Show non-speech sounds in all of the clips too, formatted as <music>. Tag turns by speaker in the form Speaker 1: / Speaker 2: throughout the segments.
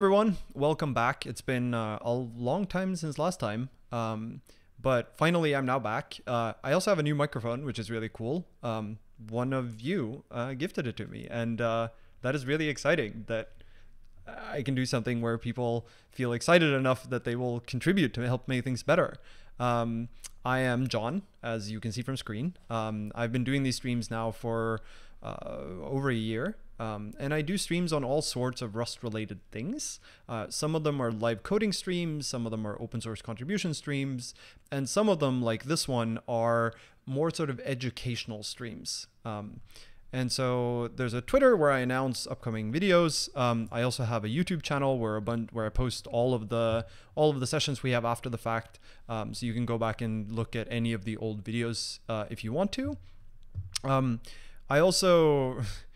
Speaker 1: everyone welcome back. It's been uh, a long time since last time um, but finally i'm now back. Uh, i also have a new microphone which is really cool. Um, one of you uh, gifted it to me and uh, that is really exciting that i can do something where people feel excited enough that they will contribute to help make things better. Um, i am Jon as you can see from screen. Um, i've been doing these streams now for uh, over a year um, and I do streams on all sorts of Rust related things. Uh, some of them are live coding streams, some of them are open source contribution streams, and some of them, like this one, are more sort of educational streams. Um, and so there's a Twitter where I announce upcoming videos. Um, I also have a YouTube channel where a bunch where I post all of the all of the sessions we have after the fact. Um, so you can go back and look at any of the old videos uh, if you want to. Um, I also <laughs>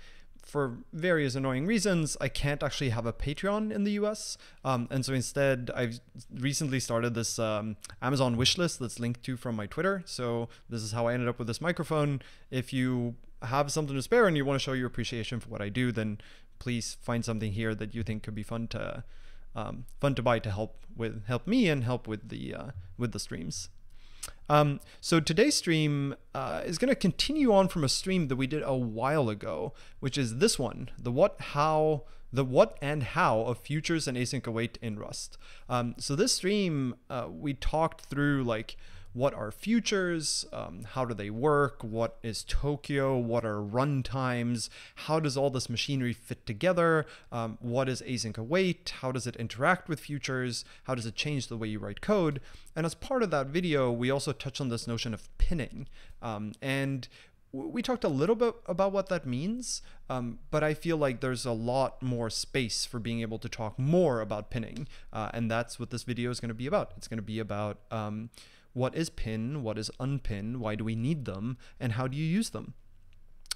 Speaker 1: for various annoying reasons, I can't actually have a Patreon in the US. Um, and so instead, I've recently started this um, Amazon wishlist that's linked to from my Twitter. So this is how I ended up with this microphone. If you have something to spare and you want to show your appreciation for what I do, then please find something here that you think could be fun to um, fun to buy to help with help me and help with the uh, with the streams. Um, so today's stream uh, is going to continue on from a stream that we did a while ago, which is this one, the what, how, the what and how of futures and async await in Rust. Um, so this stream, uh, we talked through like what are futures, um, how do they work, what is Tokio, what are runtimes, how does all this machinery fit together, um, what is async await, how does it interact with futures, how does it change the way you write code. And as part of that video, we also touched on this notion of pinning. Um, and we talked a little bit about what that means, um, but I feel like there's a lot more space for being able to talk more about pinning, uh, and that's what this video is going to be about. It's going to be about um, what is pin, what is unpin, why do we need them, and how do you use them?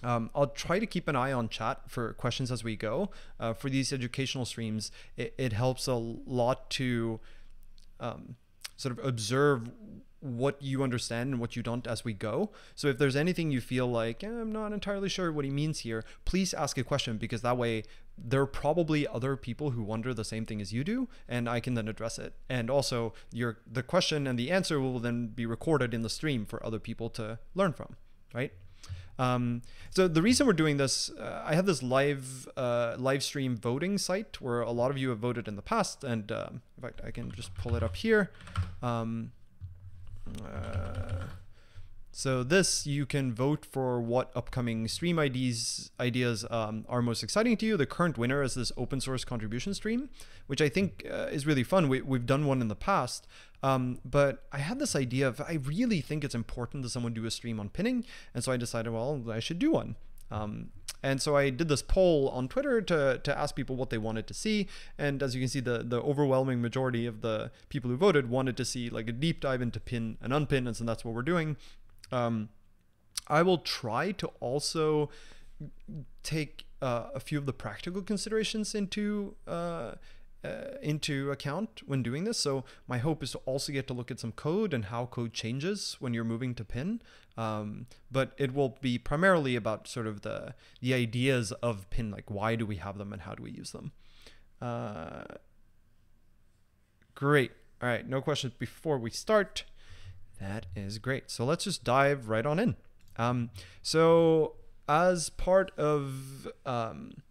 Speaker 1: Um, I'll try to keep an eye on chat for questions as we go. Uh, for these educational streams, it, it helps a lot to um, sort of observe what you understand and what you don't as we go. So if there's anything you feel like eh, I'm not entirely sure what he means here, please ask a question because that way there are probably other people who wonder the same thing as you do and I can then address it. And also your the question and the answer will then be recorded in the stream for other people to learn from, right? Um, so the reason we're doing this, uh, I have this live uh, live stream voting site where a lot of you have voted in the past, and um, in fact, I can just pull it up here. Um, uh, so this, you can vote for what upcoming stream IDs ideas um, are most exciting to you. The current winner is this open source contribution stream, which I think uh, is really fun. We, we've done one in the past, um, but I had this idea of I really think it's important that someone do a stream on pinning, and so I decided, well, I should do one. Um, and so I did this poll on Twitter to, to ask people what they wanted to see. And as you can see, the, the overwhelming majority of the people who voted wanted to see like a deep dive into pin and unpin. And so that's what we're doing. Um, I will try to also take uh, a few of the practical considerations into uh, uh, into account when doing this. So my hope is to also get to look at some code and how code changes when you're moving to pin. Um, but it will be primarily about sort of the the ideas of pin, like why do we have them and how do we use them. Uh, great. All right, no questions before we start. That is great. So let's just dive right on in. Um, so as part of um,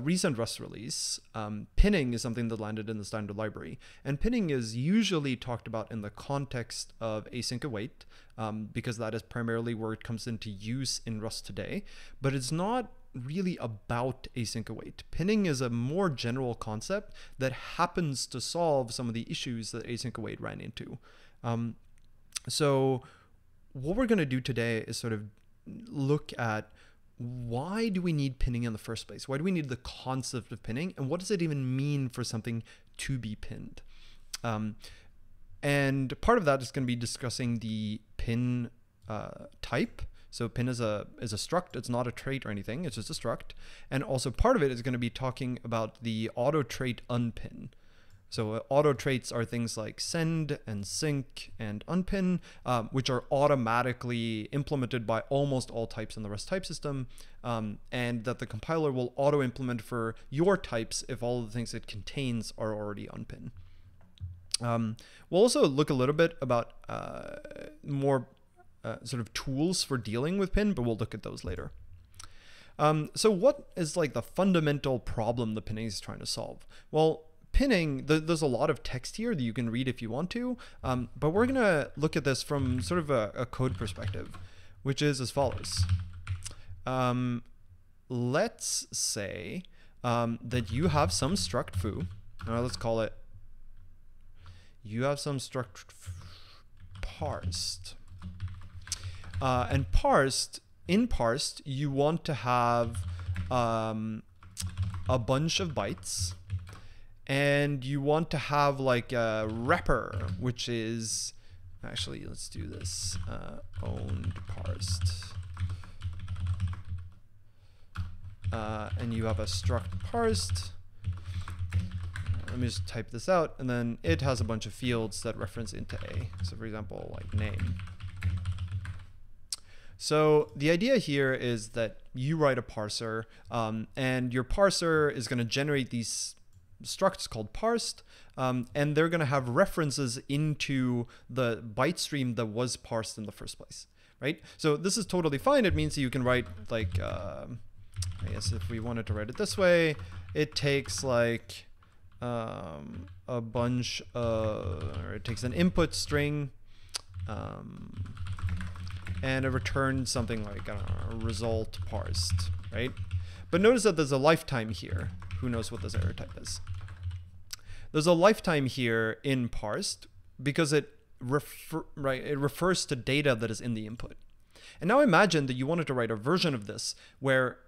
Speaker 1: recent Rust release, um, pinning is something that landed in the standard library. And pinning is usually talked about in the context of async await, um, because that is primarily where it comes into use in Rust today. But it's not really about async await. Pinning is a more general concept that happens to solve some of the issues that async await ran into. Um, so, what we're going to do today is sort of look at why do we need pinning in the first place? Why do we need the concept of pinning? And what does it even mean for something to be pinned? Um, and part of that is going to be discussing the pin uh, type. So pin is a is a struct. It's not a trait or anything. It's just a struct. And also part of it is going to be talking about the auto trait unpin. So uh, auto traits are things like send and sync and unpin, um, which are automatically implemented by almost all types in the Rust type system, um, and that the compiler will auto implement for your types if all the things it contains are already unpin. Um, we'll also look a little bit about uh, more uh, sort of tools for dealing with pin, but we'll look at those later. Um, so what is like the fundamental problem the pinning is trying to solve? Well, pinning, the, there's a lot of text here that you can read if you want to, um, but we're going to look at this from sort of a, a code perspective, which is as follows. Um, let's say um, that you have some struct foo. Uh, let's call it, you have some struct parsed. Uh, and parsed in parsed, you want to have um, a bunch of bytes and you want to have like a wrapper, which is actually, let's do this uh, owned parsed. Uh, and you have a struct parsed. Let me just type this out, and then it has a bunch of fields that reference into A. So, for example, like name. So the idea here is that you write a parser, um, and your parser is going to generate these structs called parsed, um, and they're going to have references into the byte stream that was parsed in the first place, right? So this is totally fine. It means you can write like, uh, I guess if we wanted to write it this way, it takes like um, a bunch of, or it takes an input string. Um, and it returns something like know, result parsed, right? But notice that there's a lifetime here. Who knows what this error type is? There's a lifetime here in parsed because it refer, right it refers to data that is in the input. And now imagine that you wanted to write a version of this where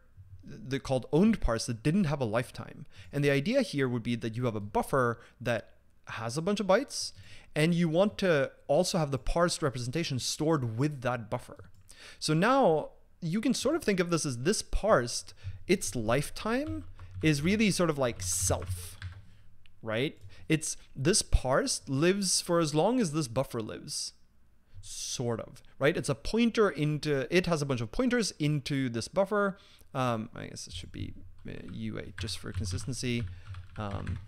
Speaker 1: the called owned parse that didn't have a lifetime. And the idea here would be that you have a buffer that has a bunch of bytes and you want to also have the parsed representation stored with that buffer. So now you can sort of think of this as this parsed, its lifetime is really sort of like self, right? It's this parsed lives for as long as this buffer lives, sort of, right? It's a pointer into, it has a bunch of pointers into this buffer. Um, I guess it should be U8 uh, just for consistency. Um,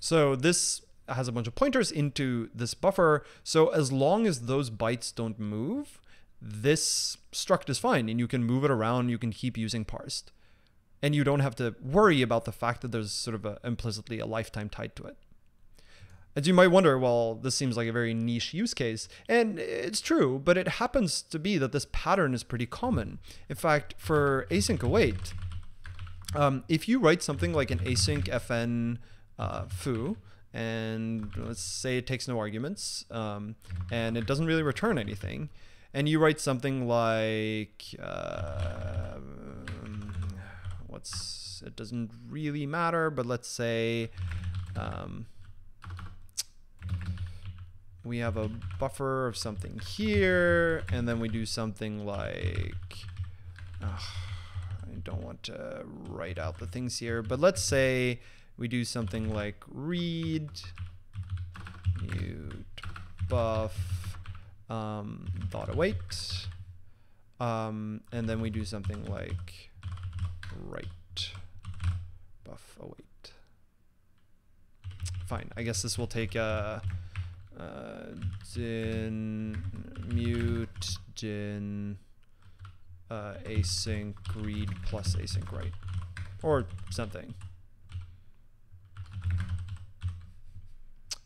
Speaker 1: so this has a bunch of pointers into this buffer. So as long as those bytes don't move, this struct is fine and you can move it around. You can keep using parsed and you don't have to worry about the fact that there's sort of a, implicitly a lifetime tied to it. As you might wonder, well, this seems like a very niche use case, and it's true, but it happens to be that this pattern is pretty common. In fact, for async await, um, if you write something like an async fn uh, foo, and let's say it takes no arguments um, and it doesn't really return anything and you write something like uh, what's it doesn't really matter but let's say um, we have a buffer of something here and then we do something like uh, I don't want to write out the things here but let's say we do something like read mute buff um, dot await um, and then we do something like write buff. Await fine. I guess this will take a uh, din mute din uh, async read plus async write. Or something.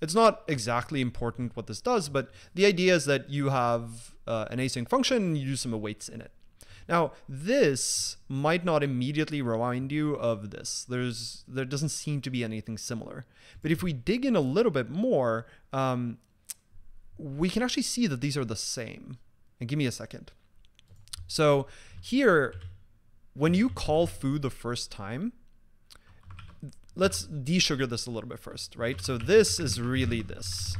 Speaker 1: It's not exactly important what this does, but the idea is that you have uh, an async function you do some awaits in it. Now, this might not immediately remind you of this. There's there doesn't seem to be anything similar. But if we dig in a little bit more, um, we can actually see that these are the same. And give me a second. So here, when you call foo the first time, let's desugar this a little bit first, right? So this is really this.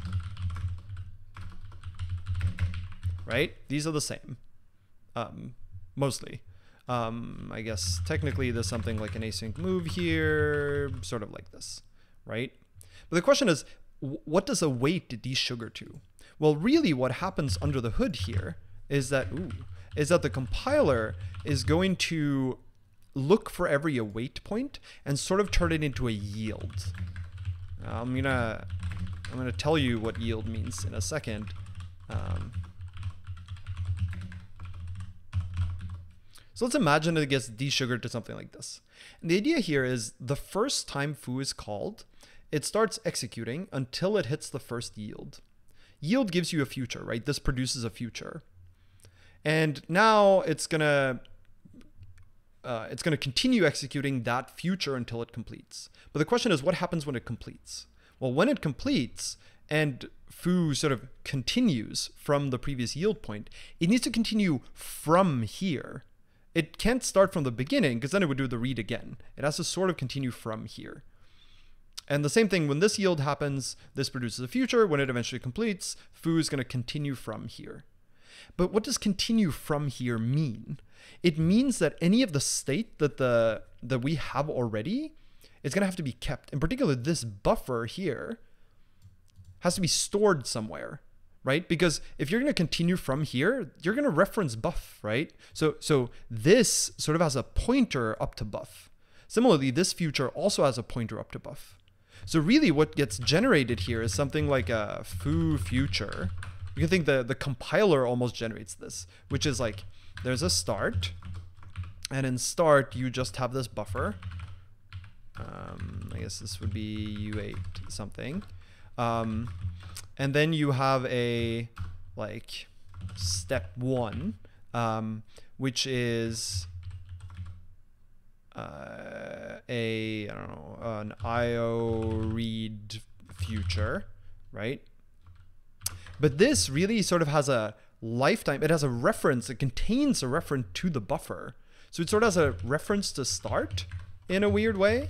Speaker 1: Right? These are the same. Um, mostly. Um, I guess technically there's something like an async move here, sort of like this, right? But the question is, what does await desugar to? Well, really what happens under the hood here is that, ooh, is that the compiler is going to look for every await point and sort of turn it into a yield. I'm gonna I'm gonna tell you what yield means in a second. Um, so let's imagine it gets desugared to something like this. And the idea here is the first time foo is called, it starts executing until it hits the first yield. Yield gives you a future, right? This produces a future. And now it's gonna uh, it's to continue executing that future until it completes. But the question is, what happens when it completes? Well, when it completes and foo sort of continues from the previous yield point, it needs to continue from here. It can't start from the beginning because then it would do the read again. It has to sort of continue from here. And the same thing, when this yield happens, this produces a future. When it eventually completes, foo is going to continue from here. But what does continue from here mean? It means that any of the state that the that we have already is going to have to be kept. In particular, this buffer here has to be stored somewhere, right? Because if you're going to continue from here, you're going to reference buff, right? So so this sort of has a pointer up to buff. Similarly, this future also has a pointer up to buff. So really what gets generated here is something like a foo future you can think the, the compiler almost generates this, which is like there's a start, and in start you just have this buffer. Um, I guess this would be U8 something. Um, and then you have a like step one, um, which is uh, a I don't know an IO read future, right? But this really sort of has a lifetime. It has a reference. It contains a reference to the buffer. So it sort of has a reference to start in a weird way.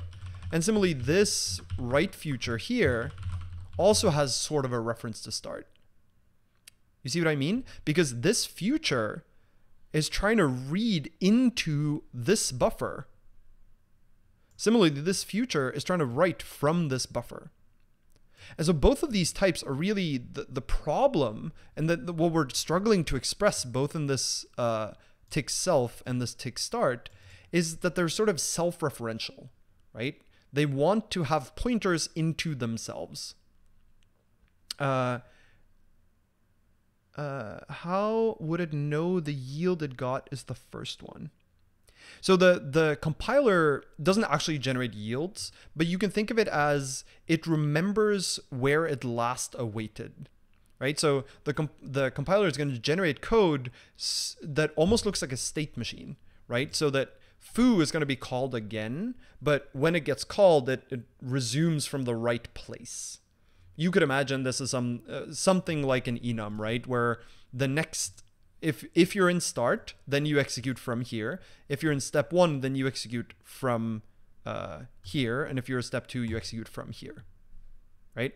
Speaker 1: And similarly, this write future here also has sort of a reference to start. You see what I mean? Because this future is trying to read into this buffer. Similarly, this future is trying to write from this buffer. And so both of these types are really the, the problem and that what we're struggling to express both in this uh, tick self and this tick start is that they're sort of self-referential, right? They want to have pointers into themselves. Uh, uh, how would it know the yield it got is the first one? So the the compiler doesn't actually generate yields, but you can think of it as it remembers where it last awaited. Right? So the comp- the compiler is going to generate code s- that almost looks like a state machine, right? So that foo is going to be called again, but when it gets called, it, it resumes from the right place. You could imagine this is some uh, something like an enum, right? Where the next if if you're in start, then you execute from here. If you're in step one, then you execute from uh, here, and if you're a step two, you execute from here, right?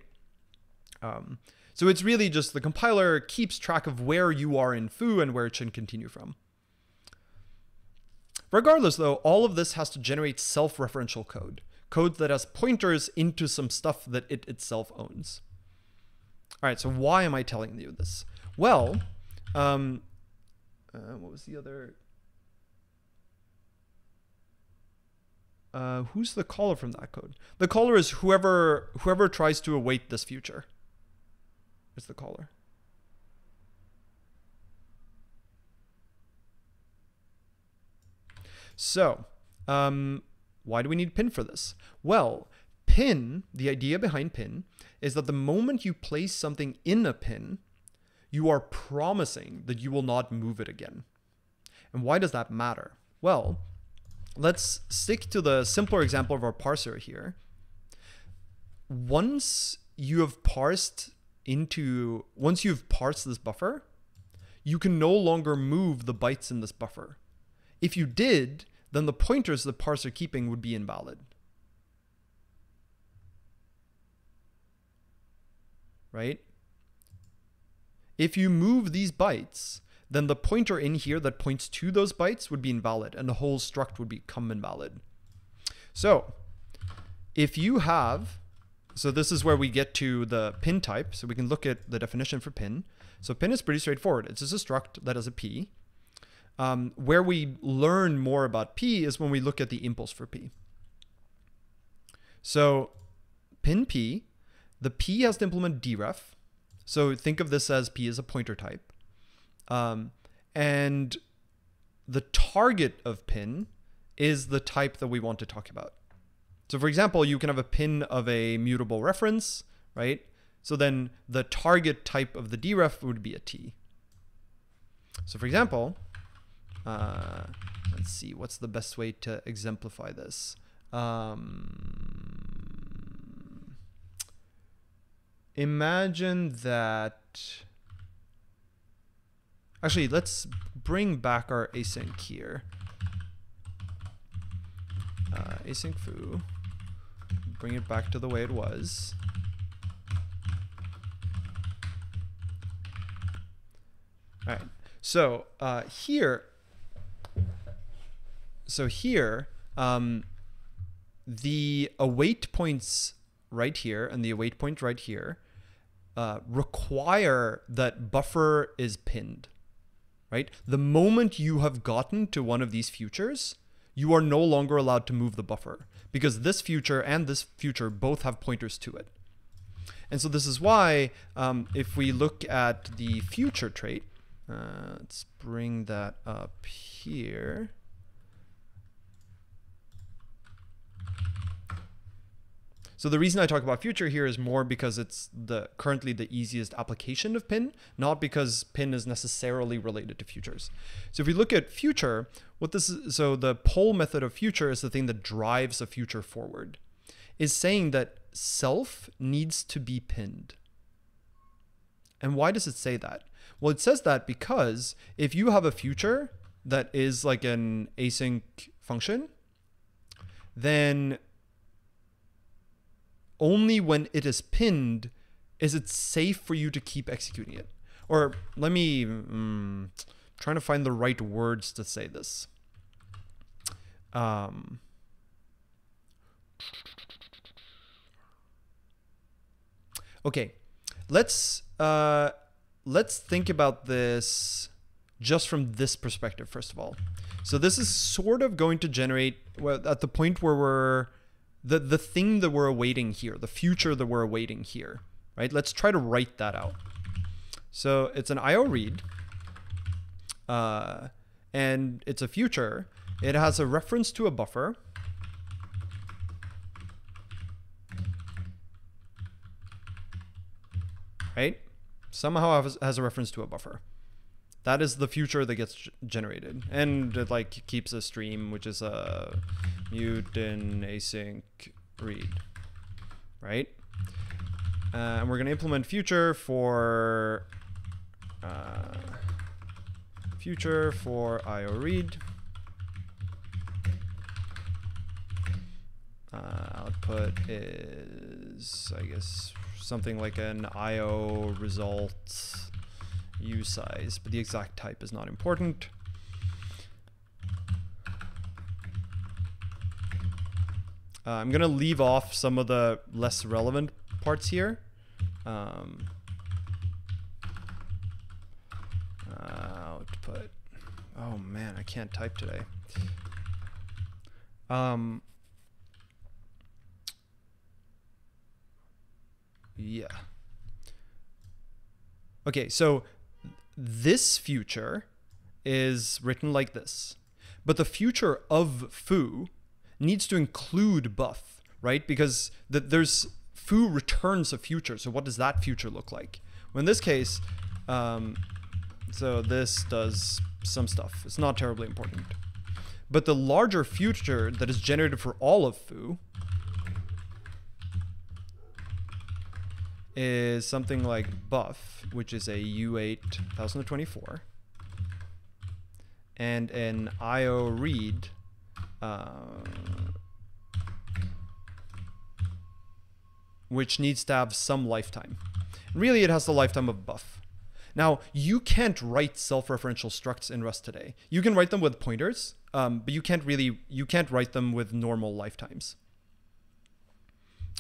Speaker 1: Um, so it's really just the compiler keeps track of where you are in foo and where it should continue from. Regardless, though, all of this has to generate self-referential code, code that has pointers into some stuff that it itself owns. All right, so why am I telling you this? Well, um, uh, what was the other? Uh, who's the caller from that code? The caller is whoever whoever tries to await this future. Is the caller. So, um, why do we need pin for this? Well, pin, the idea behind pin, is that the moment you place something in a pin, you are promising that you will not move it again. And why does that matter? Well, let's stick to the simpler example of our parser here. Once you have parsed into, once you've parsed this buffer, you can no longer move the bytes in this buffer. If you did, then the pointers the parser keeping would be invalid. Right? If you move these bytes, then the pointer in here that points to those bytes would be invalid and the whole struct would become invalid. So if you have so this is where we get to the pin type. So we can look at the definition for pin. So pin is pretty straightforward. It's just a struct that has a p. Um, where we learn more about p is when we look at the impulse for p. So pin p, the p has to implement deref. So think of this as p is a pointer type. Um, and the target of pin is the type that we want to talk about. So for example, you can have a pin of a mutable reference, right? So then the target type of the deref would be a T. So for example, uh, let's see, what's the best way to exemplify this? Um, imagine that, actually, let's bring back our async here. Uh, async foo, bring it back to the way it was. All right. So uh, here, so here, um, the await points right here and the await point right here uh, require that buffer is pinned, right? The moment you have gotten to one of these futures, you are no longer allowed to move the buffer because this future and this future both have pointers to it. And so this is why um, if we look at the future trait, uh, let's bring that up here. So the reason I talk about future here is more because it's the currently the easiest application of pin, not because pin is necessarily related to futures. So if we look at future, what this is, so the poll method of future is the thing that drives a future forward, is saying that self needs to be pinned. And why does it say that? Well, it says that because if you have a future that is like an async function, then only when it is pinned is it safe for you to keep executing it. Or let me um, trying to find the right words to say this. Um, okay, let's uh, let's think about this just from this perspective first of all. So this is sort of going to generate well, at the point where we're the the thing that we're awaiting here, the future that we're awaiting here, right? Let's try to write that out. So it's an IO read, uh, and it's a future. It has a reference to a buffer. Right? Somehow has a reference to a buffer. That is the future that gets generated, and it like keeps a stream, which is a mutant async read, right? Uh, and we're gonna implement future for uh, future for IO read. Uh, output is, I guess, something like an IO result usize, but the exact type is not important. Uh, I'm going to leave off some of the less relevant parts here. Um, output. Oh man, I can't type today. Um, yeah. Okay, so this future is written like this. But the future of foo needs to include buff, right? Because the, there's foo returns a future. So what does that future look like? Well, in this case, um, so this does some stuff. It's not terribly important. But the larger future that is generated for all of foo is something like buff, which is a U8 1024, and an IO read, uh, which needs to have some lifetime. Really, it has the lifetime of buff. Now, you can't write self-referential structs in Rust today. You can write them with pointers, um, but you can't really, you can't write them with normal lifetimes.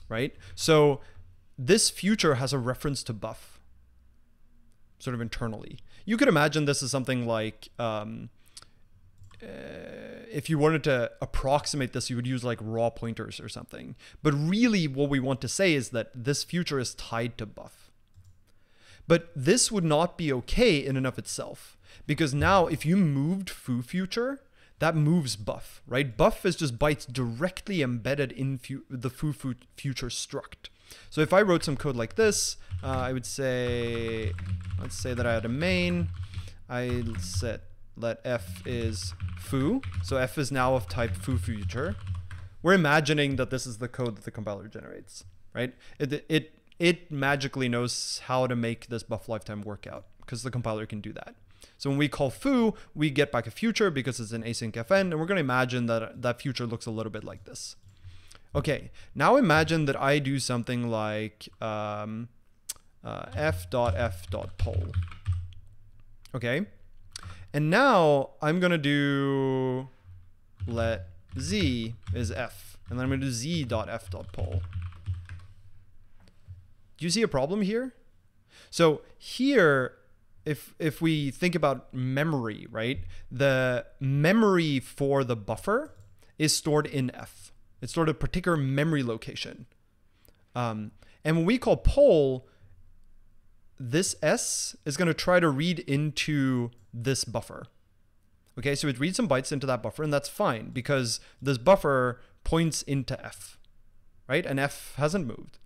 Speaker 1: Right? So this future has a reference to buff, sort of internally. You could imagine this as something like um, uh, if you wanted to approximate this, you would use like raw pointers or something. But really, what we want to say is that this future is tied to buff. But this would not be okay in and of itself because now if you moved foo future, that moves buff, right? Buff is just bytes directly embedded in fu- the foo foo future struct. So if I wrote some code like this, uh, I would say, let's say that I had a main. I set let f is foo. So f is now of type foo future. We're imagining that this is the code that the compiler generates, right? It, it, it magically knows how to make this buff lifetime work out because the compiler can do that. So when we call foo, we get back a future because it's an async fn, and we're going to imagine that that future looks a little bit like this. Okay, now imagine that I do something like um, uh, f.f.poll. Okay, and now I'm to do let z is f, and then I'm to do z dot f dot z.f.poll. Do you see a problem here? So here, if if we think about memory, right? The memory for the buffer is stored in f. It's stored a particular memory location. Um, and when we call poll, this s is going to try to read into this buffer. Okay, so it reads some bytes into that buffer, and that's fine because this buffer points into f, right? And f hasn't moved.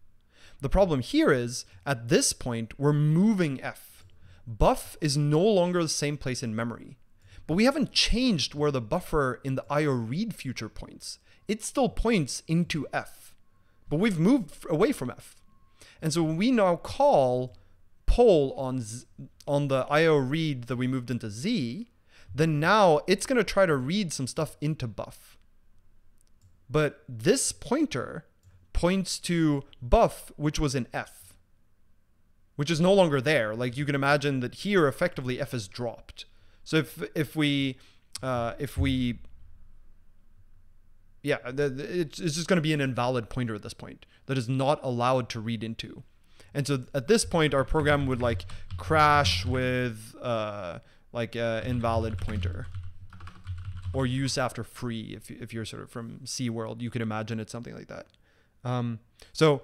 Speaker 1: The problem here is at this point, we're moving f. Buff is no longer the same place in memory, but we haven't changed where the buffer in the IO read future points. It still points into f, but we've moved away from f. And so when we now call poll on Z, on the IO read that we moved into Z, then now it's going to try to read some stuff into buff. But this pointer points to buff, which was in F, which is no longer there. Like you can imagine that here, effectively, F is dropped. So if if we uh, if we yeah, it's just going to be an invalid pointer at this point that is not allowed to read into. And so at this point, our program would like crash with uh, like an invalid pointer or use after free. If, if you're sort of from C world, you could imagine it's something like that. Um, so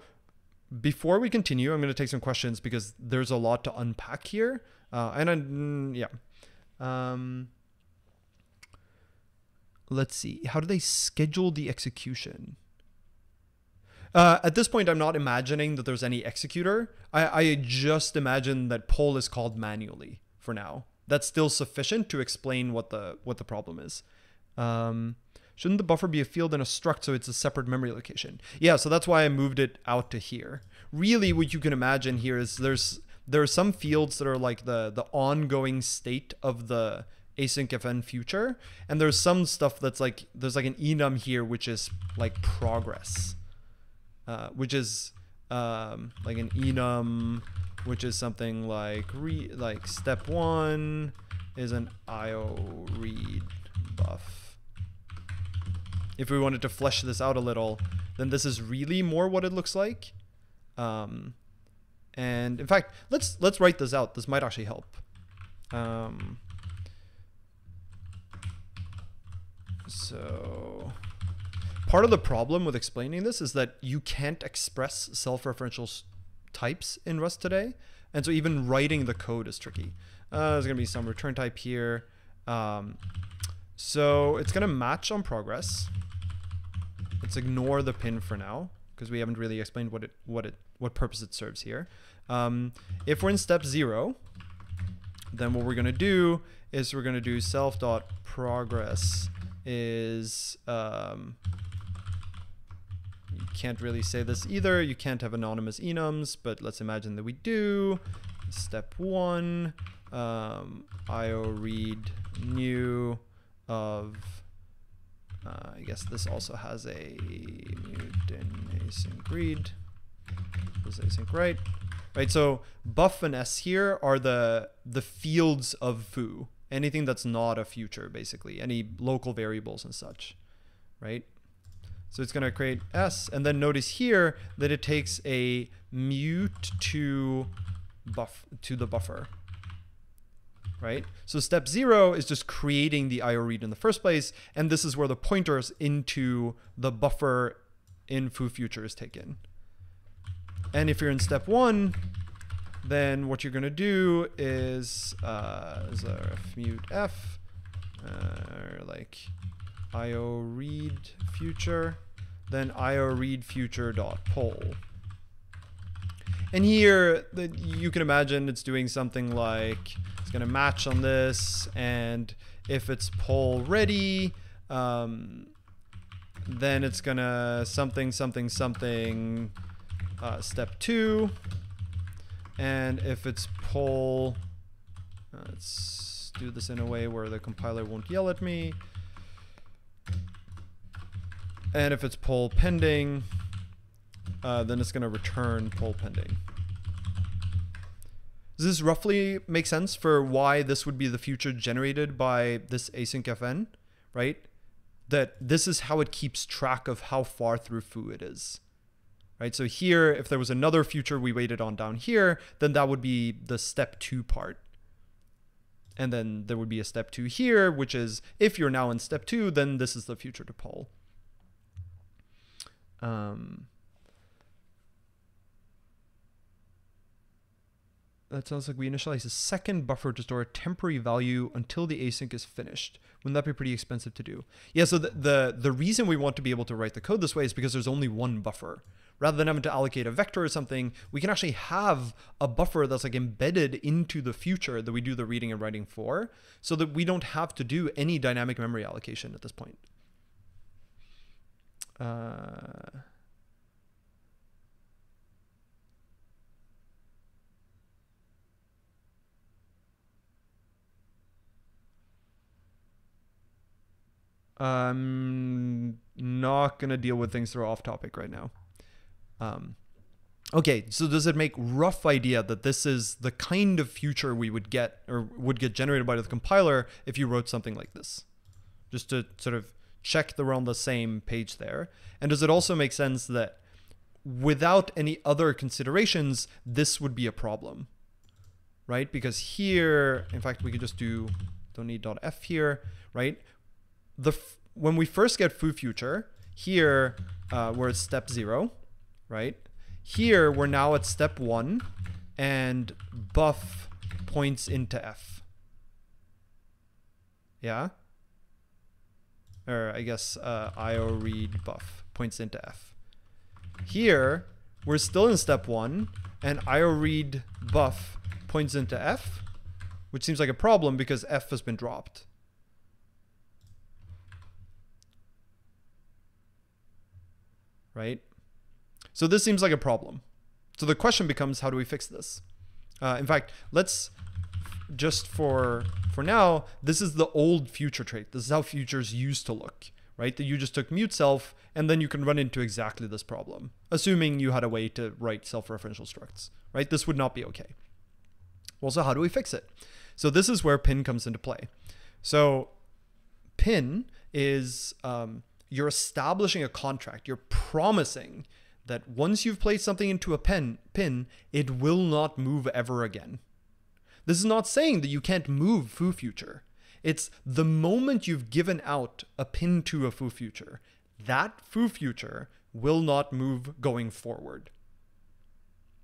Speaker 1: before we continue, I'm going to take some questions because there's a lot to unpack here. Uh, and I, mm, yeah. Um, let's see. How do they schedule the execution? Uh, at this point, I'm not imagining that there's any executor. I, I just imagine that poll is called manually for now. That's still sufficient to explain what the what the problem is. Um, shouldn't the buffer be a field and a struct so it's a separate memory location? Yeah, so that's why I moved it out to here. Really, what you can imagine here is there's there are some fields that are like the the ongoing state of the async fn future, and there's some stuff that's like there's like an enum here which is like progress. Uh, which is um, like an enum, which is something like re like step one is an IO read buff. If we wanted to flesh this out a little, then this is really more what it looks like. Um, and in fact, let's let's write this out. This might actually help. Um, so part of the problem with explaining this is that you can't express self-referential types in Rust today. And so even writing the code is tricky. Uh, there's going to be some return type here. Um, so it's going to match on progress. Let's ignore the pin for now because we haven't really explained what it what it what purpose it serves here. Um, if we're in step zero, then what we're going to do is we're going to do self.progress is um, you can't really say this either. You can't have anonymous enums, but let's imagine that we do. Step one, um, IO read new of, uh, I guess this also has a mute and async read. This async write. Right, so buff and s here are the the fields of foo. Anything that's not a future, basically. Any local variables and such. Right? So it's going to create S, and then notice here that it takes a mute to buff to the buffer. Right? So step zero is just creating the IO read in the first place, and this is where the pointers into the buffer in foo future is taken. And if you're in step one, then what you're going to do is, uh, a mute f, uh, like io read future, then io read future dot poll. And here, the, you can imagine it's doing something like it's going to match on this, and if it's poll ready, um, then it's going to something, something, something, uh, step two. And if it's poll, let's do this in a way where the compiler won't yell at me. And if it's poll pending, uh, then it's going to return poll pending. Does this roughly make sense for why this would be the future generated by this async fn, right? That this is how it keeps track of how far through foo it is. Right, so here, if there was another future we waited on down here, then that would be the step two part. And then there would be a step two here, which is if you're now in step two, then this is the future to poll. Um, that sounds like we initialize a second buffer to store a temporary value until the async is finished. Wouldn't that be pretty expensive to do? Yeah, so the, the, the reason we want to be able to write the code this way is because there's only one buffer. Rather than having to allocate a vector or something, we can actually have a buffer that's like embedded into the future that we do the reading and writing for, so that we don't have to do any dynamic memory allocation at this point. Uh, I'm not going to deal with things that are off topic right now. Um, okay, so does it make rough idea that this is the kind of future we would get or would get generated by the compiler if you wrote something like this? Just to sort of check that we're on the same page there. And does it also make sense that without any other considerations, this would be a problem? Right? Because here, in fact, we could just do don't need dot .f here, right? the when we first get foo future, here uh, we're at step zero, right? Here we're now at step one, and buff points into f. Yeah? Or I guess uh, IO read buff points into f. Here, we're still in step one, and IO read buff points into f, which seems like a problem because f has been dropped. right? So this seems like a problem. So the question becomes, how do we fix this? Uh, in fact, let's just for for now, this is the old future trait. This is how futures used to look, right? That you just took mute self, and then you can run into exactly this problem, assuming you had a way to write self-referential structs, right? This would not be okay. Well, so how do we fix it? So this is where pin comes into play. So pin is um, you're establishing a contract. You're promising that once you've placed something into a pen, pin, it will not move ever again. This is not saying that you can't move foo future. It's the moment you've given out a pin to a foo future, that foo future will not move going forward.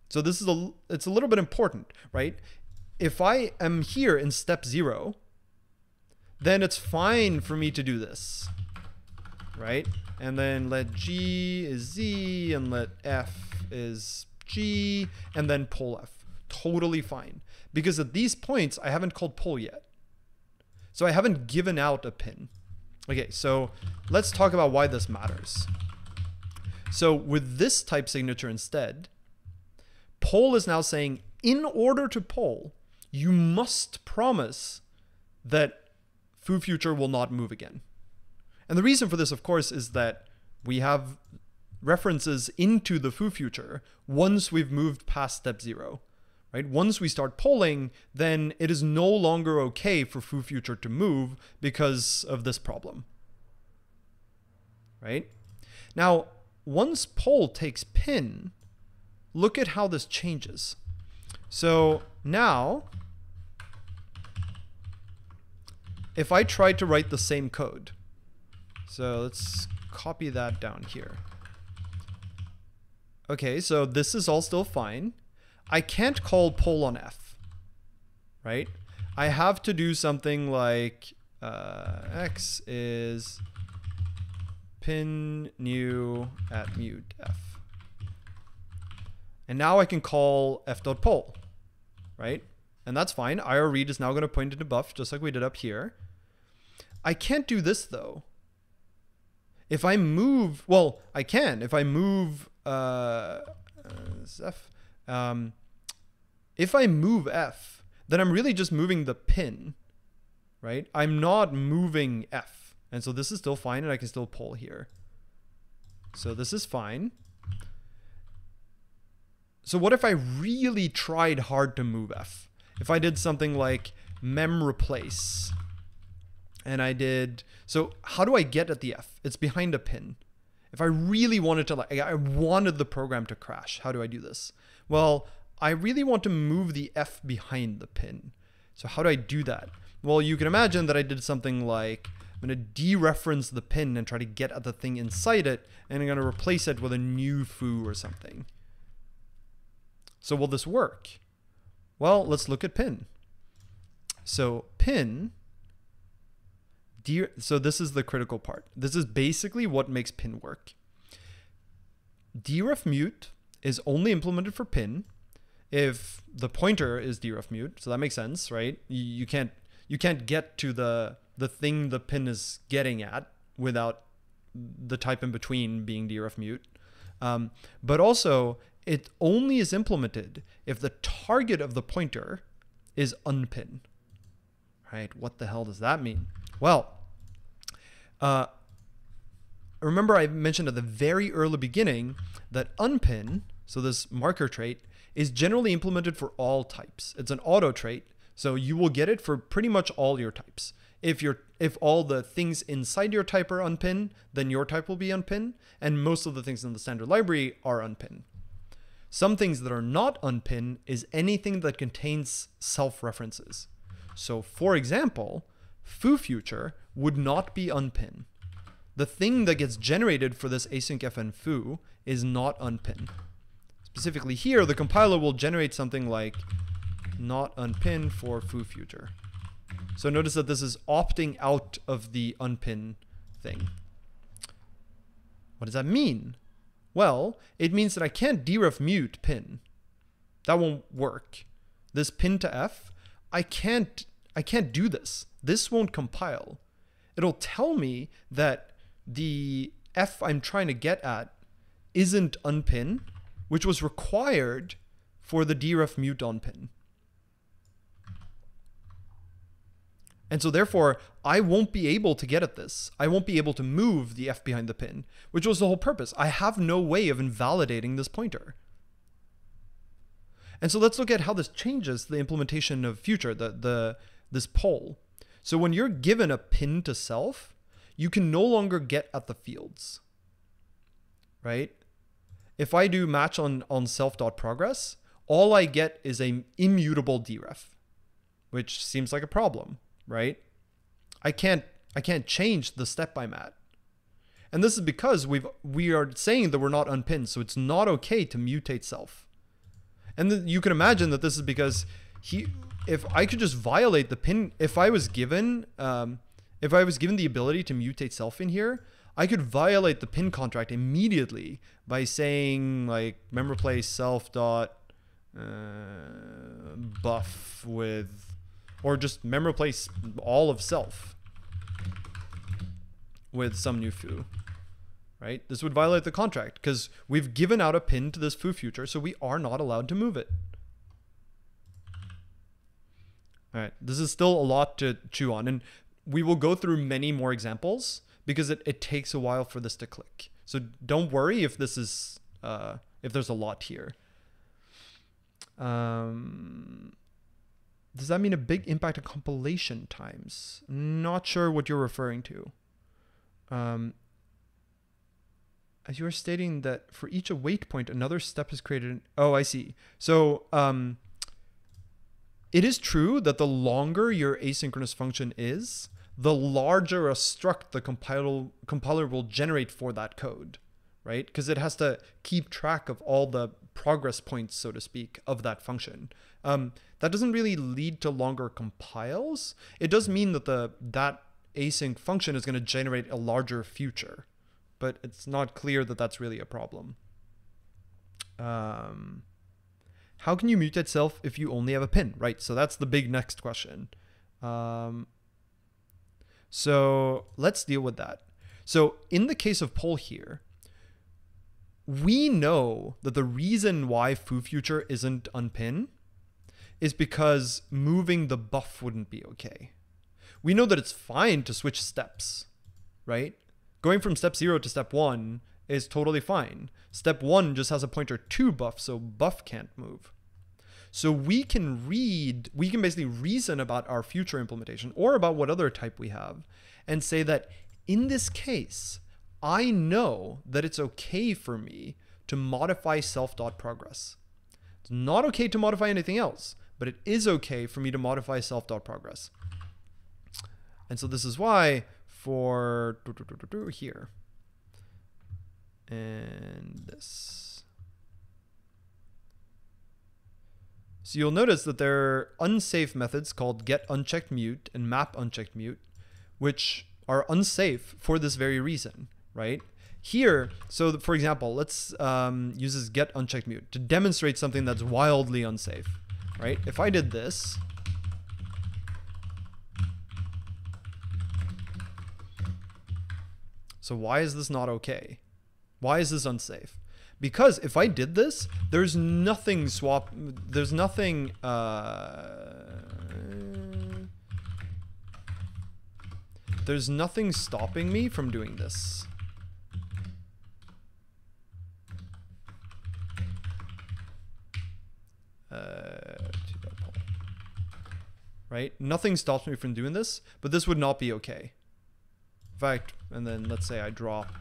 Speaker 1: So this is a it's a little bit important, right? If I am here in step 0, then it's fine for me to do this right? And then let G is Z and let F is G and then poll F. Totally fine. Because at these points, I haven't called poll yet. So I haven't given out a pin. Okay, so let's talk about why this matters. So with this type signature instead, poll is now saying, in order to poll, you must promise that foo future will not move again. And the reason for this, of course, is that we have references into the foo future once we've moved past step zero. Right? Once we start polling, then it is no longer okay for foo future to move because of this problem. Right? Now, once poll takes pin, look at how this changes. So now, if I try to write the same code, so let's copy that down here. Okay, so this is all still fine. I can't call poll on F, right? I have to do something like uh, X is pin new at mute F. And now I can call f.poll, right? And that's fine. IO read is now going to point into buff, just like we did up here. I can't do this though. If I move, well, I can. If I move uh, F, um, if I move F, then I'm really just moving the pin, right? I'm not moving F. And so this is still fine and I can still poll here. So this is fine. So what if I really tried hard to move F? If I did something like mem replace and I did, so how do I get at the F? It's behind a pin. If I really wanted to, like, I wanted the program to crash, how do I do this? Well, I really want to move the F behind the pin. So how do I do that? Well, you can imagine that I did something like, I'm going to dereference the pin and try to get at the thing inside it, and I'm going to replace it with a new foo or something. So will this work? Well, let's look at pin. So pin De so this is the critical part. This is basically what makes pin work. deref mute is only implemented for pin if the pointer is deref mute. So that makes sense, right? You, you can't you can't get to the the thing the pin is getting at without the type in between being deref mute. Um, but also, it only is implemented if the target of the pointer is unpin. Right? What the hell does that mean? Well, uh, remember I mentioned at the very early beginning that unpin, so this marker trait, is generally implemented for all types. It's an auto trait, so you will get it for pretty much all your types. If you if all the things inside your type are unpin, then your type will be unpin, and most of the things in the standard library are unpin. Some things that are not unpin is anything that contains self-references. So for example, foo future would not be unpin. The thing that gets generated for this async fn foo is not unpin. Specifically here, the compiler will generate something like not unpin for foo future. So notice that this is opting out of the unpin thing. What does that mean? Well, it means that I can't deref mute pin. That won't work. This pin to f, I can't I can't do this. This won't compile it'll tell me that the F I'm trying to get at isn't unpin, which was required for the deref mute unpin. And so therefore, I won't be able to get at this. I won't be able to move the F behind the pin, which was the whole purpose. I have no way of invalidating this pointer. And so let's look at how this changes the implementation of future, the, the this poll. So when you're given a pin to self, you can no longer get at the fields, right? If I do match on, on self.progress, all I get is a immutable deref, which seems like a problem, right? I can't I can't change the step I'm at. And this is because we've we are saying that we're not unpinned, so it's not okay to mutate self. And you can imagine that this is because he if I could just violate the pin, if I was given, um, if I was given the ability to mutate self in here, I could violate the pin contract immediately by saying like member replace self dot uh, buff with, or just mem replace all of self with some new foo. Right? This would violate the contract because we've given out a pin to this foo future, so we are not allowed to move it. All right, this is still a lot to chew on, and we will go through many more examples because it, it takes a while for this to click. So don't worry if this is uh, if there's a lot here. Um, does that mean a big impact on compilation times? Not sure what you're referring to. Um, as you are stating that for each await point, another step is created. Oh, I see. So um, it is true that the longer your asynchronous function is, the larger a struct the compiler, compiler will generate for that code, right? Because it has to keep track of all the progress points, so to speak, of that function. Um, that doesn't really lead to longer compiles. It does mean that the that async function is going to generate a larger future, but it's not clear that that's really a problem. Um, how can you mute itself if you only have a pin? Right, so that's the big next question. Um, so let's deal with that. So in the case of poll here, we know that the reason why foo future isn't unpin is because moving the buff wouldn't be okay. We know that it's fine to switch steps, right? Going from step zero to step one is totally fine. Step one just has a pointer to buff, so buff can't move. So we can read, we can basically reason about our future implementation or about what other type we have and say that in this case, I know that it's okay for me to modify self.progress. It's not okay to modify anything else, but it is okay for me to modify self.progress. And so this is why for here and this. So you'll notice that there are unsafe methods called get unchecked mute and map unchecked mute, which are unsafe for this very reason, right? Here, so for example, let's um, use this get unchecked mute to demonstrate something that's wildly unsafe, right? If I did this, so why is this not okay? Why is this unsafe? Because if I did this, there's nothing swap, there's nothing, uh, there's nothing stopping me from doing this. Uh, right? Nothing stops me from doing this, but this would not be okay. In fact, and then let's say I drop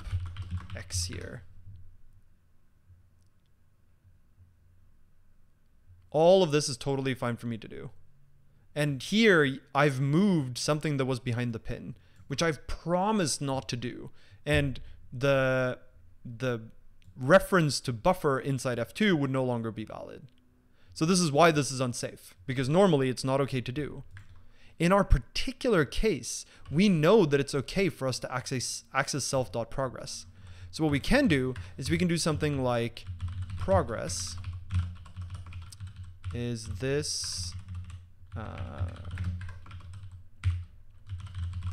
Speaker 1: X here. All of this is totally fine for me to do. And here I've moved something that was behind the pin, which I've promised not to do. And the the reference to buffer inside F2 would no longer be valid. So this is why this is unsafe, because normally it's not okay to do. In our particular case, we know that it's okay for us to access, access self.progress. So what we can do is we can do something like progress is this uh,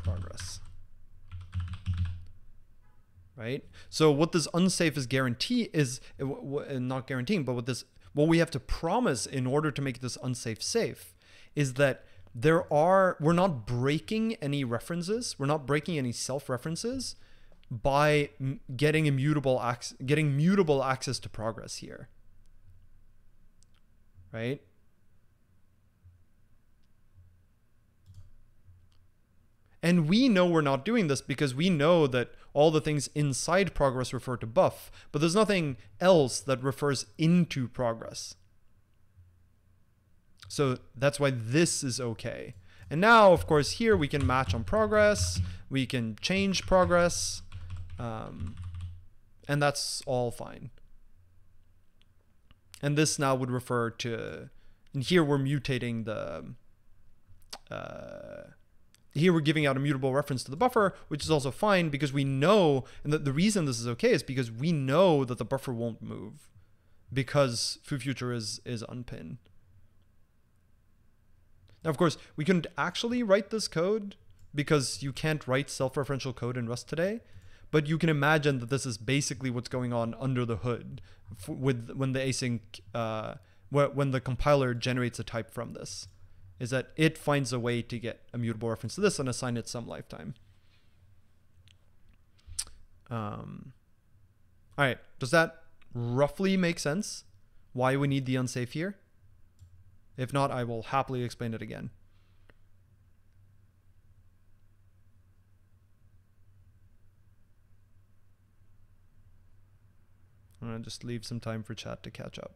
Speaker 1: progress right so what this unsafe is guarantee is uh, not guaranteeing but what this what we have to promise in order to make this unsafe safe is that there are we're not breaking any references we're not breaking any self references by getting immutable access getting mutable access to progress here right And we know we're not doing this because we know that all the things inside progress refer to buff, but there's nothing else that refers into progress. So that's why this is okay. And now, of course, here we can match on progress, we can change progress, um, and that's all fine. And this now would refer to, and here we're mutating the, uh, here we're giving out a mutable reference to the buffer, which is also fine because we know, and the, the reason this is okay is because we know that the buffer won't move because foo future is, is unpin. Now, of course, we couldn't actually write this code because you can't write self-referential code in Rust today, but you can imagine that this is basically what's going on under the hood with when the async, uh, when the compiler generates a type from this is that it finds a way to get a mutable reference to this and assign it some lifetime. Um, all right, does that roughly make sense? Why we need the unsafe here? If not, I will happily explain it again. I'm gonna just leave some time for chat to catch up.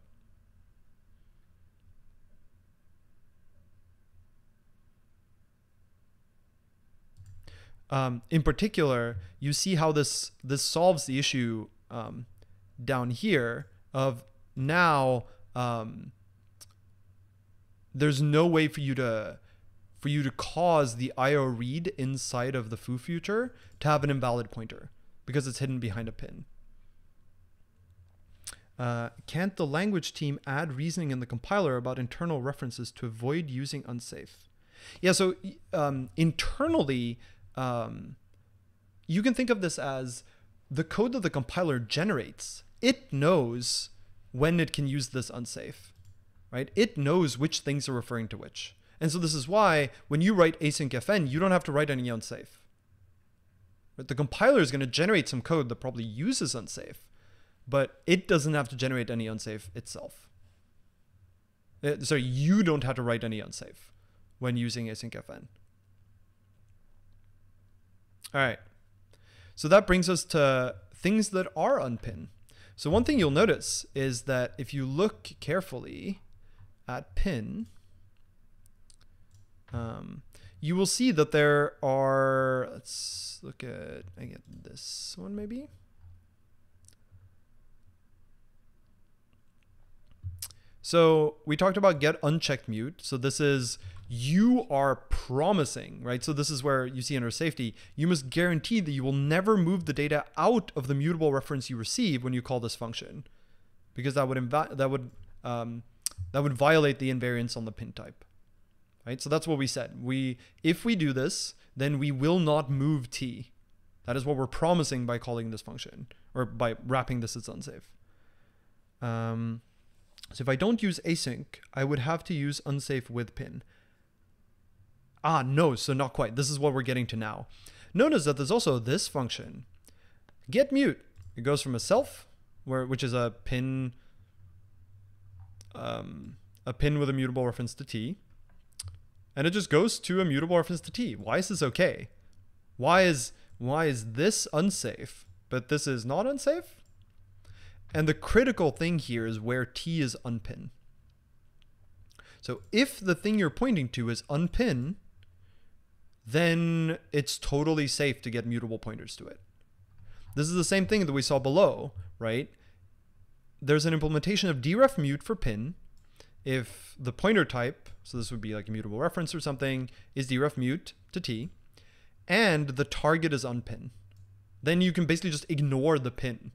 Speaker 1: Um, in particular, you see how this this solves the issue um, down here of now um, there's no way for you to for you to cause the IO read inside of the foo future to have an invalid pointer because it's hidden behind a pin. Uh, can't the language team add reasoning in the compiler about internal references to avoid using unsafe? Yeah, so um, internally, um, you can think of this as the code that the compiler generates. It knows when it can use this unsafe, right? It knows which things are referring to which. And so this is why when you write async fn, you don't have to write any unsafe. The compiler is going to generate some code that probably uses unsafe, but it doesn't have to generate any unsafe itself. Uh, so you don't have to write any unsafe when using async fn. All right. So that brings us to things that are unpin. So one thing you'll notice is that if you look carefully at pin, um, you will see that there are, let's look at, I get this one maybe. So we talked about get unchecked mute. So this is you are promising, right? So this is where you see under safety, you must guarantee that you will never move the data out of the mutable reference you receive when you call this function, because that would that would um, that would violate the invariance on the pin type, right? So that's what we said. We if we do this, then we will not move t. That is what we're promising by calling this function or by wrapping this as unsafe. Um, so if I don't use async, I would have to use unsafe with pin. Ah, no, so not quite. This is what we're getting to now. Notice that there's also this function, get mute. It goes from a self, where which is a pin, um, a pin with a mutable reference to t, and it just goes to a mutable reference to t. Why is this okay? Why is why is this unsafe, but this is not unsafe? And the critical thing here is where t is unpin. So if the thing you're pointing to is unpin, then it's totally safe to get mutable pointers to it. This is the same thing that we saw below, right? There's an implementation of deref mute for pin. If the pointer type, so this would be like a mutable reference or something, is deref mute to t, and the target is unpin, then you can basically just ignore the pin,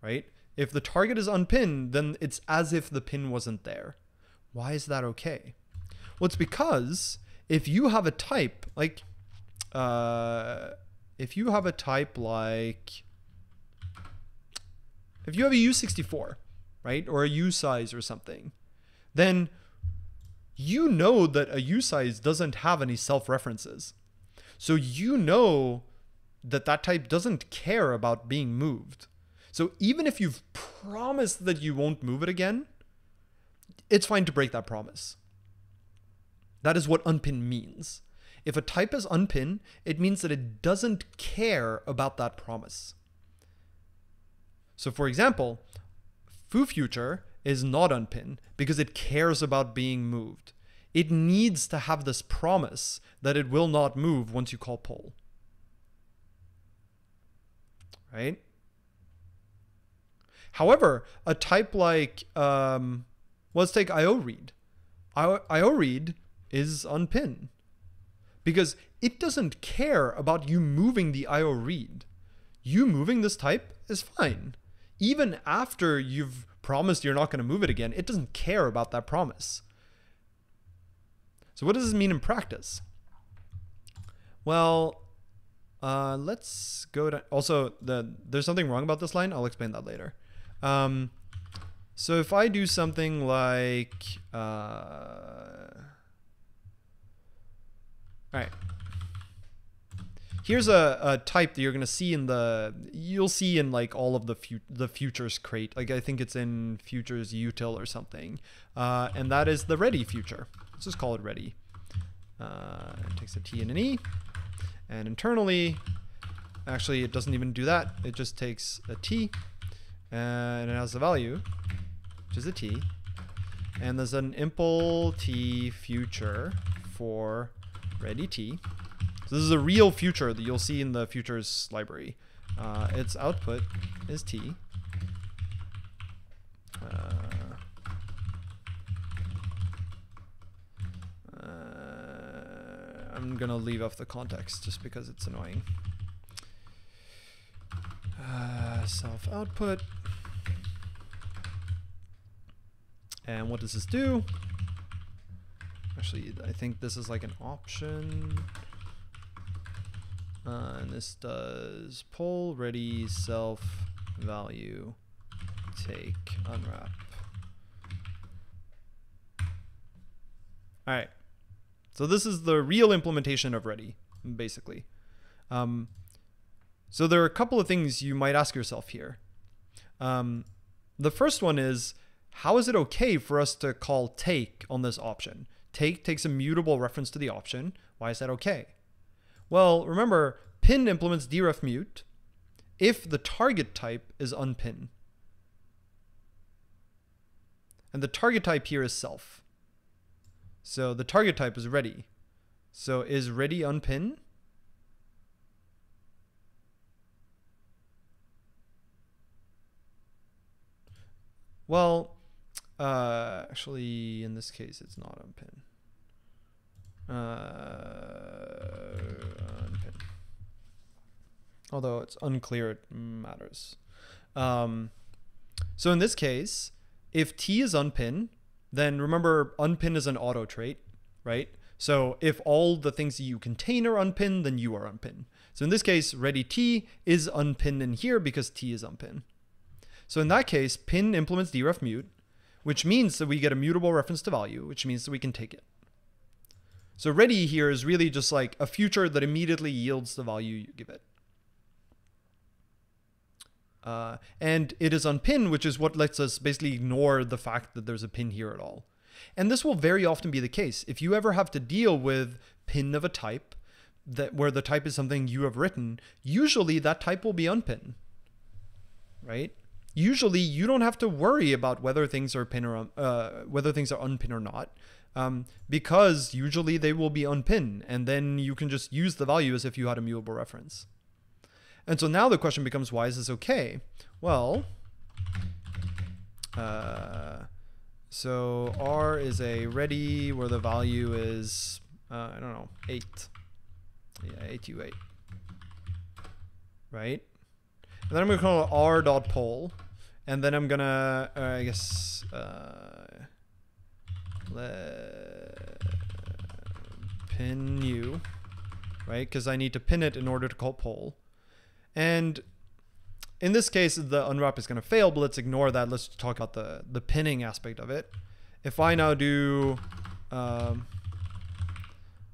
Speaker 1: right? If the target is unpinned, then it's as if the pin wasn't there. Why is that okay? Well, it's because if you have a type, like uh, if you have a type like, if you have a U64, right, or a usize or something, then you know that a usize doesn't have any self-references. So you know that that type doesn't care about being moved. So even if you've promised that you won't move it again, it's fine to break that promise. That is what unpin means. If a type is unpin, it means that it doesn't care about that promise. So for example, foo future is not unpin because it cares about being moved. It needs to have this promise that it will not move once you call poll. Right? However, a type like, um, let's take IO read. IO read is unpin because it doesn't care about you moving the IO read. You moving this type is fine. Even after you've promised you're not going to move it again, it doesn't care about that promise. So what does this mean in practice? Well, uh, let's go to also the there's something wrong about this line. I'll explain that later. Um, so if I do something like uh, all right. Here's a, a type that you're gonna see in the you'll see in like all of the fu- the futures crate. Like I think it's in futures util or something, uh, and that is the ready future. Let's just call it ready. Uh, it takes a T and an E, and internally, actually it doesn't even do that. It just takes a T, and it has the value, which is a t. And there's an impl t future for ready t. So this is a real future that you'll see in the futures library. Uh, its output is t. Uh, uh, I'm gonna leave off the context just because it's annoying. Uh, self output. And what does this do? Actually, I think this is like an option. Uh, and this does poll ready self value take unwrap. All right. So this is the real implementation of ready, basically. Um, so there are a couple of things you might ask yourself here. Um, the first one is, how is it okay for us to call take on this option? Take takes a mutable reference to the option. Why is that okay? Well, remember, pin implements deref mute if the target type is unpin. And the target type here is self. So the target type is ready. So is ready unpin? Well, uh, actually, in this case, it's not unpin. Uh, unpin. Although it's unclear, it matters. Um, so in this case, if T is unpin, then remember unpin is an auto trait, right? So if all the things you contain are unpin, then you are unpin. So in this case, ready T is unpin in here because T is unpin. So in that case, pin implements deref mute, which means that we get a mutable reference to value, which means that we can take it. So ready here is really just like a future that immediately yields the value you give it. Uh, and it is unpin, which is what lets us basically ignore the fact that there's a pin here at all. And this will very often be the case. If you ever have to deal with pin of a type, that where the type is something you have written, usually that type will be unpin, right? Usually you don't have to worry about whether things are pin or uh, whether things are unpin or not, um, because usually they will be unpin, and then you can just use the value as if you had a mutable reference. And so now the question becomes, why is this okay? Well, uh, so R is a ready where the value is, uh, I don't know, 8. Yeah, 8u8. Right? And then I'm going to call it R dot poll. And then I'm going to, uh, I guess, uh, pin new, right? Because I need to pin it in order to call poll. And in this case, the unwrap is going to fail, but let's ignore that. Let's talk about the, the pinning aspect of it. If I now do um,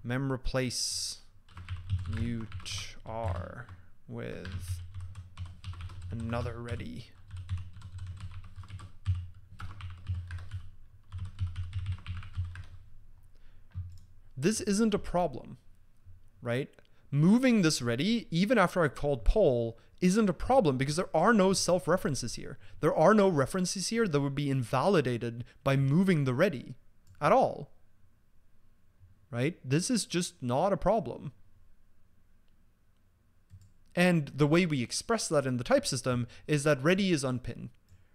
Speaker 1: mem replace mute r with another ready. This isn't a problem, right? Moving this ready, even after I called poll, isn't a problem because there are no self references here. There are no references here that would be invalidated by moving the ready at all. Right? This is just not a problem. And the way we express that in the type system is that ready is unpin.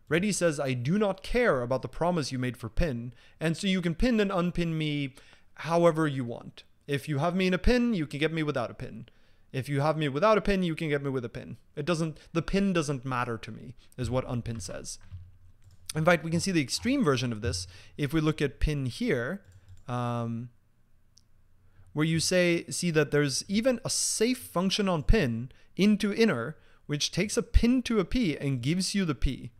Speaker 1: Ready says, I do not care about the promise you made for pin, and so you can pin and unpin me however you want. If you have me in a pin, you can get me without a pin. If you have me without a pin, you can get me with a pin. It doesn't, the pin doesn't matter to me, is what unpin says. In fact, we can see the extreme version of this if we look at pin here, um, where you say, see that there's even a safe function on pin into inner, which takes a pin to a p and gives you the p.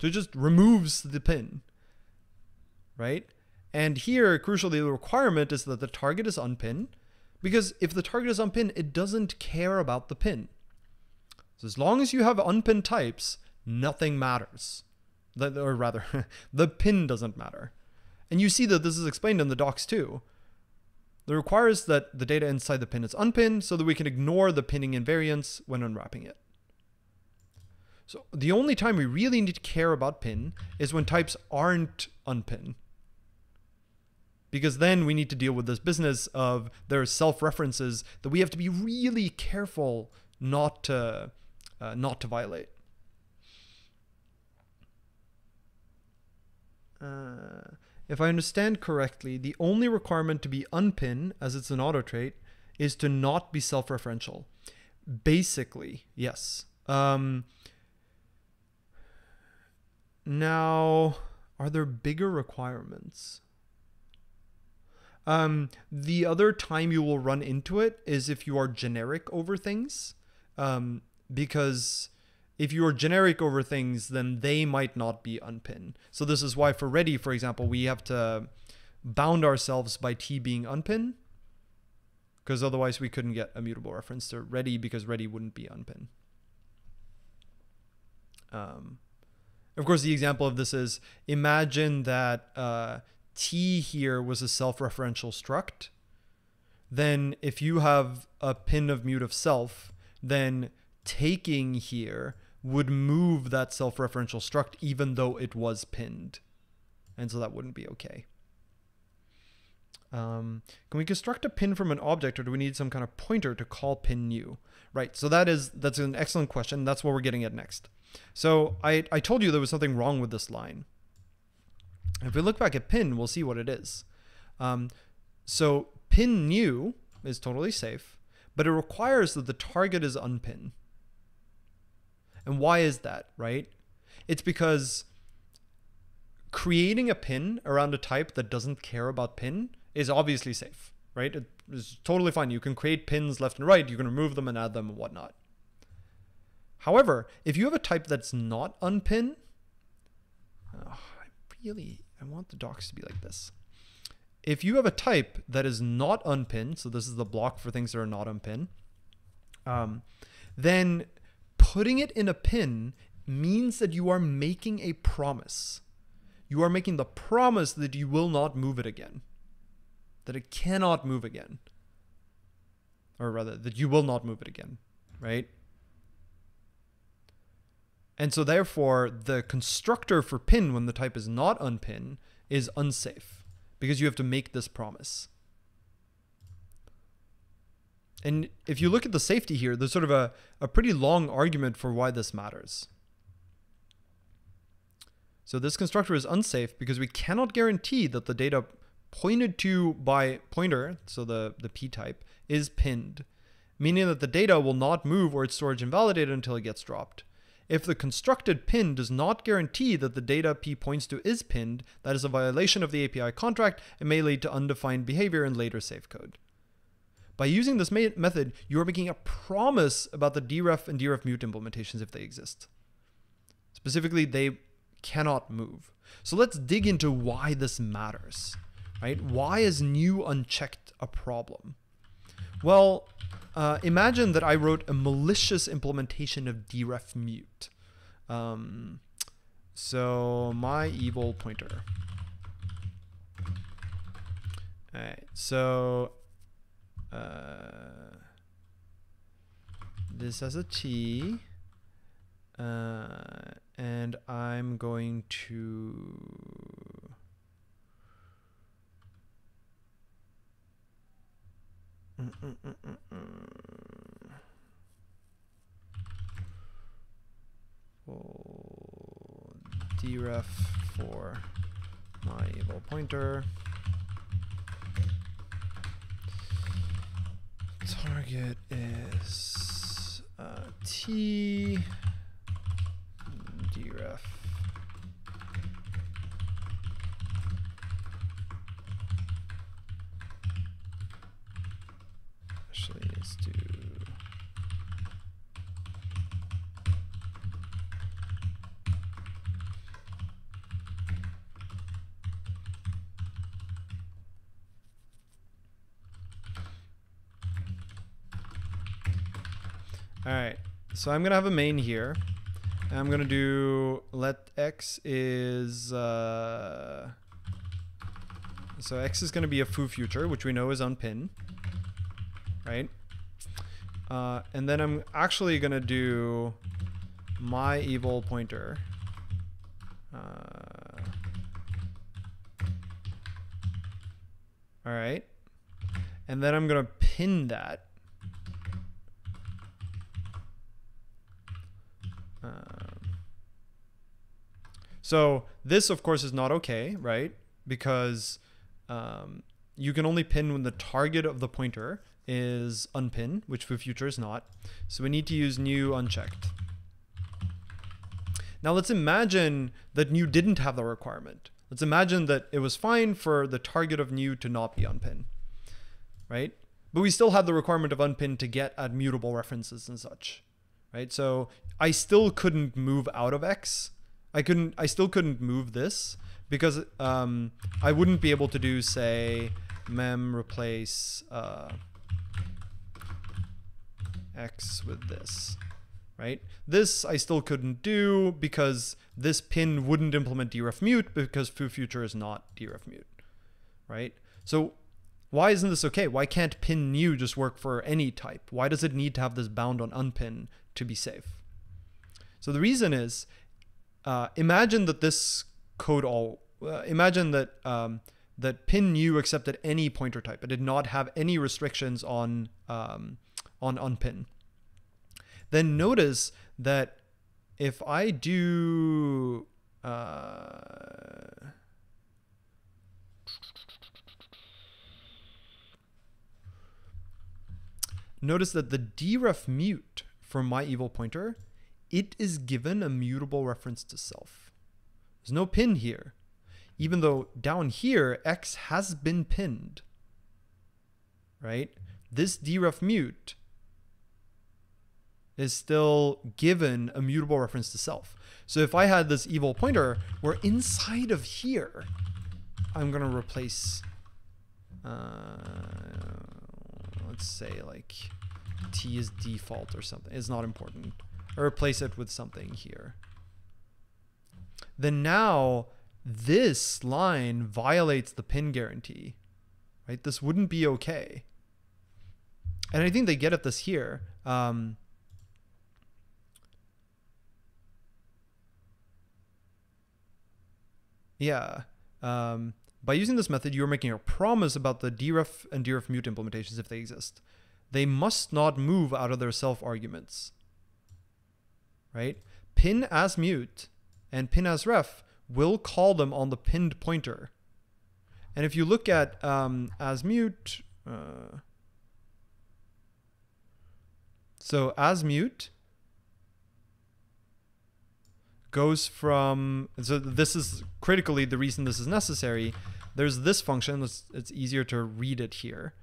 Speaker 1: So it just removes the pin, right? And here, crucially, the requirement is that the target is unpin, because if the target is unpin, it doesn't care about the pin. So as long as you have unpin types, nothing matters. Or rather, <laughs> the pin doesn't matter. And you see that this is explained in the docs too. It requires that the data inside the pin is unpinned so that we can ignore the pinning invariance when unwrapping it. So the only time we really need to care about pin is when types aren't unpin. Because then we need to deal with this business of their self-references that we have to be really careful not to uh, not to violate. Uh, if I understand correctly, the only requirement to be unpin, as it's an auto trait, is to not be self-referential. Basically, yes. Um, now, are there bigger requirements? Um, the other time you will run into it is if you are generic over things, um, because if you are generic over things, then they might not be unpin. So this is why for ready, for example, we have to bound ourselves by t being unpin, because otherwise we couldn't get a mutable reference to ready because ready wouldn't be unpin. Um, of course, the example of this is imagine that uh, T here was a self-referential struct. Then if you have a pin of mute of self, then taking here would move that self-referential struct even though it was pinned. And so that wouldn't be okay. Um, can we construct a pin from an object or do we need some kind of pointer to call pin new? Right, so that is that's an excellent question. That's what we're getting at next. So I, I told you there was something wrong with this line. If we look back at pin, we'll see what it is. Um, so pin new is totally safe, but it requires that the target is unpin. And why is that, right? It's because creating a pin around a type that doesn't care about pin is obviously safe, right? It is totally fine. You can create pins left and right. You can remove them and add them and whatnot. However, if you have a type that's not unpin, oh, really, I want the docs to be like this. If you have a type that is not unpin, so this is the block for things that are not unpin, um, then putting it in a pin means that you are making a promise. You are making the promise that you will not move it again, that it cannot move again, or rather, that you will not move it again, right? And so therefore, the constructor for pin when the type is not unpin is unsafe because you have to make this promise. And if you look at the safety here, there's sort of a, a pretty long argument for why this matters. So this constructor is unsafe because we cannot guarantee that the data pointed to by pointer, so the, the p type, is pinned, meaning that the data will not move or its storage invalidated until it gets dropped. If the constructed pin does not guarantee that the data P points to is pinned, that is a violation of the API contract and may lead to undefined behavior in later safe code. By using this method, you are making a promise about the deref and deref mute implementations if they exist. Specifically, they cannot move. So let's dig into why this matters, right? Why is new unchecked a problem? Well, uh, imagine that I wrote a malicious implementation of deref mute. Um, so my evil pointer. All right, so uh, this has a T, uh, and I'm going to Deref for my evil pointer. Target is uh, T deref All right, so I'm gonna have a main here. And I'm gonna do let x is, uh, so x is gonna be a foo future, which we know is unpin, right? Uh, and then I'm actually gonna do my evil pointer. Uh, all right. And then I'm going to pin that. Um, so this, of course, is not okay, right? Because um, you can only pin when the target of the pointer is unpin, which for future is not. So we need to use new unchecked. Now let's imagine that new didn't have the requirement. Let's imagine that it was fine for the target of new to not be unpin, right? But we still had the requirement of unpin to get at mutable references and such, right? So I still couldn't move out of X. I couldn't, I still couldn't move this because um, I wouldn't be able to do, say, mem replace uh, X with this, right? This I still couldn't do because this pin wouldn't implement deref mute because foo future is not deref mute, right? So why isn't this okay? Why can't pin new just work for any type? Why does it need to have this bound on unpin to be safe? So the reason is, uh, imagine that this code all, uh, imagine that um, that pin new accepted any pointer type. It did not have any restrictions on um, on unpin. Then notice that if I do uh, notice that the deref mute for my evil pointer it is given a mutable reference to self. There's no pin here, even though down here, X has been pinned, right? This deref mute is still given a mutable reference to self. So if I had this evil pointer where inside of here, I'm going to replace, uh, let's say like T is default or something. It's not important or replace it with something here. Then now this line violates the pin guarantee, right? This wouldn't be okay. And I think they get at this here. Um, yeah. Um, by using this method, you're making a promise about the deref and deref mute implementations if they exist. They must not move out of their self arguments right? Pin as mute and pin as ref will call them on the pinned pointer. And if you look at um, as mute, uh, so as mute goes from, so this is critically the reason this is necessary. There's this function, it's, it's easier to read it here.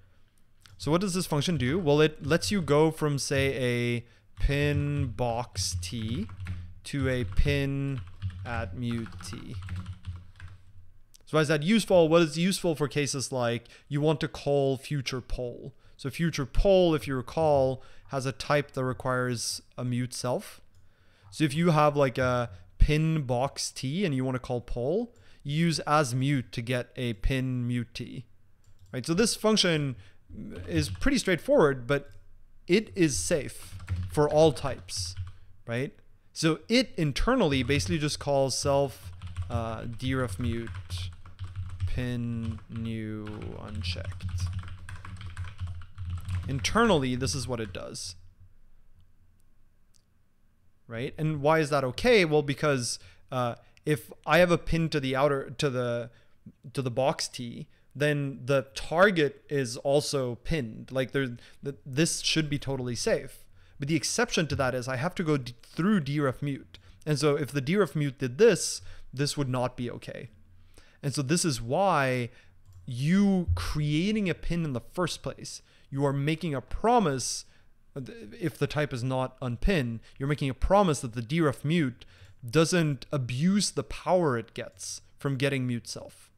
Speaker 1: So what does this function do? Well, it lets you go from say a pin box t to a pin at mute t. So why is that useful? What is useful for cases like you want to call future poll. So future poll, if you recall, has a type that requires a mute self. So if you have like a pin box t and you want to call poll, use as mute to get a pin mute t. Right? So this function is pretty straightforward, but it is safe for all types, right? So it internally basically just calls self uh, deref mute pin new unchecked. Internally, this is what it does. Right? And why is that okay? Well, because uh, if I have a pin to the outer to the to the box T, then the target is also pinned. Like there, this should be totally safe. But the exception to that is I have to go through deref mute. And so if the deref mute did this, this would not be okay. And so this is why you creating a pin in the first place, you are making a promise uh, if the type is not unpin, you're making a promise that the deref mute doesn't abuse the power it gets from getting mute self.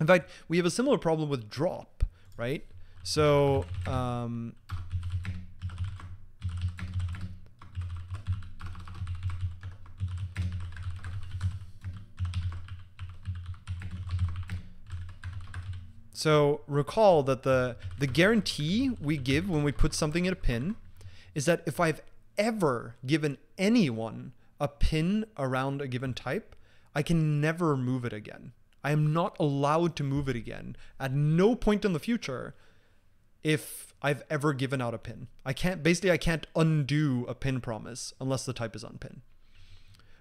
Speaker 1: In fact, we have a similar problem with drop, right? So um, So recall that the the guarantee we give when we put something in a pin is that if I have ever given anyone a pin around a given type, I can never move it again. I am not allowed to move it again at no point in the future if I've ever given out a pin. I can't basically I can't undo a pin promise unless the type is unpin.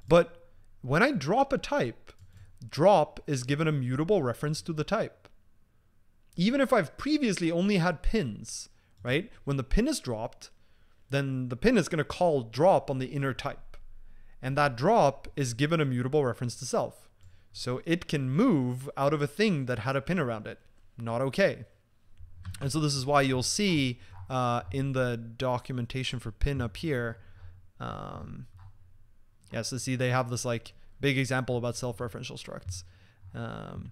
Speaker 1: But when I drop a type, drop is given a mutable reference to the type. Even if I've previously only had pins, right? When the pin is dropped, then the pin is going to call drop on the inner type. And that drop is given a mutable reference to self. So it can move out of a thing that had a pin around it. Not okay. And so this is why you'll see uh, in the documentation for pin up here, um, yeah, so see they have this like big example about self-referential structs. Um,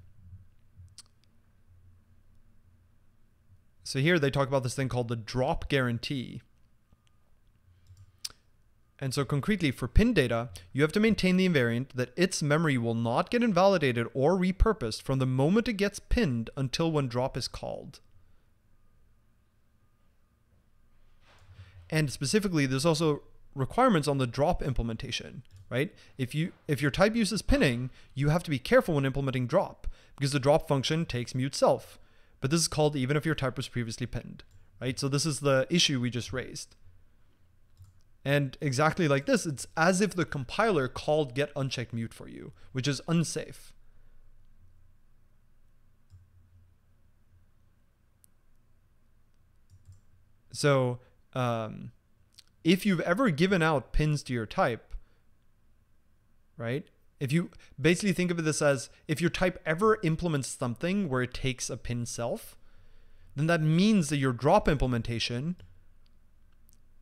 Speaker 1: so here they talk about this thing called the drop guarantee. And so concretely for pin data, you have to maintain the invariant that its memory will not get invalidated or repurposed from the moment it gets pinned until when drop is called. And specifically, there's also requirements on the drop implementation, right? If you if your type uses pinning, you have to be careful when implementing drop because the drop function takes mute self. But this is called even if your type was previously pinned, right? So this is the issue we just raised. And exactly like this, it's as if the compiler called get unchecked mute for you, which is unsafe. So um, if you've ever given out pins to your type, right? If you basically think of this as if your type ever implements something where it takes a pin self, then that means that your drop implementation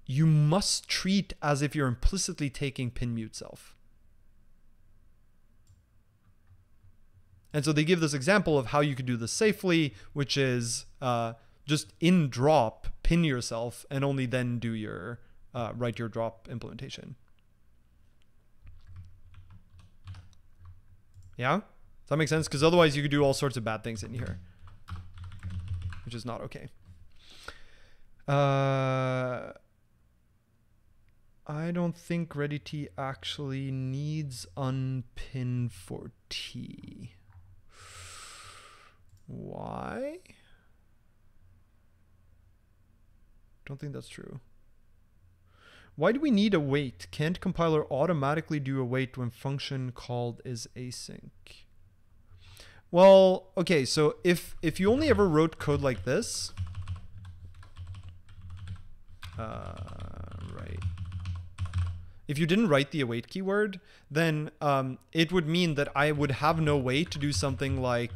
Speaker 1: you must treat as if you're implicitly taking pin mute self. And so they give this example of how you could do this safely, which is uh, just in drop pin yourself and only then do your uh, write your drop implementation. Yeah? Does that make sense? Because otherwise you could do all sorts of bad things in here, which is not okay. Uh, I don't think ready T actually needs unpin for T. Why? Don't think that's true. Why do we need await? Can't compiler automatically do await when function called is async? Well, okay, so if if you only ever wrote code like this, uh. If you didn't write the await keyword, then um, it would mean that I would have no way to do something like,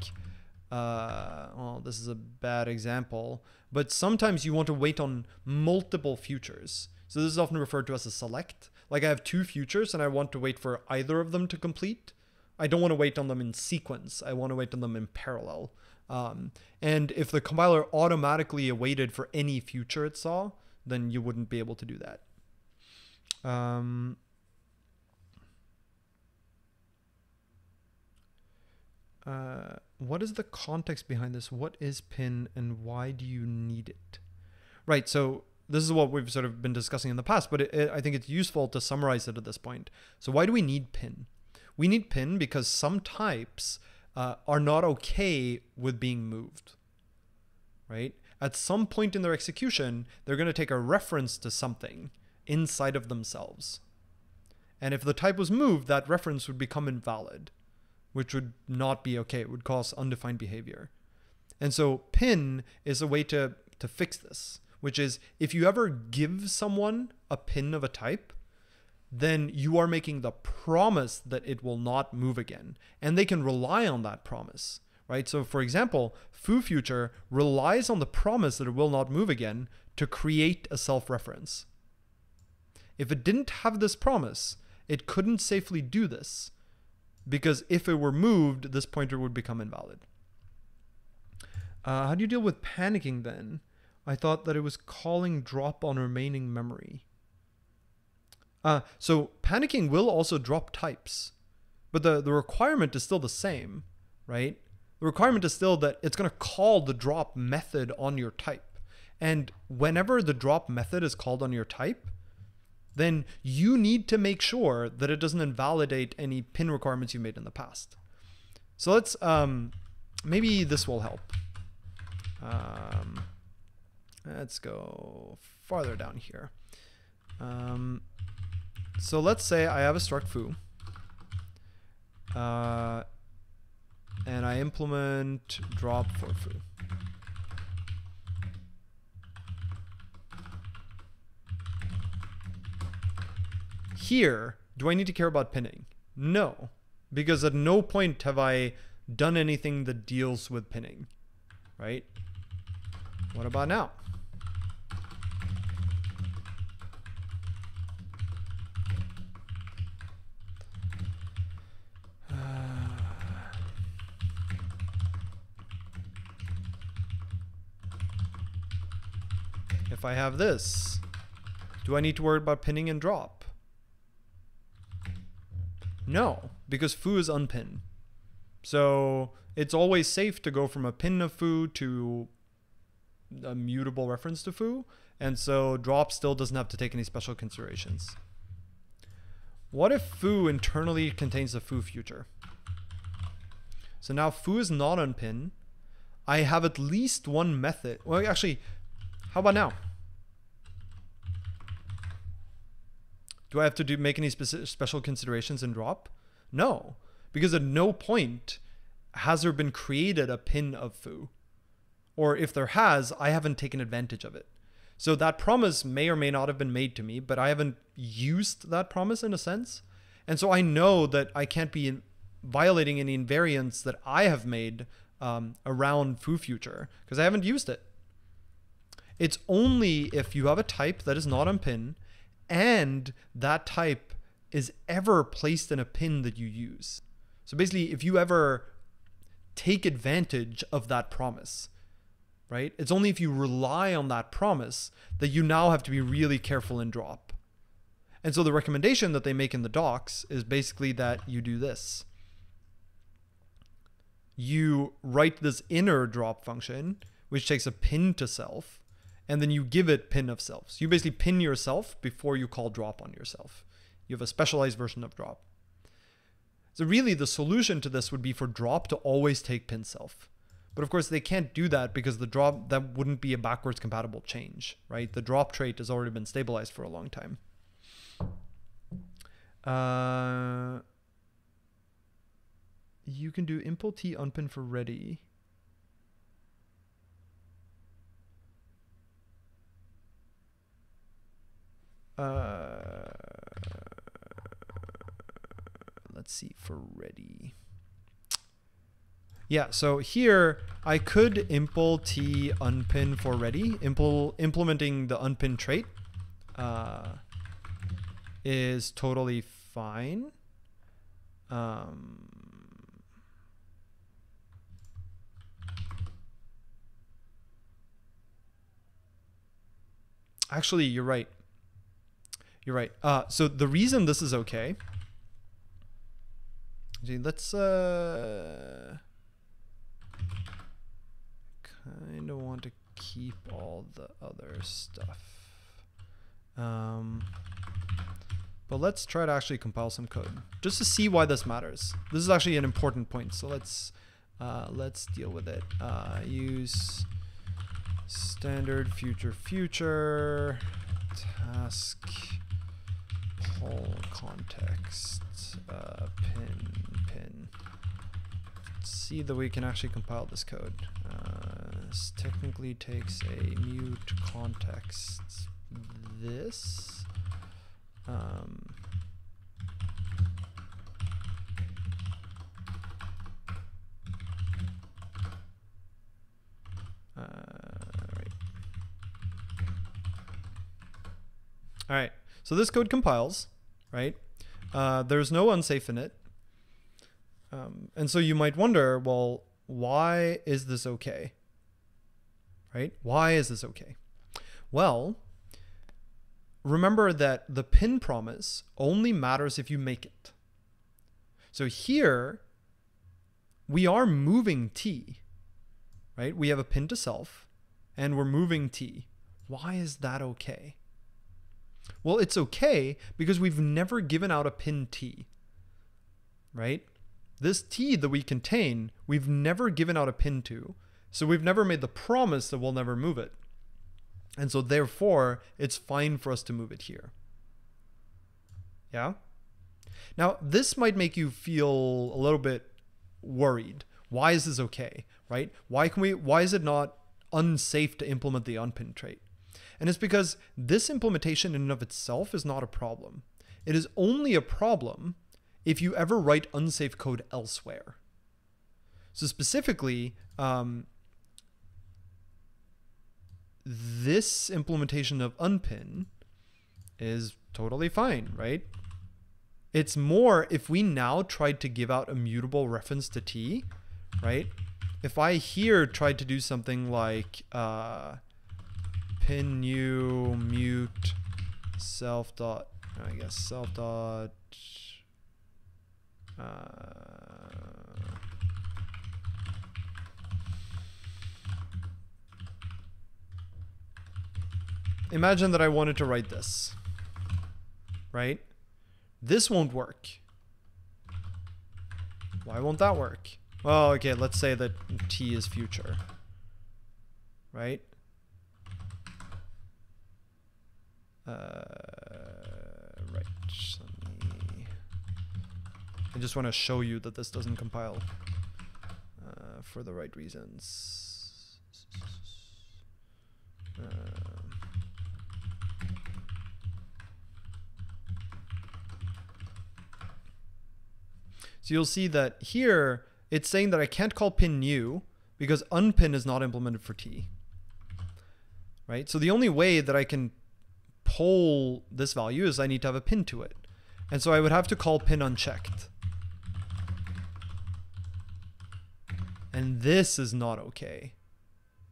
Speaker 1: uh, well, this is a bad example, but sometimes you want to wait on multiple futures. So this is often referred to as a select. Like I have two futures and I want to wait for either of them to complete. I don't want to wait on them in sequence. I want to wait on them in parallel. Um, and if the compiler automatically awaited for any future it saw, then you wouldn't be able to do that. Um, uh, what is the context behind this? What is pin and why do you need it? Right. So this is what we've sort of been discussing in the past, but it, it, I think it's useful to summarize it at this point. So why do we need pin? We need pin because some types uh, are not okay with being moved, right? At some point in their execution, they're going to take a reference to something inside of themselves. And if the type was moved, that reference would become invalid which would not be okay. It would cause undefined behavior. And so pin is a way to, to fix this, which is if you ever give someone a pin of a type, then you are making the promise that it will not move again. And they can rely on that promise, right? So for example, foo future relies on the promise that it will not move again to create a self-reference. If it didn't have this promise, it couldn't safely do this because if it were moved, this pointer would become invalid. Uh, how do you deal with panicking then? I thought that it was calling drop on remaining memory. Uh, so panicking will also drop types, but the, the requirement is still the same, right? The requirement is still that it's going to call the drop method on your type. And whenever the drop method is called on your type, then you need to make sure that it doesn't invalidate any pin requirements you made in the past. So let's, um, maybe this will help. Um, let's go farther down here. Um, so let's say I have a struct foo. Uh, and I implement drop for foo. Here, do I need to care about pinning? No, because at no point have I done anything that deals with pinning, right? What about now? <sighs> If I have this, do I need to worry about pinning and drop? No, because foo is unpin. So it's always safe to go from a pin of foo to a mutable reference to foo. And so drop still doesn't have to take any special considerations. What if foo internally contains a foo future? So now foo is not unpin. I have at least one method. Well, actually, how about now? Do I have to do make any specific, special considerations in drop? No, because at no point has there been created a pin of foo. Or if there has, I haven't taken advantage of it. So that promise may or may not have been made to me, but I haven't used that promise in a sense. And so I know that I can't be violating any invariants that I have made um, around foo future because I haven't used it. It's only if you have a type that is not unpin and that type is ever placed in a pin that you use. So basically, if you ever take advantage of that promise, right? It's only if you rely on that promise that you now have to be really careful in drop. And so the recommendation that they make in the docs is basically that you do this. You write this inner drop function, which takes a pin to self, and then you give it pin of self. So you basically pin yourself before you call drop on yourself. You have a specialized version of drop. So really the solution to this would be for drop to always take pin self. But of course they can't do that because the drop that wouldn't be a backwards compatible change, right? The drop trait has already been stabilized for a long time. Uh, you can do impl t unpin for ready. Uh, let's see for ready. Yeah, so here I could impl t unpin for ready. Impl implementing the unpin trait uh, is totally fine. Um, actually, you're right. You're right. Uh, so the reason this is okay. Let's uh, kind of want to keep all the other stuff. Um, but let's try to actually compile some code just to see why this matters. This is actually an important point. So let's uh, let's deal with it. Uh, use standard future future task poll context uh, pin pin Let's see that we can actually compile this code uh, this technically takes a mute context this um, uh. All right. So this code compiles, right? Uh, there's no unsafe in it. Um, and so you might wonder, well, why is this okay? Right? Why is this okay? Well, remember that the pin promise only matters if you make it. So here, we are moving t, right? We have a pin to self, and we're moving t. Why is that okay? Well, it's okay because we've never given out a pin t, right? This t that we contain, we've never given out a pin to. So we've never made the promise that we'll never move it. And so therefore, it's fine for us to move it here. Yeah? Now, this might make you feel a little bit worried. Why is this okay, right? Why can we why is it not unsafe to implement the unpin trait? And it's because this implementation in and of itself is not a problem. It is only a problem if you ever write unsafe code elsewhere. So specifically, um, this implementation of unpin is totally fine, right? It's more if we now tried to give out a mutable reference to t, right? If I here tried to do something like uh, pin new mute self dot, I guess self dot. Uh, imagine that I wanted to write this, right? This won't work. Why won't that work? Well, okay, let's say that t is future. Right? Uh, right. Me... I just want to show you that this doesn't compile uh, for the right reasons. Uh, So you'll see that here it's saying that I can't call pin new because unpin is not implemented for t. Right? So the only way that I can pull this value is I need to have a pin to it. And so I would have to call pin unchecked. And this is not okay.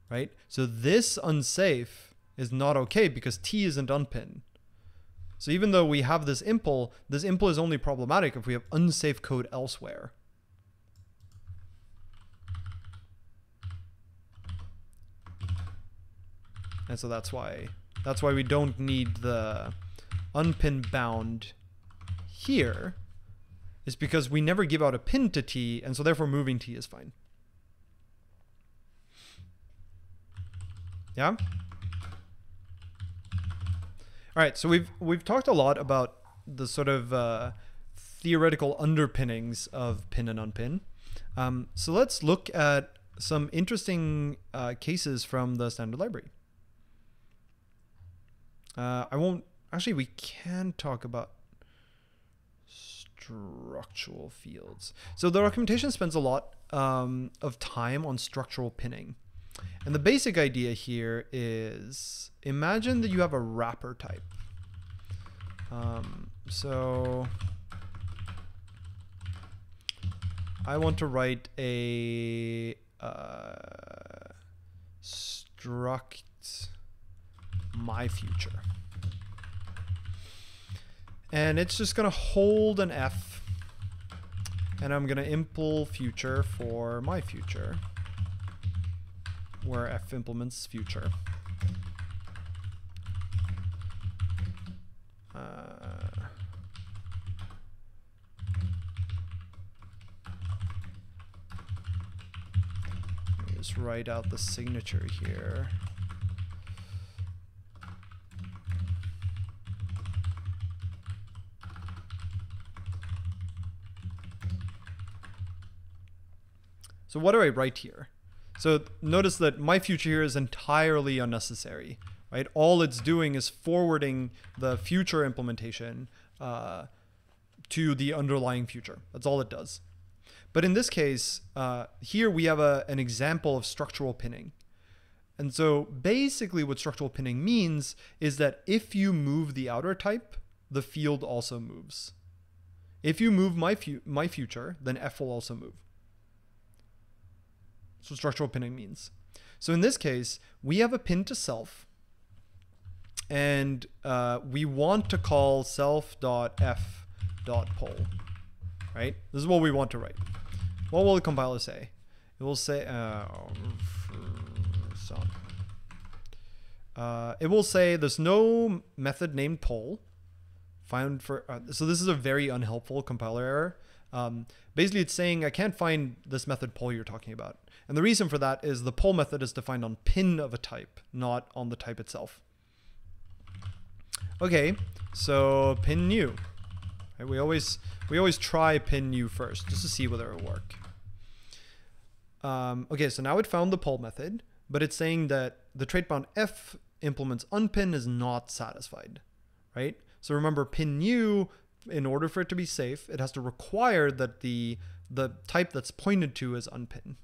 Speaker 1: Right? So this unsafe is not okay because t isn't unpin. So even though we have this impl, this impl is only problematic if we have unsafe code elsewhere. And so that's why that's why we don't need the unpin bound here is because we never give out a pin to t and so therefore moving t is fine. Yeah? All right, so we've we've talked a lot about the sort of uh, theoretical underpinnings of pin and unpin. Um, so let's look at some interesting uh, cases from the standard library. Uh, I won't actually. We can talk about structural fields. So the documentation spends a lot um, of time on structural pinning. And the basic idea here is imagine that you have a wrapper type. Um, so I want to write a uh, struct my future. And it's just going to hold an F. And I'm going to impl future for my future where f implements future. Uh, just write out the signature here. So what do I write here? So notice that my future here is entirely unnecessary, right? All it's doing is forwarding the future implementation uh, to the underlying future. That's all it does. But in this case, uh, here we have a, an example of structural pinning. And so basically what structural pinning means is that if you move the outer type, the field also moves. If you move my, fu my future, then f will also move. That's what structural pinning means. So in this case, we have a pin to self, and uh, we want to call self.f.poll, right? This is what we want to write. What will the compiler say? It will say, uh, uh, it will say there's no method named poll found for. Uh, so this is a very unhelpful compiler error. Um, basically, it's saying I can't find this method poll you're talking about. And the reason for that is the poll method is defined on pin of a type, not on the type itself. Okay, so pin new. Right, we always we always try pin new first just to see whether it will work. Um, okay, so now it found the poll method, but it's saying that the trait bound f implements unpin is not satisfied, right? So remember pin new, in order for it to be safe, it has to require that the the type that's pointed to is unpin.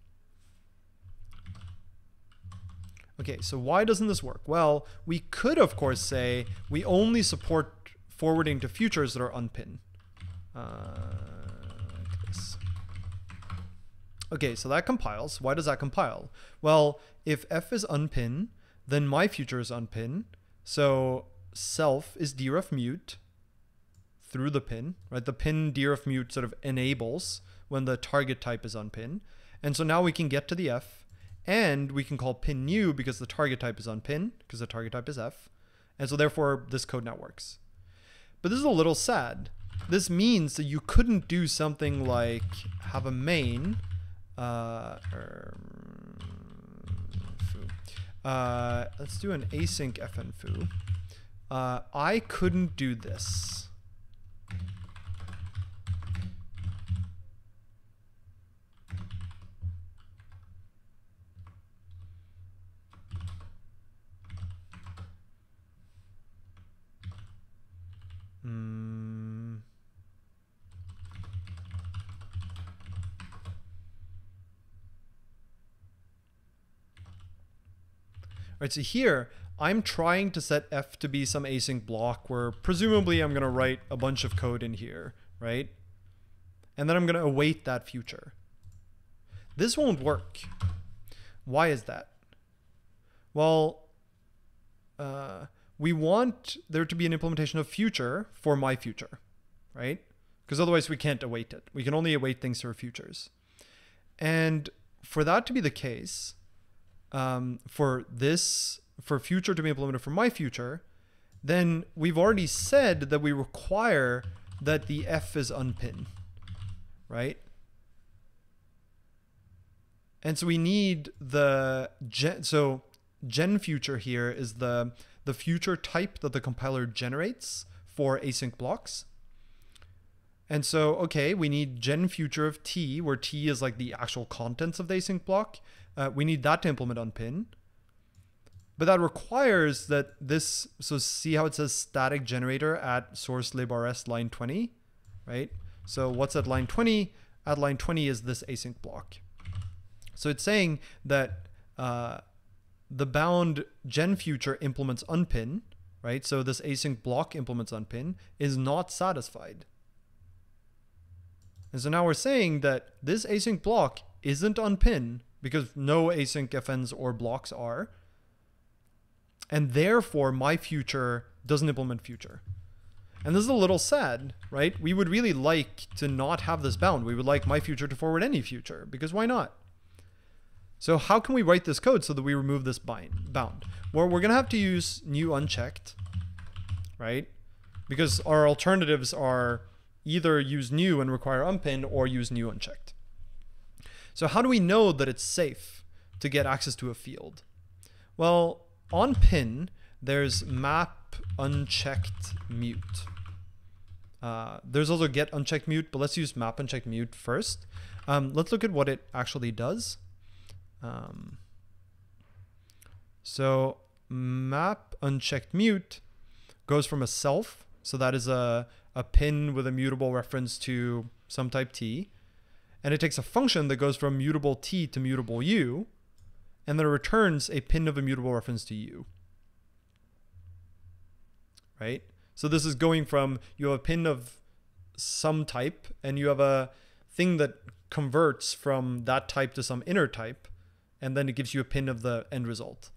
Speaker 1: Okay, so why doesn't this work? Well, we could of course say we only support forwarding to futures that are unpin. Uh, like okay, so that compiles. Why does that compile? Well, if f is unpin, then my future is unpin. So self is deref mute through the pin, right? The pin deref mute sort of enables when the target type is unpin. And so now we can get to the f and we can call pin new because the target type is unpin because the target type is f. And so therefore this code now works. But this is a little sad. This means that you couldn't do something like have a main uh, er, uh, let's do an async fn foo. Uh, I couldn't do this. Hmm. Right, so here I'm trying to set f to be some async block where presumably I'm going to write a bunch of code in here, right? And then I'm going to await that future. This won't work. Why is that? Well, uh, we want there to be an implementation of future for my future, right? Because otherwise we can't await it. We can only await things for futures. And for that to be the case, um, for this for future to be implemented for my future, then we've already said that we require that the f is unpin, right? And so we need the gen, so gen future here is the the future type that the compiler generates for async blocks. And so, okay, we need gen future of t, where t is like the actual contents of the async block. Uh, we need that to implement unpin. But that requires that this, so see how it says static generator at source librs line 20, right? So what's at line 20? At line 20 is this async block. So it's saying that uh, the bound gen future implements unpin, right? So this async block implements unpin is not satisfied. And so now we're saying that this async block isn't unpin because no async fns or blocks are and therefore my future doesn't implement future. And this is a little sad, right? We would really like to not have this bound. We would like my future to forward any future, because why not? So how can we write this code so that we remove this bind, bound? Well, we're going to have to use new unchecked, right? Because our alternatives are either use new and require unpin or use new unchecked. So how do we know that it's safe to get access to a field? Well, on pin, there's map unchecked mute. Uh, there's also get unchecked mute, but let's use map unchecked mute first. Um, let's look at what it actually does. Um, so map unchecked mute goes from a self, so that is a, a pin with a mutable reference to some type t, and it takes a function that goes from mutable t to mutable u, and then it returns a pin of immutable reference to u. Right? So this is going from you have a pin of some type and you have a thing that converts from that type to some inner type and then it gives you a pin of the end result.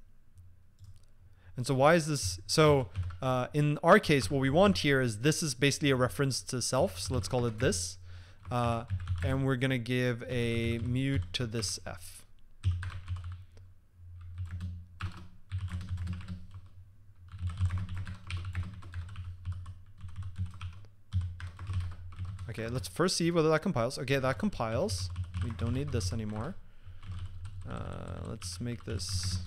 Speaker 1: And so why is this? So uh, in our case, what we want here is this is basically a reference to self. So let's call it this. Uh, and we're going to give a mu to this f. Okay, let's first see whether that compiles. Okay, that compiles. We don't need this anymore. Uh, let's make this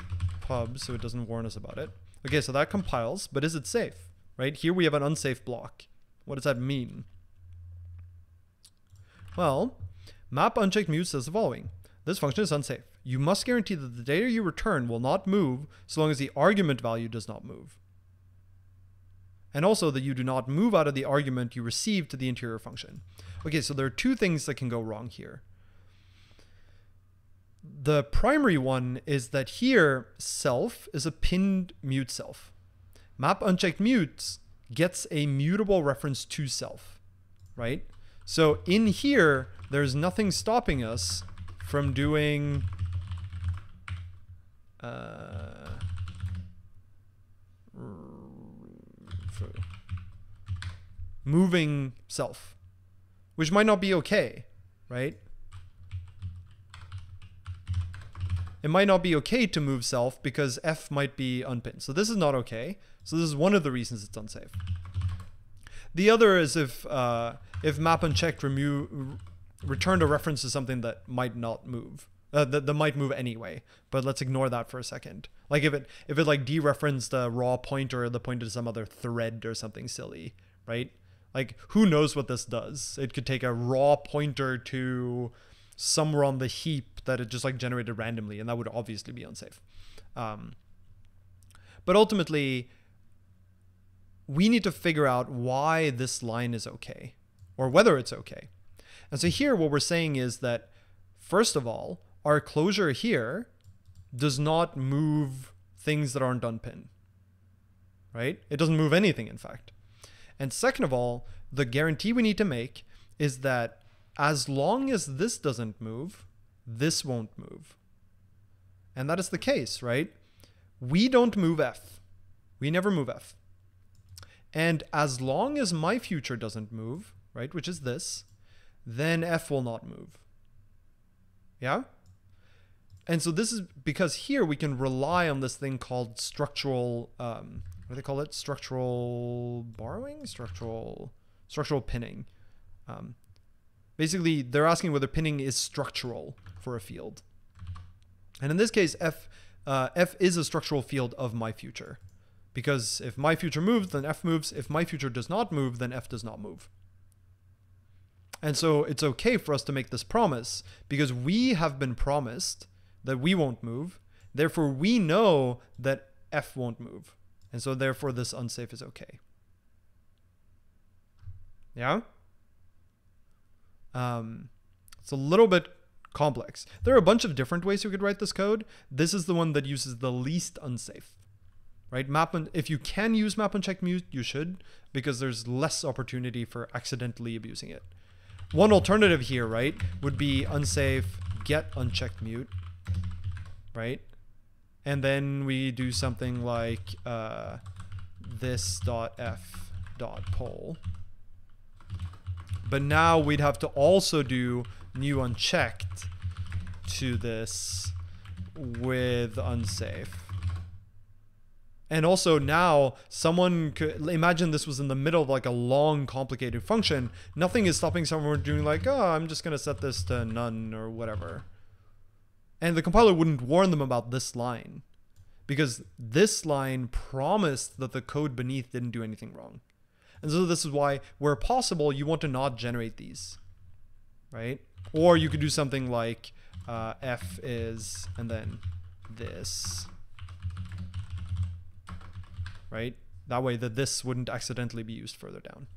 Speaker 1: pub so it doesn't warn us about it. Okay, so that compiles, but is it safe? Right? Here we have an unsafe block. What does that mean? Well, map unchecked mute says the following. This function is unsafe. You must guarantee that the data you return will not move so long as the argument value does not move. And also that you do not move out of the argument you receive to the interior function. Okay, so there are two things that can go wrong here. The primary one is that here self is a pinned mute self. Map unchecked mutes gets a mutable reference to self, right? So in here, there's nothing stopping us from doing uh, moving self, which might not be okay, right? It might not be okay to move self because F might be unpinned. So this is not okay. So this is one of the reasons it's unsafe. The other is if uh, if map unchecked remove returned a reference to something that might not move. Uh, that, that might move anyway, but let's ignore that for a second. Like if it if it like dereferenced a raw pointer that pointed to some other thread or something silly, right? Like who knows what this does? It could take a raw pointer to somewhere on the heap that it just like generated randomly, and that would obviously be unsafe. Um, but ultimately, we need to figure out why this line is okay, or whether it's okay. And so here, what we're saying is that first of all, our closure here does not move things that aren't unpinned, right? It doesn't move anything, in fact. And second of all, the guarantee we need to make is that as long as this doesn't move, this won't move. And that is the case, right? We don't move F. We never move F. And as long as my future doesn't move, right, which is this, then F will not move. Yeah? And so this is because here we can rely on this thing called structural, um, what do they call it? Structural borrowing? Structural, structural pinning. Um, basically, they're asking whether pinning is structural for a field. And in this case, F, uh, F is a structural field of my future. Because if my future moves, then F moves. If my future does not move, then F does not move. And so it's okay for us to make this promise because we have been promised that we won't move. Therefore, we know that F won't move. And so therefore this unsafe is okay. Yeah? Um, it's a little bit complex. There are a bunch of different ways you could write this code. This is the one that uses the least unsafe. Right? Map and if you can use map unchecked mute, you should, because there's less opportunity for accidentally abusing it. One alternative here, right, would be unsafe get unchecked mute right? And then we do something like uh, this dot f dot poll. But now we'd have to also do new unchecked to this with unsafe. And also now someone could imagine this was in the middle of like a long complicated function. Nothing is stopping someone from doing like, oh, I'm just going to set this to none or whatever. And the compiler wouldn't warn them about this line because this line promised that the code beneath didn't do anything wrong. And so this is why, where possible, you want to not generate these, right? Or you could do something like uh, f is, and then this, right? That way that this wouldn't accidentally be used further down.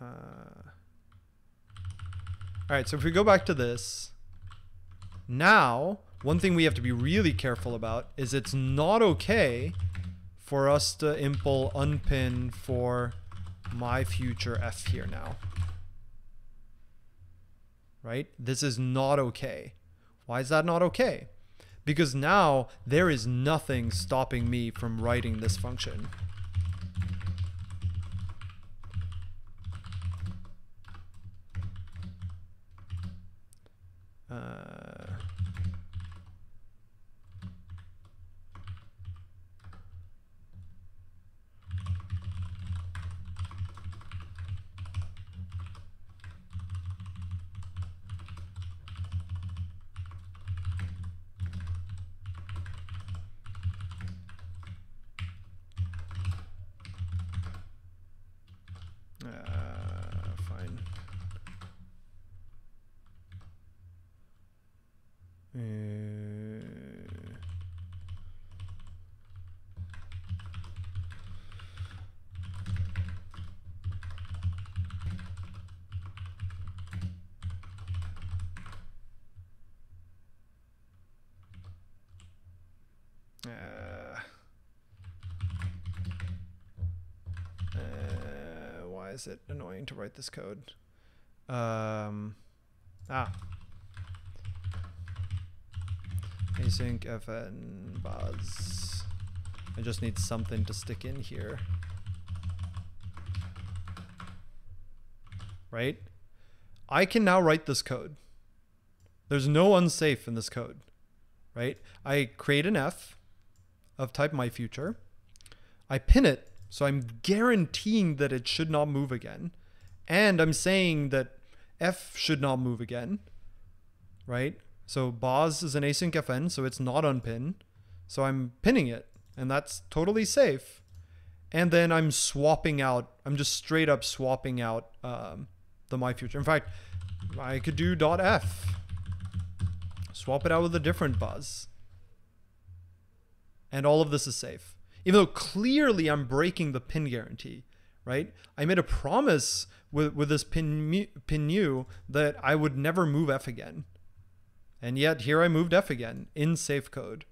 Speaker 1: Uh, all right, so if we go back to this, now, one thing we have to be really careful about is it's not okay for us to impl unpin for my future f here now. Right? This is not okay. Why is that not okay? Because now there is nothing stopping me from writing this function. Uh, fine. Uh, Uh, why is it annoying to write this code? Um, ah. Async fn buzz. I just need something to stick in here. Right? I can now write this code. There's no unsafe in this code, right? I create an F of type my future. I pin it, so I'm guaranteeing that it should not move again. And I'm saying that F should not move again, right? So buzz is an async fn, so it's not unpin. So I'm pinning it, and that's totally safe. And then I'm swapping out, I'm just straight up swapping out um, the my future. In fact, I could do dot .f, swap it out with a different buzz. And all of this is safe. Even though clearly I'm breaking the pin guarantee, right? I made a promise with, with this pin, pin new that I would never move F again. And yet here I moved F again in safe code.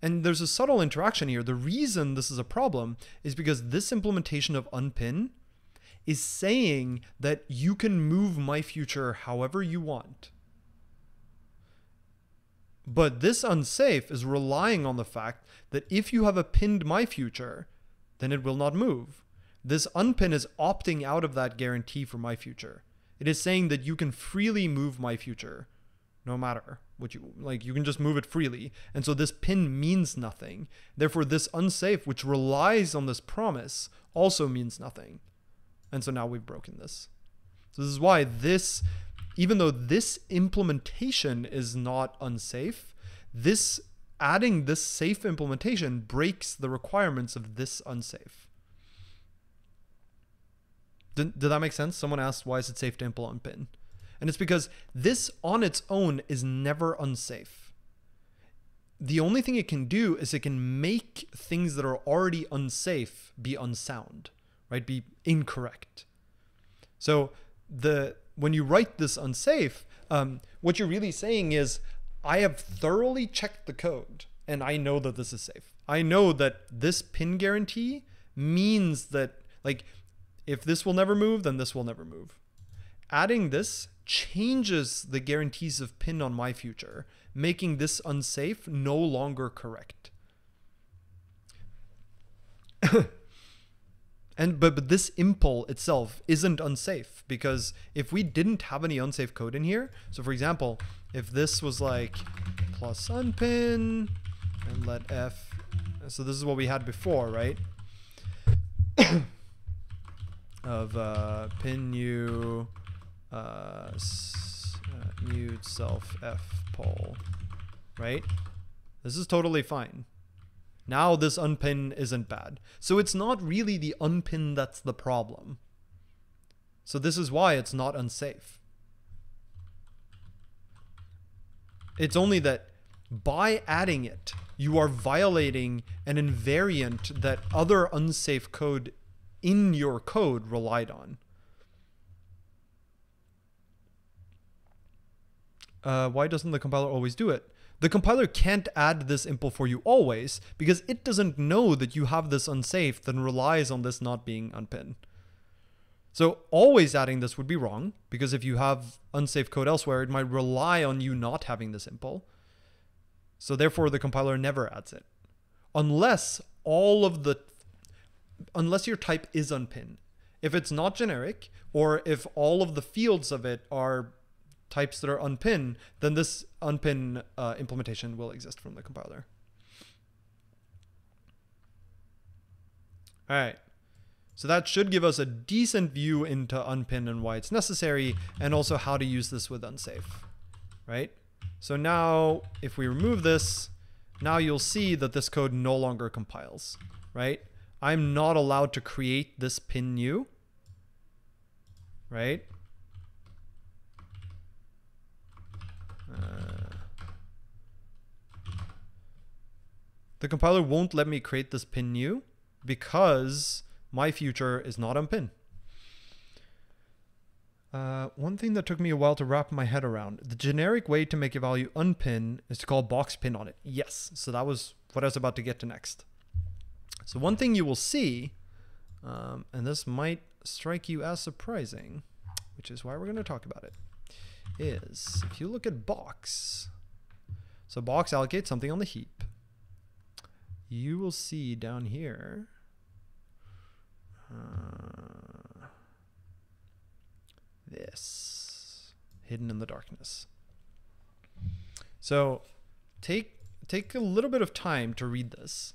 Speaker 1: And there's a subtle interaction here. The reason this is a problem is because this implementation of unpin is saying that you can move my future however you want. But this unsafe is relying on the fact that if you have a pinned my future, then it will not move. This unpin is opting out of that guarantee for my future. It is saying that you can freely move my future no matter what you like you can just move it freely. And so this pin means nothing. Therefore this unsafe which relies on this promise also means nothing. And so now we've broken this. So this is why this even though this implementation is not unsafe this adding this safe implementation breaks the requirements of this unsafe. Did, did that make sense? Someone asked why is it safe to implement pin and it's because this on its own is never unsafe. The only thing it can do is it can make things that are already unsafe be unsound, right? Be incorrect. So the when you write this unsafe, um, what you're really saying is, I have thoroughly checked the code and I know that this is safe. I know that this pin guarantee means that like if this will never move, then this will never move. Adding this changes the guarantees of pin on my future, making this unsafe no longer correct. <coughs> and but, but this impl itself isn't unsafe because if we didn't have any unsafe code in here, so for example, if this was like plus unpin and let f, so this is what we had before, right? <coughs> of uh, pin new uh, mute self f poll, right? This is totally fine. Now this unpin isn't bad. So it's not really the unpin that's the problem. So this is why it's not unsafe. It's only that by adding it, you are violating an invariant that other unsafe code in your code relied on. Uh, why doesn't the compiler always do it? The compiler can't add this impl for you always because it doesn't know that you have this unsafe and relies on this not being unpinned. So always adding this would be wrong because if you have unsafe code elsewhere, it might rely on you not having this impl. So therefore the compiler never adds it. Unless all of the, unless your type is unpin. If it's not generic or if all of the fields of it are types that are unpin, then this unpin uh, implementation will exist from the compiler. All right. So that should give us a decent view into unpin and why it's necessary, and also how to use this with unsafe, right? So now if we remove this, now you'll see that this code no longer compiles, right? I'm not allowed to create this pin new right? The compiler won't let me create this pin new because my future is not unpin. Uh, one thing that took me a while to wrap my head around the generic way to make a value unpin is to call box pin on it. Yes, so that was what I was about to get to next. So, one thing you will see, um, and this might strike you as surprising, which is why we're going to talk about it, is if you look at box, so box allocates something on the heap, you will see down here. Uh, this hidden in the darkness. So take take a little bit of time to read this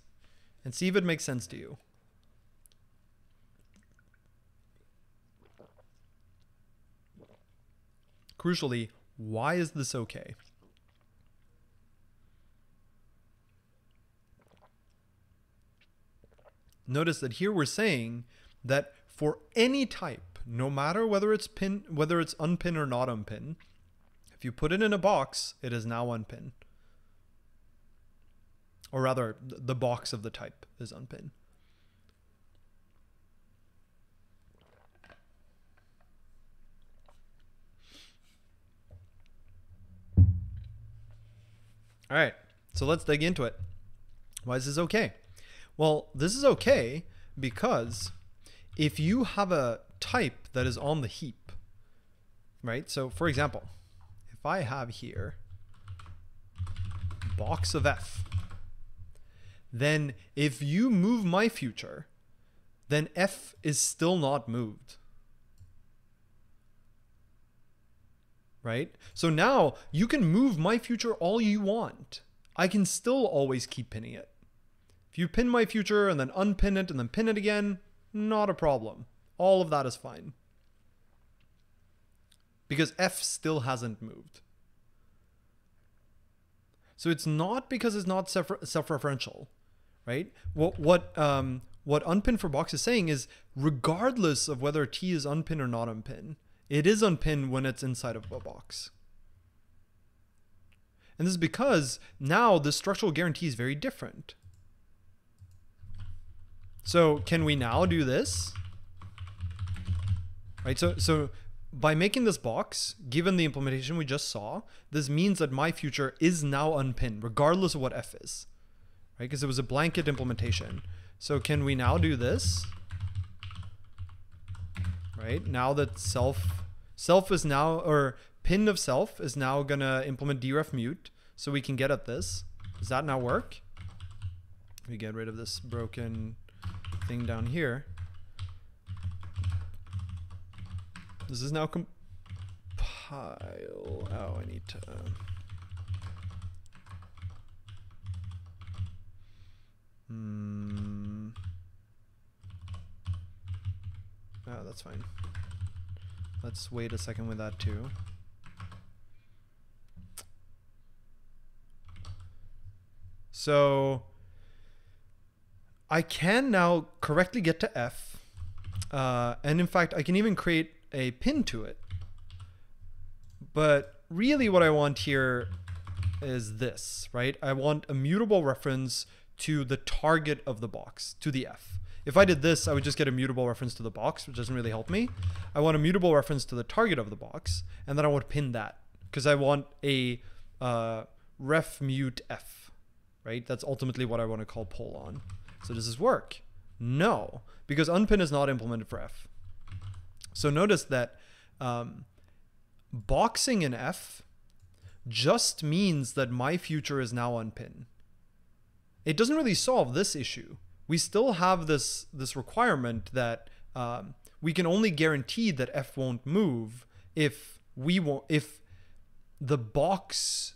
Speaker 1: and see if it makes sense to you. Crucially, why is this okay? Notice that here we're saying that for any type, no matter whether it's pin whether it's unpin or not unpin, if you put it in a box, it is now unpin. Or rather, the box of the type is unpin. All right, so let's dig into it. Why is this okay? Well, this is okay because if you have a type that is on the heap, right? So for example, if I have here box of f, then if you move my future, then f is still not moved. Right? So now you can move my future all you want. I can still always keep pinning it. If you pin my future and then unpin it and then pin it again, not a problem. All of that is fine. Because F still hasn't moved. So it's not because it's not self-referential, right? What what um, what unpin for box is saying is regardless of whether T is unpin or not unpin, it is unpin when it's inside of a box. And this is because now the structural guarantee is very different. So can we now do this? Right, so, so by making this box, given the implementation we just saw, this means that my future is now unpinned, regardless of what f is. Right, because it was a blanket implementation. So can we now do this? Right, now that self, self is now, or pin of self is now gonna implement deref mute, so we can get at this. Does that now work? We get rid of this broken thing down here. This is now compile. Oh, I need to. Hmm. Oh, that's fine. Let's wait a second with that too. So I can now correctly get to F. Uh, and in fact, I can even create a pin to it. But really what I want here is this, right? I want a mutable reference to the target of the box, to the F. If I did this, I would just get a mutable reference to the box, which doesn't really help me. I want a mutable reference to the target of the box, and then I to pin that because I want a uh, ref mute F, right? That's ultimately what I want to call poll on. So does this work? No, because unpin is not implemented for F. So notice that um, boxing in F just means that my future is now unpin. It doesn't really solve this issue. We still have this this requirement that um, we can only guarantee that F won't move if we won't if the box.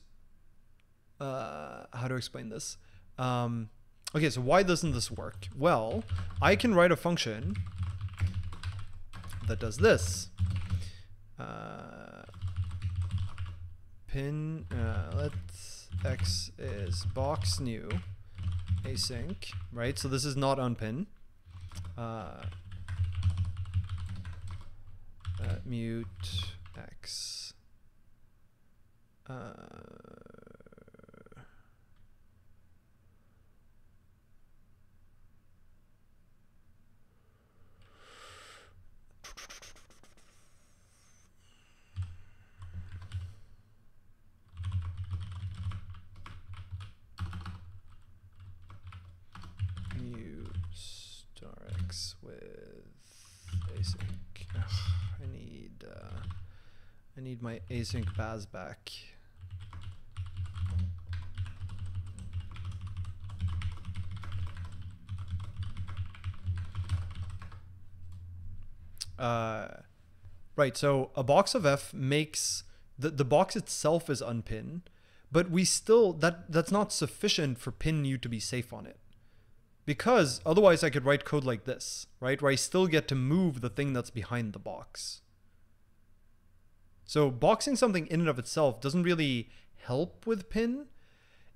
Speaker 1: Uh, how to explain this? Um, Okay, so why doesn't this work? Well, I can write a function that does this. Uh, pin, uh, let's, x is box new async, right? So this is not unpin. Uh, uh, mute x. Uh, mute star x with async. Ugh, I need uh, I need my async baz back. Uh, right. So a box of f makes the the box itself is unpin, but we still that that's not sufficient for pin new to be safe on it because otherwise I could write code like this, right? Where I still get to move the thing that's behind the box. So boxing something in and of itself doesn't really help with pin.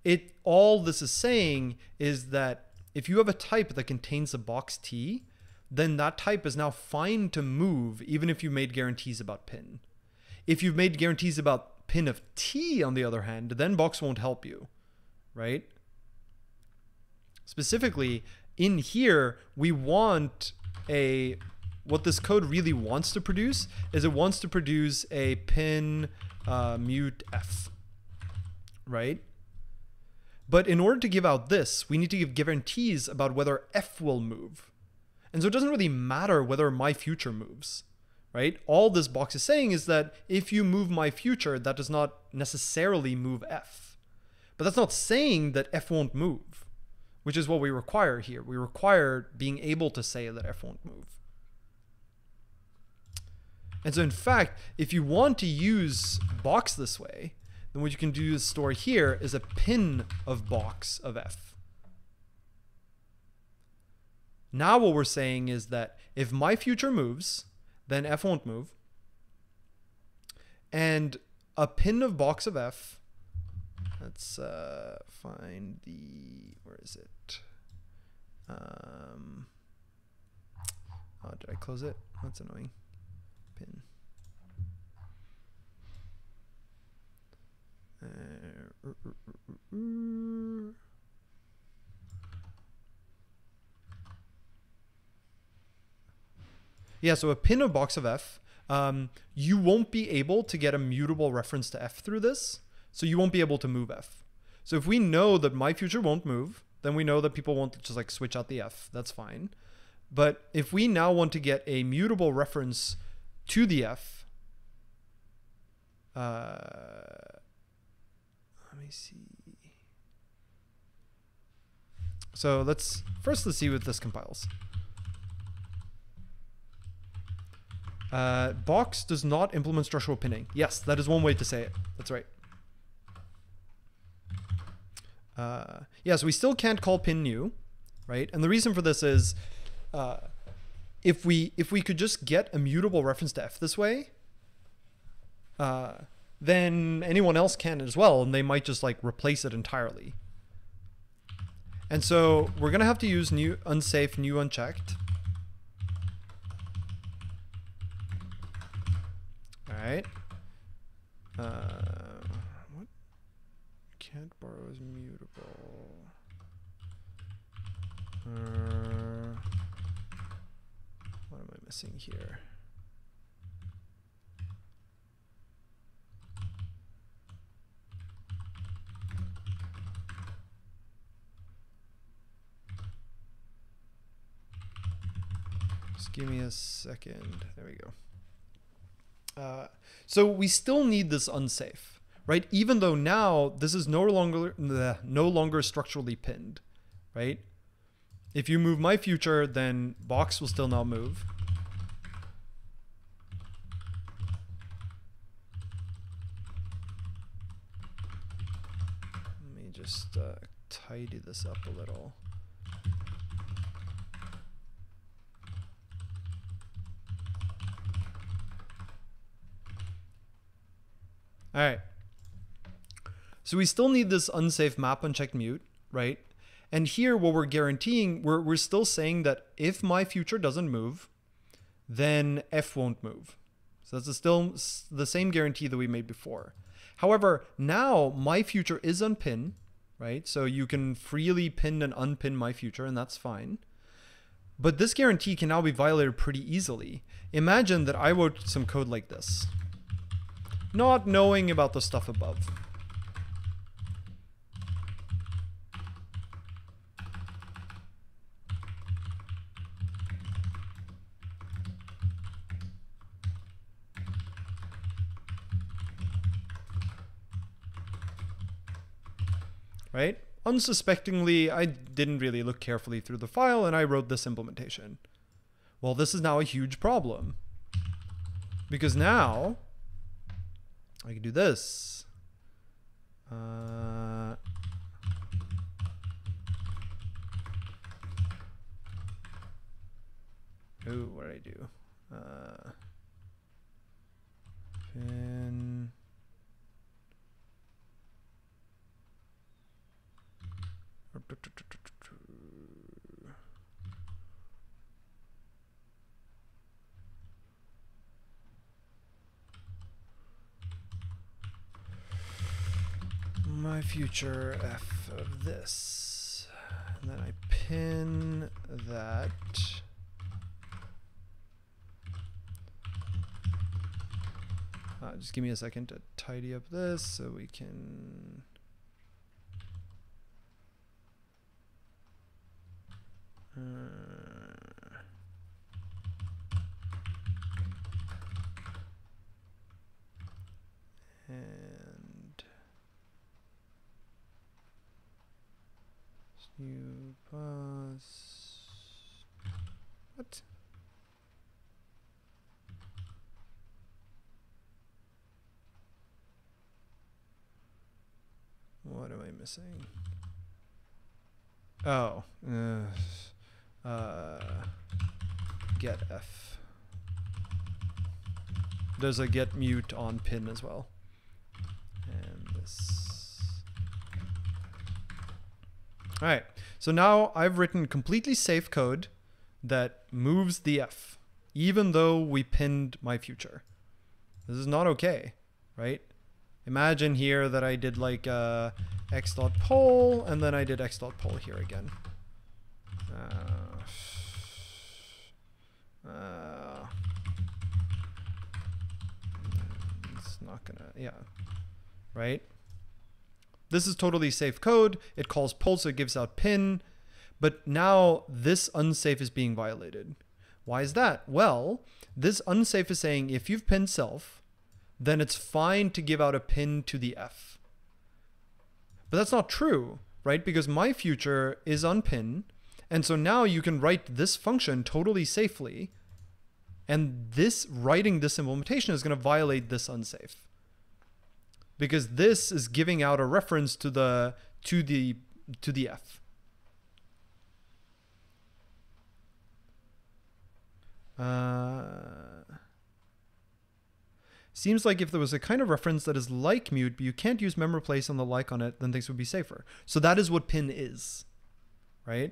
Speaker 1: It all this is saying is that if you have a type that contains a box T, then that type is now fine to move even if you made guarantees about pin. If you've made guarantees about pin of T on the other hand, then box won't help you, right? Specifically, in here, we want a what this code really wants to produce is it wants to produce a pin uh, mute f, right? But in order to give out this, we need to give guarantees about whether f will move. And so it doesn't really matter whether my future moves, right? All this box is saying is that if you move my future, that does not necessarily move f. But that's not saying that f won't move which is what we require here. We require being able to say that f won't move. And so in fact, if you want to use box this way, then what you can do is store here is a pin of box of f. Now what we're saying is that if my future moves, then f won't move. And a pin of box of f Let's uh, find the, where is it? Um, oh, did I close it? That's annoying. Uh, uh, yeah, so a pin of box of F, um, you won't be able to get a mutable reference to F through this. So you won't be able to move F. So if we know that my future won't move, then we know that people won't just like switch out the F. That's fine. But if we now want to get a mutable reference to the F, uh, let me see. So let's first let's see what this compiles. Uh, box does not implement structural pinning. Yes, that is one way to say it. That's right. Uh, yeah, so we still can't call pin new, right? And the reason for this is uh, if we if we could just get a mutable reference to f this way, uh, then anyone else can as well, and they might just like replace it entirely. And so we're gonna have to use new unsafe new unchecked. All right. Uh, what? can't borrow is mutable. Uh, missing here? Just give me a second. There we go. Uh, so we still need this unsafe right? Even though now this is no longer no longer structurally pinned, right? If you move my future, then box will still not move. Let me just uh, tidy this up a little. All right. So we still need this unsafe map unchecked mute, right? And here what we're guaranteeing, we're, we're still saying that if my future doesn't move, then f won't move. So that's still the same guarantee that we made before. However, now my future is unpin, right? So you can freely pin and unpin my future, and that's fine. But this guarantee can now be violated pretty easily. Imagine that I wrote some code like this, not knowing about the stuff above. Right? Unsuspectingly, I didn't really look carefully through the file and I wrote this implementation. Well, this is now a huge problem. Because now, I can do this. Uh, oh, what did I do? Uh. My future f of this. And then I pin that. Uh, just give me a second to tidy up this so we can and new bus. What? What am I missing? Oh. Uh. Uh, get F. There's a get mute on pin as well. And this. All right. So now I've written completely safe code that moves the F, even though we pinned my future. This is not okay, right? Imagine here that I did like uh, x dot poll, and then I did x dot poll here again. Uh, it's not gonna, yeah, right? This is totally safe code. It calls polls, it gives out pin, but now this unsafe is being violated. Why is that? Well, this unsafe is saying if you've pinned self, then it's fine to give out a pin to the F. But that's not true, right? Because my future is unpin, and so now you can write this function totally safely. And this writing this implementation is going to violate this unsafe. Because this is giving out a reference to the to the to the F. Uh, seems like if there was a kind of reference that is like mute, but you can't use memreplace on the like on it, then things would be safer. So that is what pin is, right?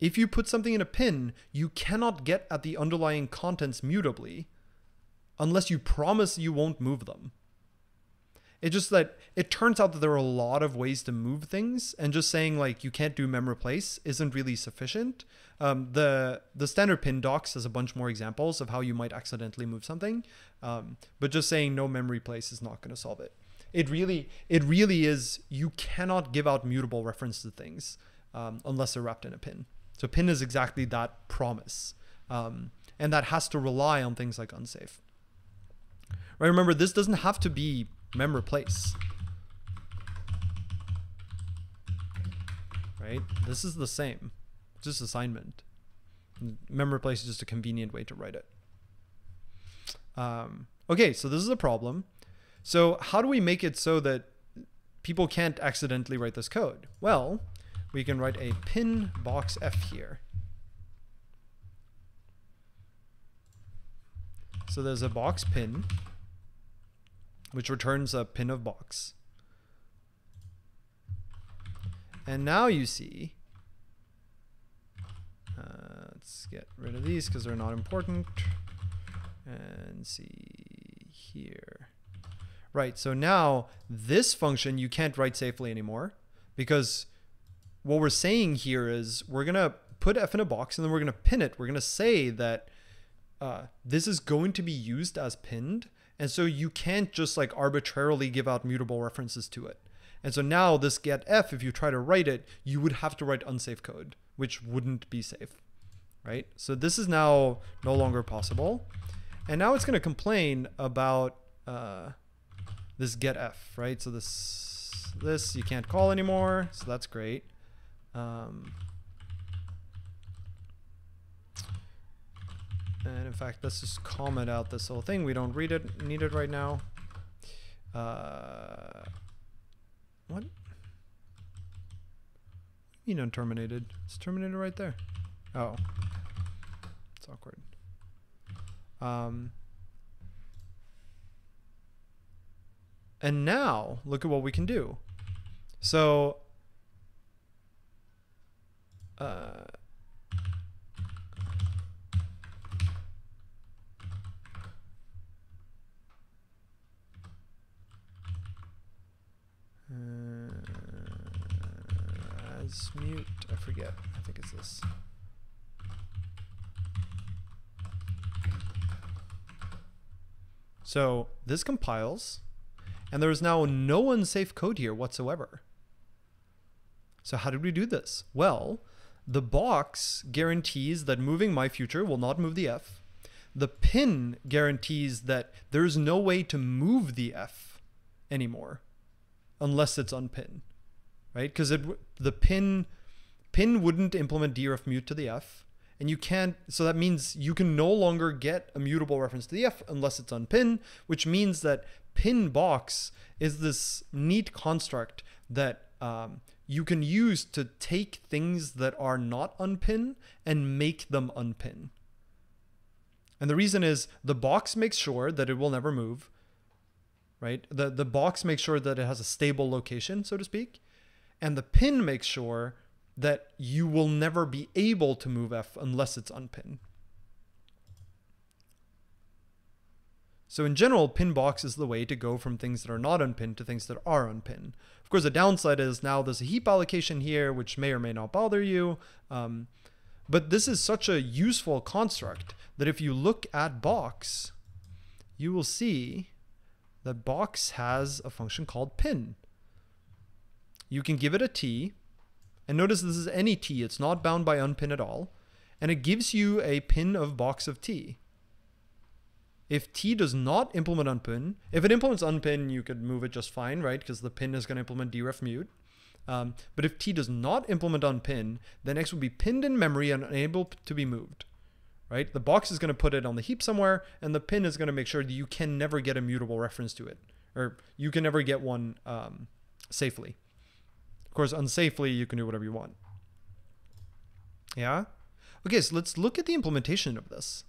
Speaker 1: If you put something in a pin, you cannot get at the underlying contents mutably unless you promise you won't move them. It's just that it turns out that there are a lot of ways to move things, and just saying like you can't do mem replace isn't really sufficient. Um, the the standard pin docs has a bunch more examples of how you might accidentally move something, um, but just saying no mem replace is not going to solve it. It really it really is you cannot give out mutable reference to things um, unless they're wrapped in a pin. So pin is exactly that promise. Um, and that has to rely on things like unsafe. Right, remember, this doesn't have to be mem replace. Right? This is the same. Just assignment. Mem replace is just a convenient way to write it. Um, okay, so this is a problem. So how do we make it so that people can't accidentally write this code? Well, we can write a pin box F here. So there's a box pin, which returns a pin of box. And now you see, uh, let's get rid of these because they're not important. and see here. Right, so now this function you can't write safely anymore because what we're saying here is we're going to put f in a box and then we're going to pin it. We're going to say that uh, this is going to be used as pinned. And so you can't just like arbitrarily give out mutable references to it. And so now this get f, if you try to write it, you would have to write unsafe code, which wouldn't be safe, right? So this is now no longer possible. And now it's going to complain about uh, this get f, right? So this this you can't call anymore, so that's great. Um, and in fact, let's just comment out this whole thing. We don't read it, need it right now. Uh, what? You know, terminated. It's terminated right there. Oh, it's awkward. Um, and now look at what we can do. So, uh, Uh, as mute, I forget. I think it's this. So this compiles, and there is now no unsafe code here whatsoever. So how did we do this? Well, the box guarantees that moving my future will not move the f. The pin guarantees that there's no way to move the f anymore unless it's unpin, right? Because it the pin pin wouldn't implement deref mute to the f, and you can't. So that means you can no longer get a mutable reference to the f unless it's unpin, which means that pin box is this neat construct that um, you can use to take things that are not unpin and make them unpin. And the reason is the box makes sure that it will never move right? The, the box makes sure that it has a stable location, so to speak. And the pin makes sure that you will never be able to move F unless it's unpinned. So in general, pin box is the way to go from things that are not unpinned to things that are unpinned. Of course, the downside is now there's a heap allocation here, which may or may not bother you. Um, but this is such a useful construct that if you look at box, you will see the box has a function called pin. You can give it a t, and notice this is any t, it's not bound by unpin at all, and it gives you a pin of box of t. If t does not implement unpin, if it implements unpin, you could move it just fine, right? Because the pin is going to implement deref mute. Um, but if t does not implement unpin, then x will be pinned in memory and unable to be moved right? The box is going to put it on the heap somewhere, and the pin is going to make sure that you can never get a mutable reference to it, or you can never get one um, safely. Of course, unsafely, you can do whatever you want. Yeah? Okay, so let's look at the implementation of this.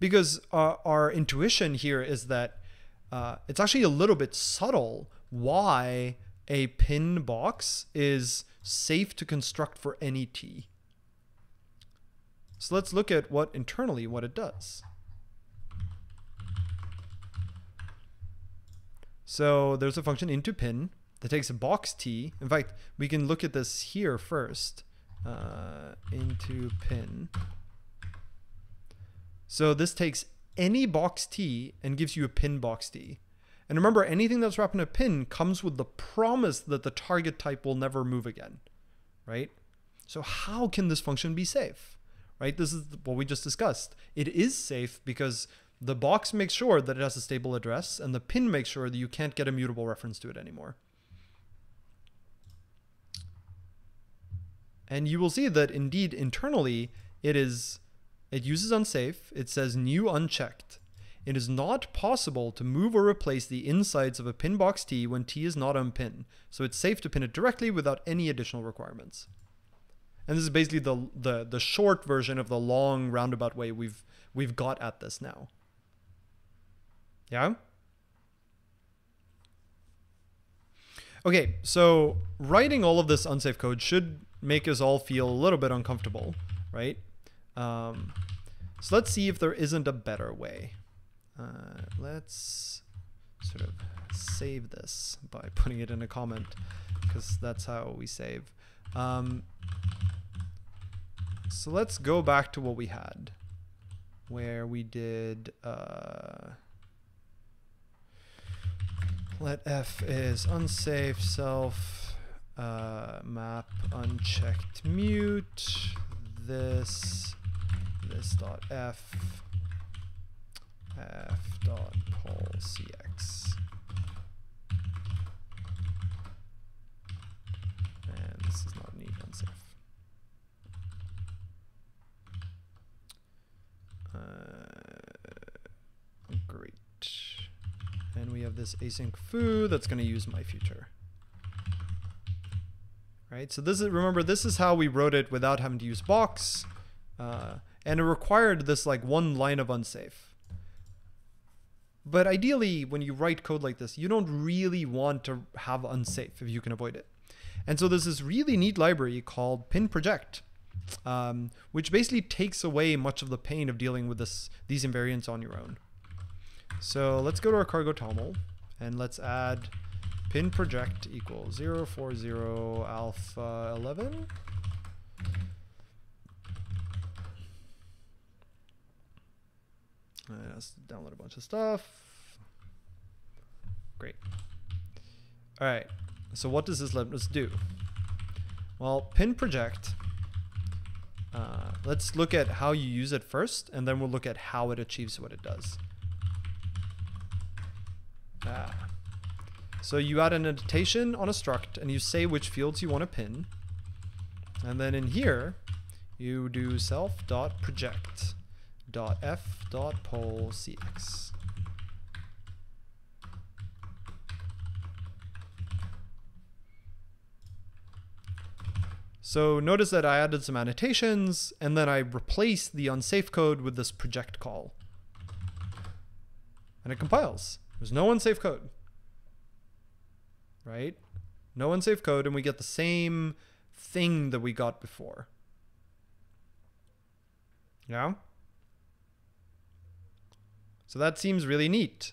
Speaker 1: Because uh, our intuition here is that uh, it's actually a little bit subtle why a pin box is safe to construct for any t. So let's look at what internally what it does. So there's a function into pin that takes a box t. In fact, we can look at this here first. Uh, into pin. So this takes any box t and gives you a pin box t. And remember, anything that's wrapped in a pin comes with the promise that the target type will never move again, right? So how can this function be safe? Right? This is what we just discussed. It is safe because the box makes sure that it has a stable address and the pin makes sure that you can't get a mutable reference to it anymore. And you will see that indeed internally it is it uses unsafe. It says new unchecked. It is not possible to move or replace the insides of a pin box T when T is not unpinned, so it's safe to pin it directly without any additional requirements. And this is basically the, the, the short version of the long roundabout way we've, we've got at this now. Yeah? Okay, so writing all of this unsafe code should make us all feel a little bit uncomfortable, right? Um, so let's see if there isn't a better way. Uh, let's sort of save this by <laughs> putting it in a comment because that's how we save. Um, so let's go back to what we had where we did uh, let f is unsafe self uh, map unchecked mute this this dot f f dot poll cx and this is not need unsafe uh, great. And we have this async foo that's going to use my future. Right so this is remember this is how we wrote it without having to use box uh, and it required this like one line of unsafe. But ideally when you write code like this you don't really want to have unsafe if you can avoid it and so there's this really neat library called pin project um, which basically takes away much of the pain of dealing with this these invariants on your own. So let's go to our cargo toml and let's add pin project equals 040 alpha 11 and let's download a bunch of stuff. Great. All right so what does this let us do well pin project uh, let's look at how you use it first and then we'll look at how it achieves what it does ah. So you add an annotation on a struct and you say which fields you want to pin. And then in here, you do self dot project dot f dot poll cx. So notice that I added some annotations and then I replaced the unsafe code with this project call. And it compiles. There's no unsafe code right? No unsafe code, and we get the same thing that we got before. Yeah? So that seems really neat.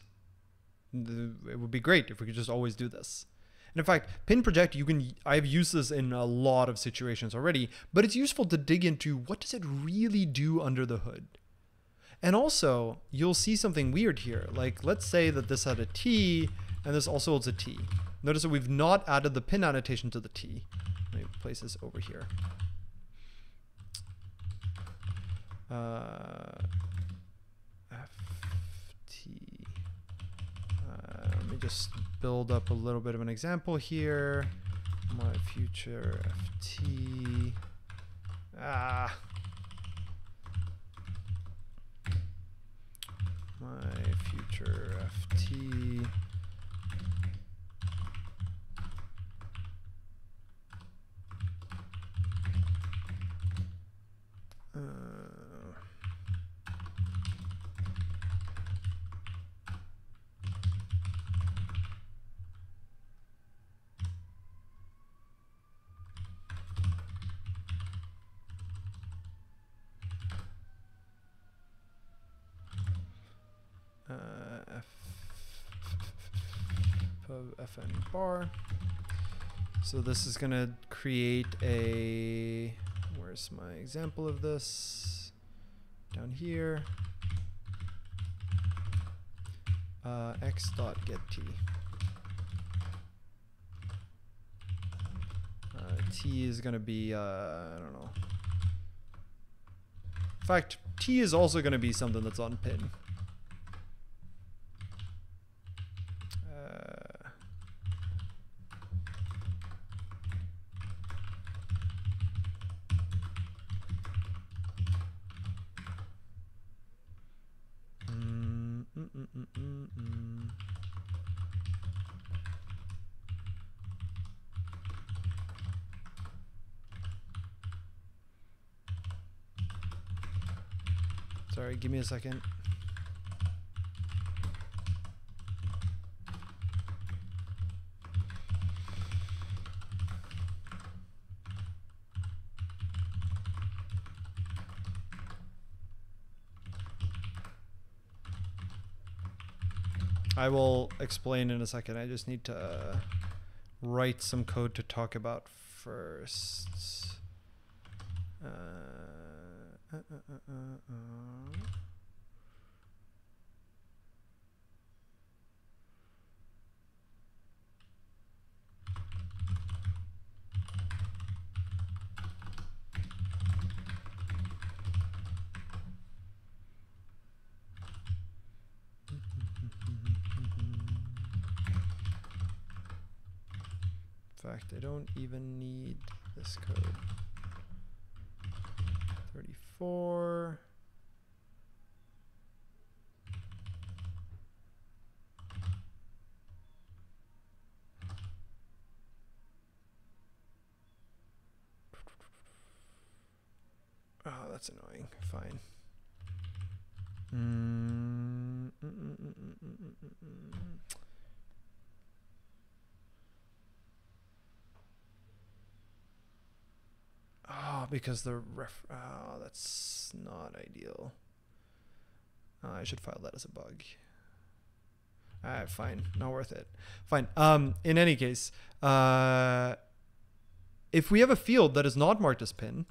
Speaker 1: It would be great if we could just always do this. And in fact, pin project, you can I've used this in a lot of situations already, but it's useful to dig into what does it really do under the hood. And also, you'll see something weird here. Like let's say that this had a T and this also holds a T. Notice that we've not added the pin annotation to the T. Let me place this over here. Uh, FT. Uh, let me just build up a little bit of an example here. My future FT. Ah. My future FT. Uh, F fn bar. So this is going to create a Where's my example of this? Down here. Uh, x dot get t. Uh, t is going to be, uh, I don't know. In fact, t is also going to be something that's unpin. Sorry, give me a second. I will explain in a second. I just need to uh, write some code to talk about first. Uh, uh, uh, uh. In fact, I don't even need this code. 34. Oh, that's annoying. Fine. Mm, mm, mm, mm, mm, mm, mm, mm. Because the ref. Oh, that's not ideal. I should file that as a bug. Alright, fine. Not worth it. Fine. Um, in any case, uh, if we have a field that is not marked as pin,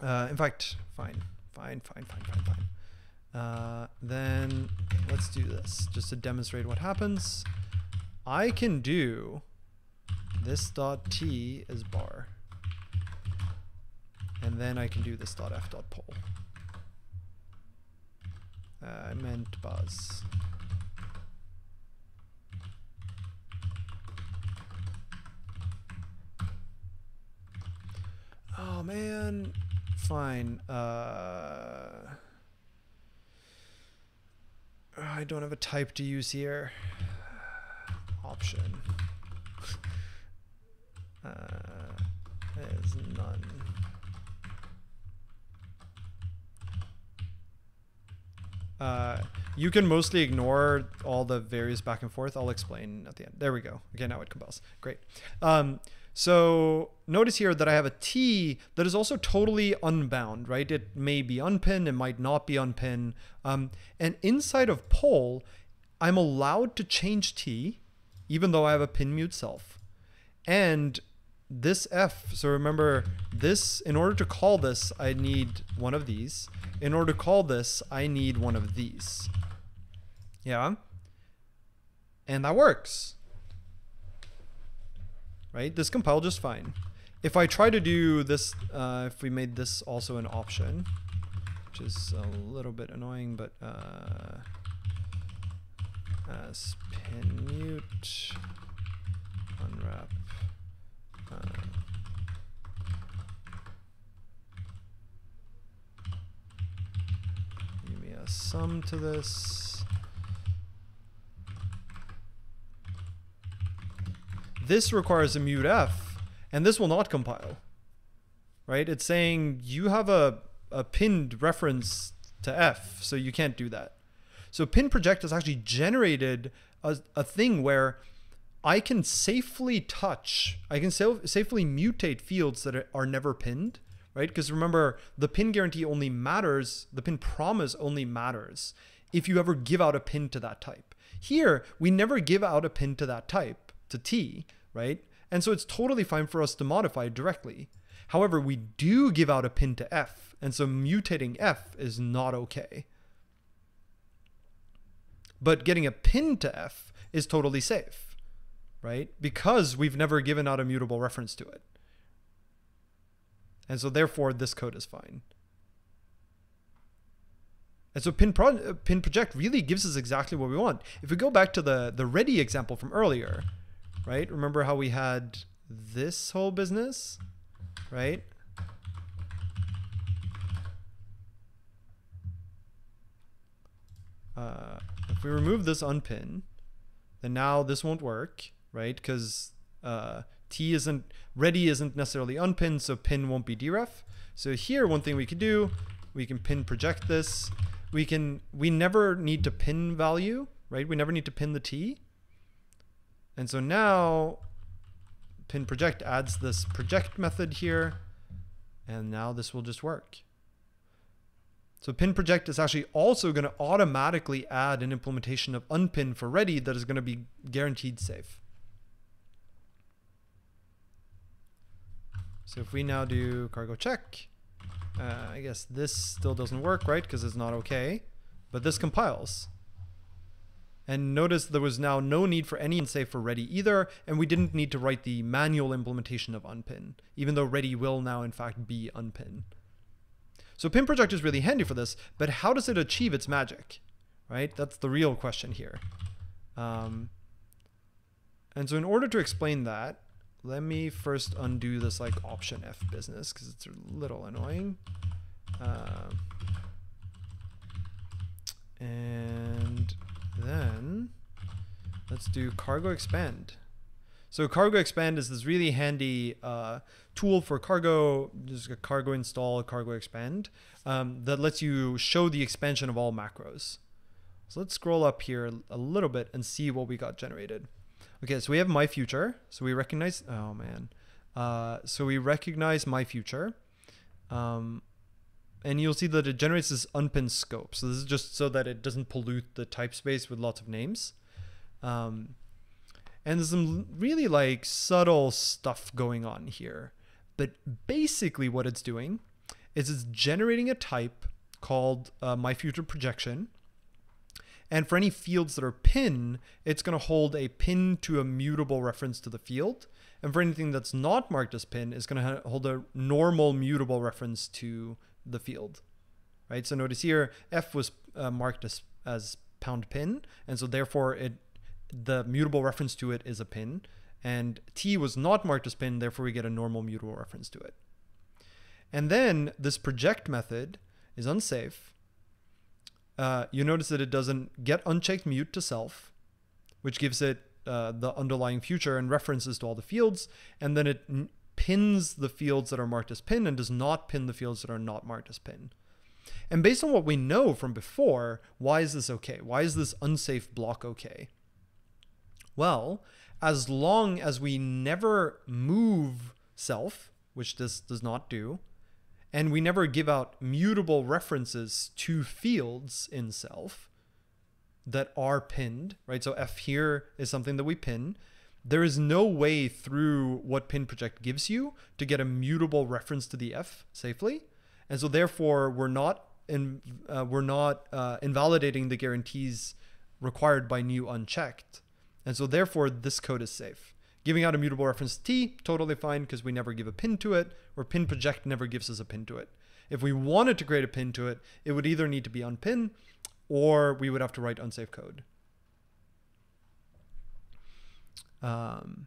Speaker 1: uh, in fact, fine, fine, fine, fine, fine, fine. Uh, then let's do this just to demonstrate what happens. I can do this dot t is bar. And then I can do this dot f dot poll. Uh, I meant buzz. Oh man, fine. Uh, I don't have a type to use here. Option. <laughs> uh, is none. Uh, you can mostly ignore all the various back and forth. I'll explain at the end. There we go. Okay, now it compels. Great. Um, so notice here that I have a T that is also totally unbound, right? It may be unpinned, it might not be unpinned. Um, and inside of poll, I'm allowed to change T, even though I have a pin mute self. And this F, so remember this, in order to call this, I need one of these. In order to call this, I need one of these. Yeah? And that works. Right? This compiled just fine. If I try to do this, uh, if we made this also an option, which is a little bit annoying, but uh, as pin mute unwrap give me a sum to this. This requires a mute f, and this will not compile. Right? It's saying you have a, a pinned reference to f, so you can't do that. So pin project has actually generated a, a thing where I can safely touch, I can sa- safely mutate fields that are never pinned, right? Because remember, the pin guarantee only matters, the pin promise only matters if you ever give out a pin to that type. Here, we never give out a pin to that type, to T, right? And so it's totally fine for us to modify directly. However, we do give out a pin to F, and so mutating F is not okay. But getting a pin to F is totally safe, right? Because we've never given out a mutable reference to it. And so therefore this code is fine. And so pin, pro- pin project really gives us exactly what we want. If we go back to the, the ready example from earlier, right? Remember how we had this whole business, right? Uh, if we remove this unpin, then now this won't work, right? Because uh, T isn't ready isn't necessarily unpinned, so pin won't be deref. So here, one thing we could do, we can pin project this. We can we never need to pin value, right? We never need to pin the T. And so now pin project adds this project method here, and now this will just work. So pin project is actually also going to automatically add an implementation of unpin for ready that is going to be guaranteed safe. So if we now do cargo check, uh, I guess this still doesn't work, right? Because it's not okay. But this compiles. And notice there was now no need for any unsafe for ready either, and we didn't need to write the manual implementation of unpin, even though ready will now in fact be unpin. So pin project is really handy for this, but how does it achieve its magic? Right? That's the real question here. Um, and so in order to explain that, let me first undo this like option F business because it's a little annoying. Um, and then let's do cargo expand. So cargo expand is this really handy uh, tool for cargo, just a cargo install, cargo expand, um, that lets you show the expansion of all macros. So let's scroll up here a little bit and see what we got generated. Okay, so we have my future. So we recognize, oh man. Uh, so we recognize my future. Um, and you'll see that it generates this unpin scope. So this is just so that it doesn't pollute the type space with lots of names. Um, and there's some really like subtle stuff going on here. But basically what it's doing is it's generating a type called uh, my future projection and for any fields that are pin, it's going to hold a pin to a mutable reference to the field. And for anything that's not marked as pin, it's going to hold a normal mutable reference to the field. Right? So notice here, F was uh, marked as, as pound pin. And so therefore it the mutable reference to it is a pin. And T was not marked as pin, therefore we get a normal mutable reference to it. And then this project method is unsafe uh, you notice that it doesn't get unchecked mute to self, which gives it uh, the underlying future and references to all the fields, and then it pins the fields that are marked as pin and does not pin the fields that are not marked as pin. And based on what we know from before, why is this okay? Why is this unsafe block okay? Well, as long as we never move self, which this does not do, and we never give out mutable references to fields in self that are pinned, right? So F here is something that we pin. There is no way through what pin project gives you to get a mutable reference to the F safely. And so therefore we're not in, uh, we're not uh, invalidating the guarantees required by new unchecked. And so therefore this code is safe. Giving out a mutable reference t, totally fine because we never give a pin to it, or pin project never gives us a pin to it. If we wanted to create a pin to it, it would either need to be unpin or we would have to write unsafe code. Um,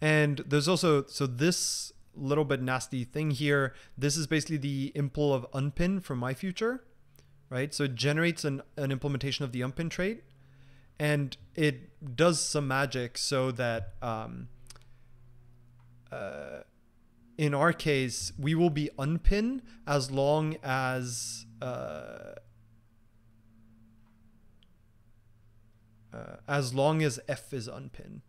Speaker 1: and there's also, so this little bit nasty thing here, this is basically the impl of unpin from my future, right? So it generates an, an implementation of the unpin trait and it does some magic so that um, uh, in our case we will be unpin as long as uh, uh, as long as f is unpin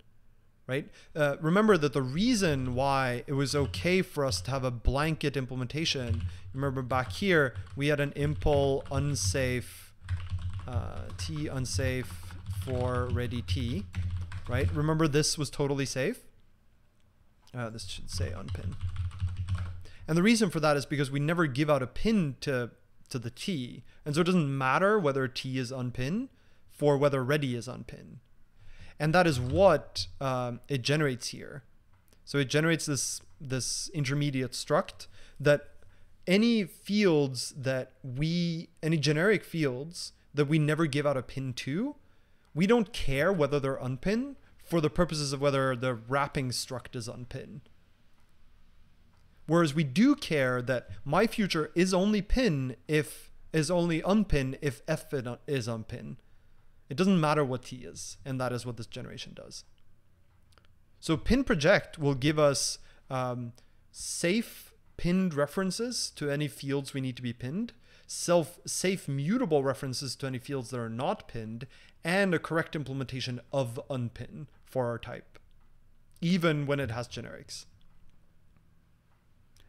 Speaker 1: right? Uh, remember that the reason why it was okay for us to have a blanket implementation remember back here we had an impl unsafe uh, t unsafe for ready T, right? Remember this was totally safe? Uh, this should say unpin. And the reason for that is because we never give out a pin to, to the T. And so it doesn't matter whether T is unpin for whether ready is unpin. And that is what um, it generates here. So it generates this, this intermediate struct that any fields that we, any generic fields that we never give out a pin to, we don't care whether they're unpinned for the purposes of whether the wrapping struct is unpinned. Whereas we do care that my future is only pin if is only unpin if f is unpin. It doesn't matter what t is, and that is what this generation does. So pin project will give us um, safe pinned references to any fields we need to be pinned, self safe mutable references to any fields that are not pinned, and a correct implementation of unpin for our type, even when it has generics.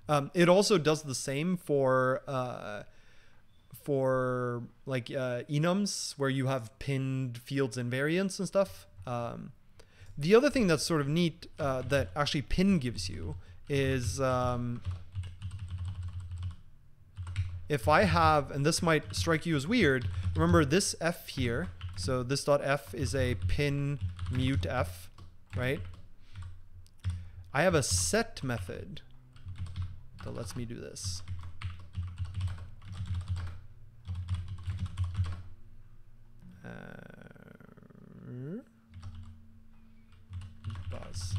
Speaker 1: Um, it also does the same for uh, for like uh, enums where you have pinned fields and variants and stuff. Um, the other thing that's sort of neat uh, that actually pin gives you is um, if I have, and this might strike you as weird, remember this f here. So this dot f is a pin mute f, right? I have a set method that lets me do this. Uh, buzz.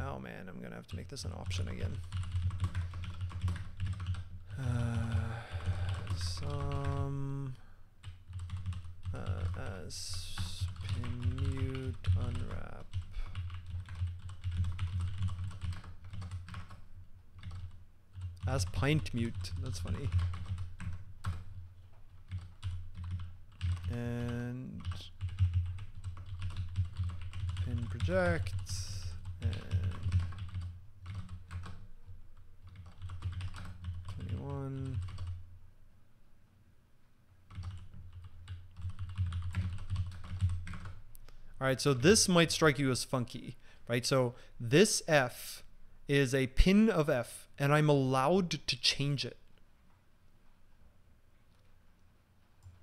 Speaker 1: Oh man, I'm gonna have to make this an option again. Uh, some uh, as pin mute unwrap. As pint mute. That's funny. And pin project and 21 All right, so this might strike you as funky, right? So this F is a pin of F and I'm allowed to change it.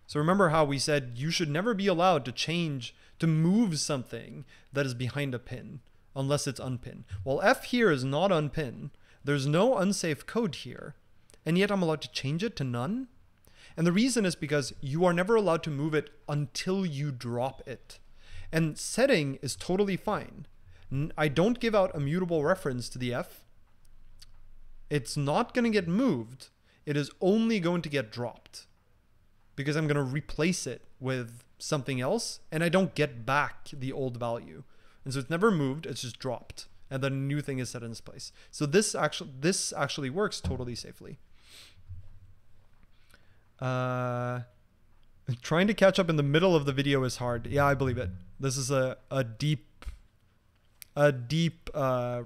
Speaker 1: So remember how we said you should never be allowed to change, to move something that is behind a pin unless it's unpin. Well, F here is not unpin. There's no unsafe code here. And yet I'm allowed to change it to none. And the reason is because you are never allowed to move it until you drop it. And setting is totally fine. I don't give out a mutable reference to the F. It's not going to get moved. It is only going to get dropped because I'm going to replace it with something else and I don't get back the old value. And so it's never moved, it's just dropped. And the new thing is set in its place. So this actually this actually works totally safely. Uh, <laughs> trying to catch up in the middle of the video is hard. Yeah, I believe it. This is a, a deep a deep uh,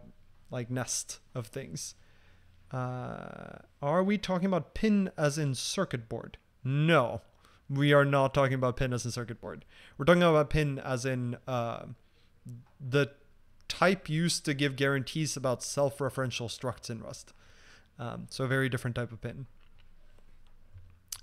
Speaker 1: like nest of things. Uh, are we talking about pin as in circuit board? No, we are not talking about pin as in circuit board. We're talking about pin as in uh, the type used to give guarantees about self-referential structs in Rust. Um, so a very different type of pin.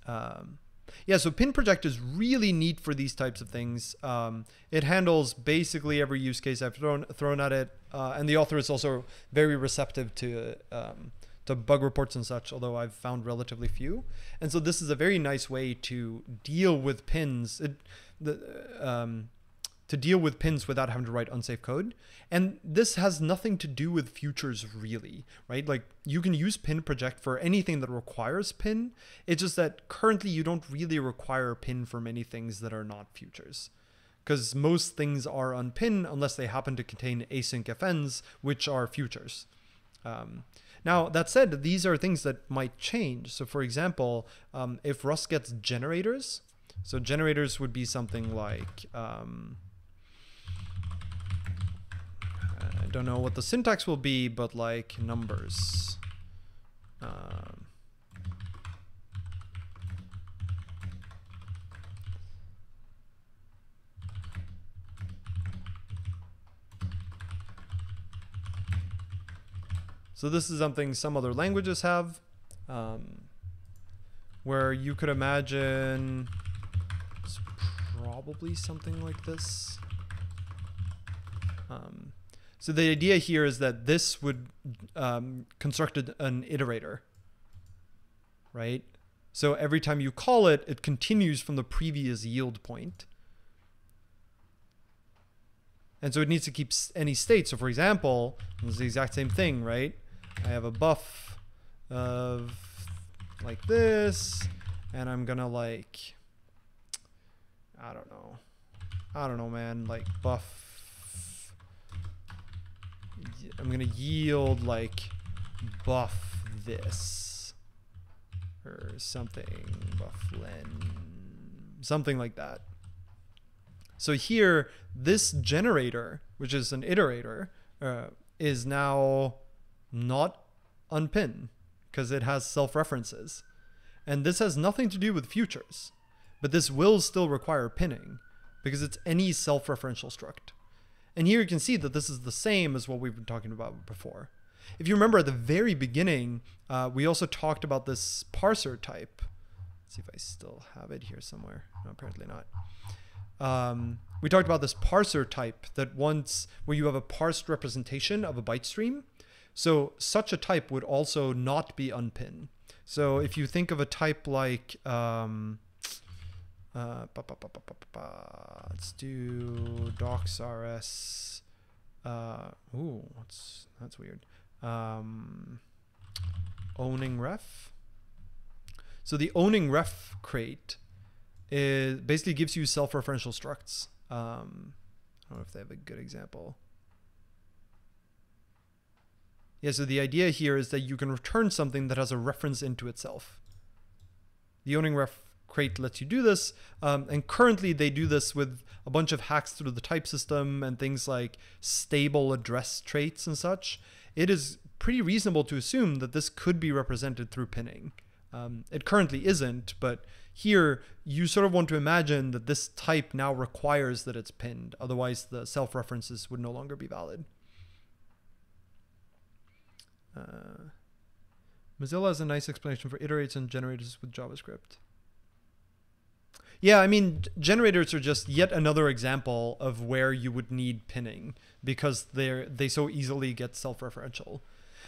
Speaker 1: Um, yeah, so pin project is really neat for these types of things. Um, it handles basically every use case I've thrown thrown at it, uh, and the author is also very receptive to um, to bug reports and such. Although I've found relatively few, and so this is a very nice way to deal with pins. It, the um, to deal with pins without having to write unsafe code. And this has nothing to do with futures really, right? Like you can use pin project for anything that requires pin. It's just that currently you don't really require pin for many things that are not futures. Because most things are unpin unless they happen to contain async fns, which are futures. Um, now, that said, these are things that might change. So for example, um, if Rust gets generators, so generators would be something like, um, I don't know what the syntax will be, but like numbers. Um, so this is something some other languages have, um, where you could imagine probably something like this. Um, so the idea here is that this would um, construct an iterator, right? So every time you call it, it continues from the previous yield point. And so it needs to keep any state. So for example, it's the exact same thing, right? I have a buff of like this, and I'm gonna like, I don't know. I don't know, man, like buff I'm gonna yield like buff this. Or something buff len something like that. So here this generator which is an iterator uh, is now not unpin because it has self references And this has nothing to do with futures, but this will still require pinning because it's any self-referential struct. And here you can see that this is the same as what we've been talking about before. If you remember at the very beginning, uh, we also talked about this parser type. Let's see if I still have it here somewhere. No, apparently not. Um, we talked about this parser type that once where you have a parsed representation of a byte stream. So such a type would also not be unpin. So if you think of a type like um, uh, ba, ba, ba, let's do docsrs. Uh, ooh, what's that's weird. Um, owning ref. So the owning ref crate is basically gives you self-referential structs. Um, I don't know if they have a good example. Yeah, so the idea here is that you can return something that has a reference into itself. The owning ref crate lets you do this, um, and currently they do this with a bunch of hacks through the type system and things like stable address traits and such. It is pretty reasonable to assume that this could be represented through pinning. Um, it currently isn't, but here you sort of want to imagine that this type now requires that it's pinned. Otherwise, the self-references would no longer be valid. Uh, Mozilla has a nice explanation for iterators and generators with JavaScript. Yeah, I mean, generators are just yet another example of where you would need pinning because they're they so easily get self-referential.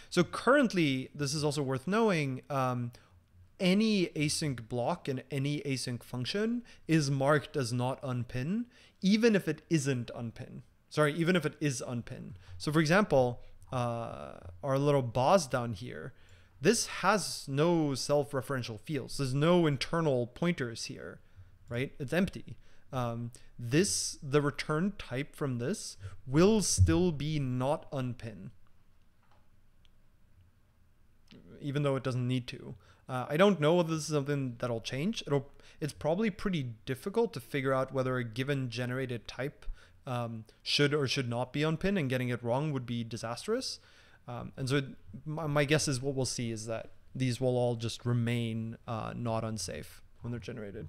Speaker 1: So currently, this is also worth knowing. Um, any async block and any async function is marked as not unpin, even if it isn't unpin. Sorry, even if it is unpin. So for example, uh, our little boss down here, this has no self-referential fields. There's no internal pointers here, right? It's empty. Um, this, the return type from this will still be not unpin, even though it doesn't need to. Uh, I don't know if this is something that'll change. It'll, it's probably pretty difficult to figure out whether a given generated type um, should or should not be unpin, and getting it wrong would be disastrous. Um, and so, it, my, my, guess is what we'll see is that these will all just remain uh, not unsafe when they're generated.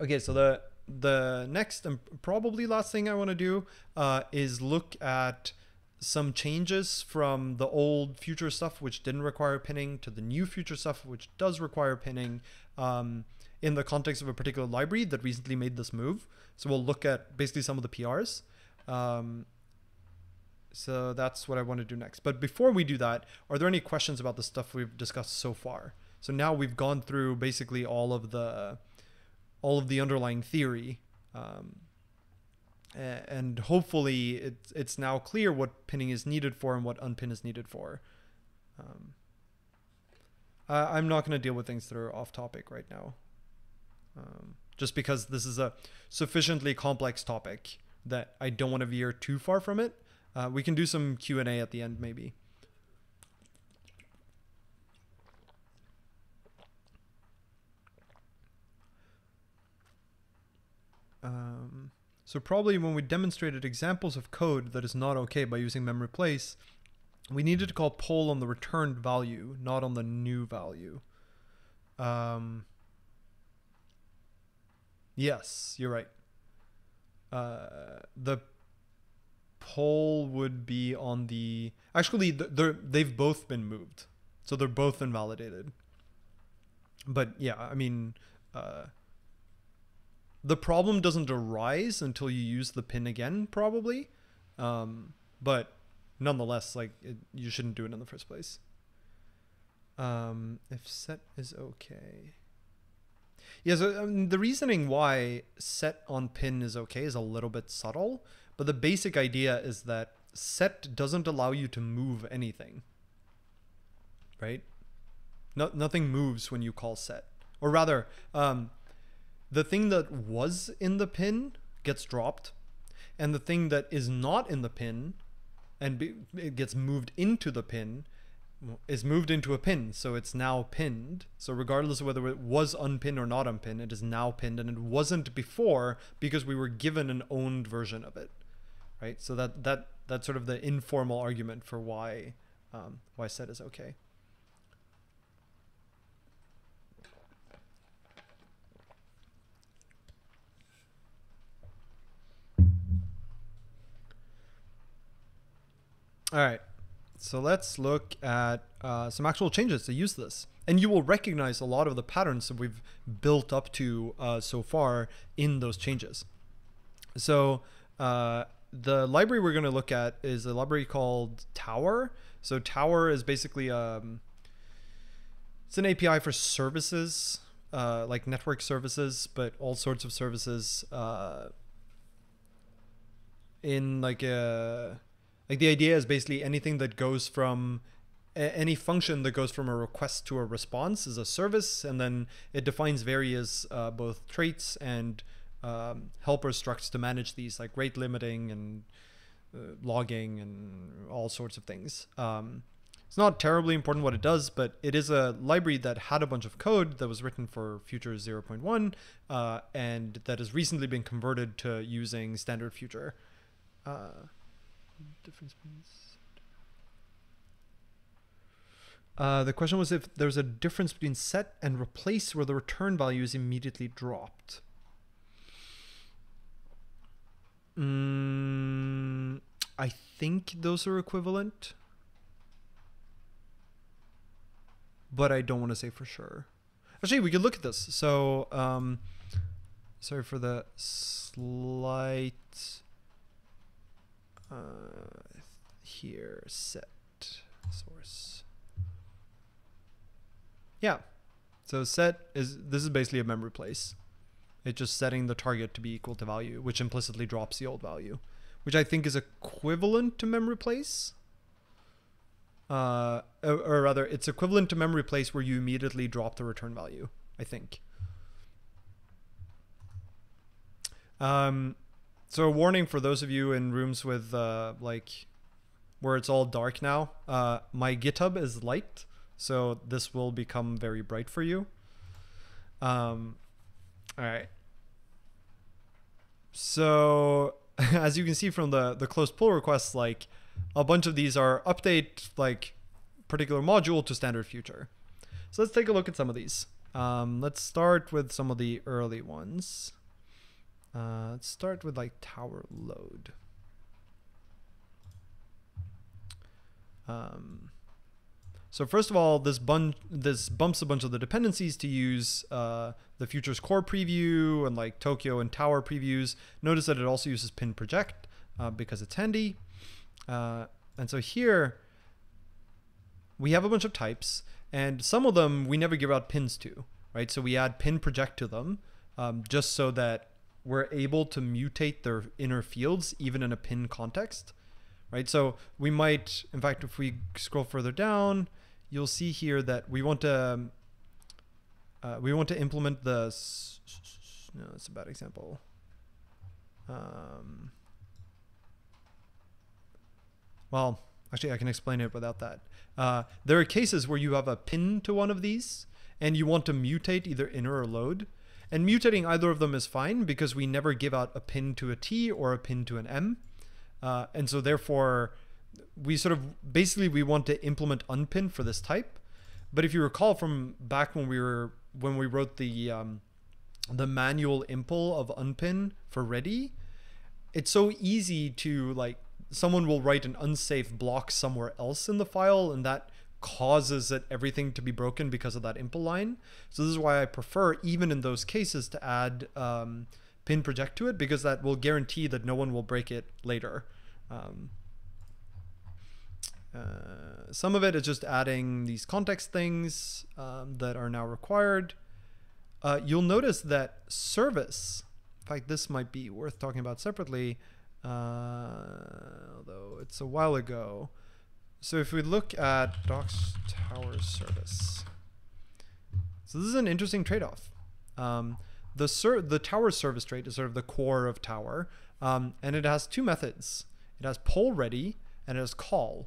Speaker 1: Okay, so the the next and probably last thing I want to do uh, is look at some changes from the old future stuff which didn't require pinning to the new future stuff which does require pinning um, in the context of a particular library that recently made this move. So we'll look at basically some of the PRs. Um, so that's what I want to do next. But before we do that, are there any questions about the stuff we've discussed so far? So now we've gone through basically all of the all of the underlying theory. Um, and hopefully it's, it's now clear what pinning is needed for and what unpin is needed for. Um, I, I'm not going to deal with things that are off topic right now. Um, just because this is a sufficiently complex topic that I don't want to veer too far from it. Uh, we can do some Q&A at the end maybe. Um, so probably when we demonstrated examples of code that is not okay by using memreplace, we needed to call poll on the returned value, not on the new value. Um, yes, you're right. Uh, the poll would be on the actually they're they've both been moved, so they're both invalidated. But yeah, I mean, uh, the problem doesn't arise until you use the pin again, probably. Um, but nonetheless, like it, you shouldn't do it in the first place. Um, if set is okay. Yeah, so um, the reasoning why set on pin is okay is a little bit subtle, but the basic idea is that set doesn't allow you to move anything. Right? No, nothing moves when you call set. Or rather, um, the thing that was in the pin gets dropped and the thing that is not in the pin and be, it gets moved into the pin is moved into a pin so it's now pinned. So regardless of whether it was unpinned or not unpinned it is now pinned and it wasn't before because we were given an owned version of it right? So that that that's sort of the informal argument for why um, why set is okay All right. So let's look at uh, some actual changes to use this. And you will recognize a lot of the patterns that we've built up to uh, so far in those changes. So uh, the library we're going to look at is a library called Tower. So Tower is basically um, it's an API for services, uh, like network services, but all sorts of services uh, in like a like the idea is basically anything that goes from any function that goes from a request to a response is a service, and then it defines various uh, both traits and um, helper structs to manage these, like rate limiting and uh, logging and all sorts of things. Um, it's not terribly important what it does, but it is a library that had a bunch of code that was written for Future 0.1 uh, and that has recently been converted to using standard Future. Uh, difference uh, the question was if there's a difference between set and replace where the return value is immediately dropped. Mm, I think those are equivalent. But I don't want to say for sure. Actually, we could look at this. So, um, sorry for the slight uh, here set source. Yeah. So set is this is basically a mem replace. It's just setting the target to be equal to value, which implicitly drops the old value, which I think is equivalent to mem replace. Uh, or rather, it's equivalent to mem replace where you immediately drop the return value, I think. Um, so a warning for those of you in rooms with uh, like where it's all dark now. Uh, my GitHub is light, so this will become very bright for you. Um, all right. So <laughs> as you can see from the the closed pull requests, like a bunch of these are update like particular module to standard future. So let's take a look at some of these. Um, let's start with some of the early ones. Uh, let's start with like tower load. Um, so first of all, this bun this bumps a bunch of the dependencies to use uh, the futures core preview and like Tokio and tower previews. Notice that it also uses pin project uh, because it's handy. Uh, and so here we have a bunch of types and some of them we never give out pins to, right? So we add pin project to them um, just so that we're able to mutate their inner fields even in a pin context, right? So we might, in fact, if we scroll further down, you'll see here that we want to um, uh, we want to implement the no, that's a bad example. Um, well, actually, I can explain it without that. Uh, there are cases where you have a pin to one of these, and you want to mutate either inner or load. And mutating either of them is fine because we never give out a pin to a T or a pin to an M. Uh, and so therefore, we sort of basically we want to implement unpin for this type. But if you recall from back when we were when we wrote the um, the manual impl of unpin for ready, it's so easy to like someone will write an unsafe block somewhere else in the file and that causes it everything to be broken because of that impl line. So this is why I prefer, even in those cases, to add um, pin project to it because that will guarantee that no one will break it later. Um, uh, some of it is just adding these context things um, that are now required. Uh, you'll notice that service, in fact, this might be worth talking about separately, uh, although it's a while ago. So if we look at Docs Tower Service, so this is an interesting trade-off. Um, the the tower service trait is sort of the core of tower, um, and it has two methods. It has poll ready and it has call.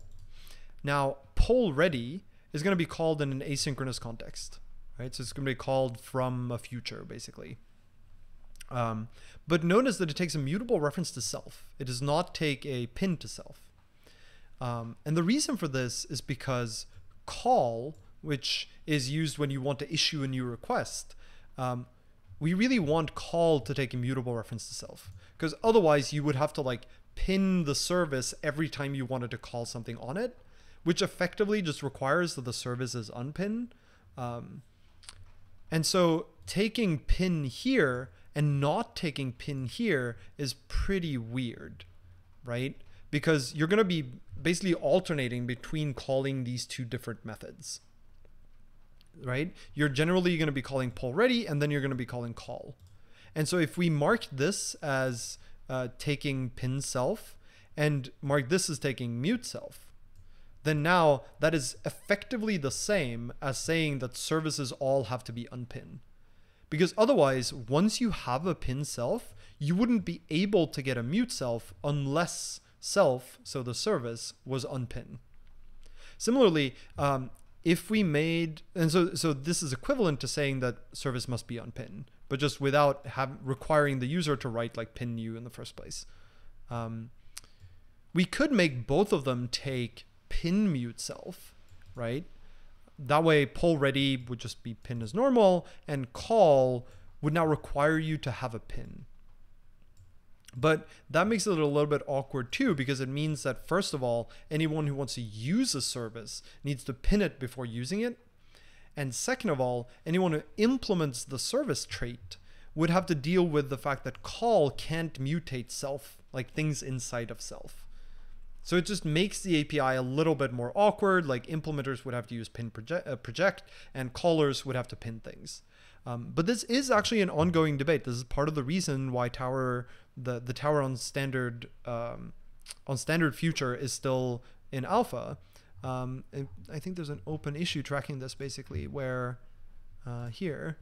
Speaker 1: Now, poll ready is going to be called in an asynchronous context, right? So it's going to be called from a future, basically. Um, but notice that it takes a mutable reference to self. It does not take a pin to self. Um, and the reason for this is because call, which is used when you want to issue a new request, um, we really want call to take immutable reference to self because otherwise you would have to like pin the service every time you wanted to call something on it, which effectively just requires that the service is unpin. Um, and so taking pin here and not taking pin here is pretty weird, right? Because you're going to be basically alternating between calling these two different methods, right? You're generally going to be calling poll ready and then you're going to be calling call. And so if we mark this as uh, taking pin self and mark this as taking mute self, then now that is effectively the same as saying that services all have to be unpin. Because otherwise, once you have a pin self, you wouldn't be able to get a mute self unless self, so the service, was unpin. Similarly, um, if we made, and so, so this is equivalent to saying that service must be unpin, but just without have, requiring the user to write like pin new in the first place. Um, we could make both of them take pin mute self, right? That way poll ready would just be pin as normal and call would now require you to have a pin. But that makes it a little bit awkward too, because it means that first of all, anyone who wants to use a service needs to pin it before using it. And second of all, anyone who implements the service trait would have to deal with the fact that call can't mutate self, like things inside of self. So it just makes the API a little bit more awkward. Like implementers would have to use pin project, uh, project and callers would have to pin things. Um, but this is actually an ongoing debate. This is part of the reason why Tower, the the Tower on standard um, on standard future is still in alpha. Um, I think there's an open issue tracking this basically where uh, here.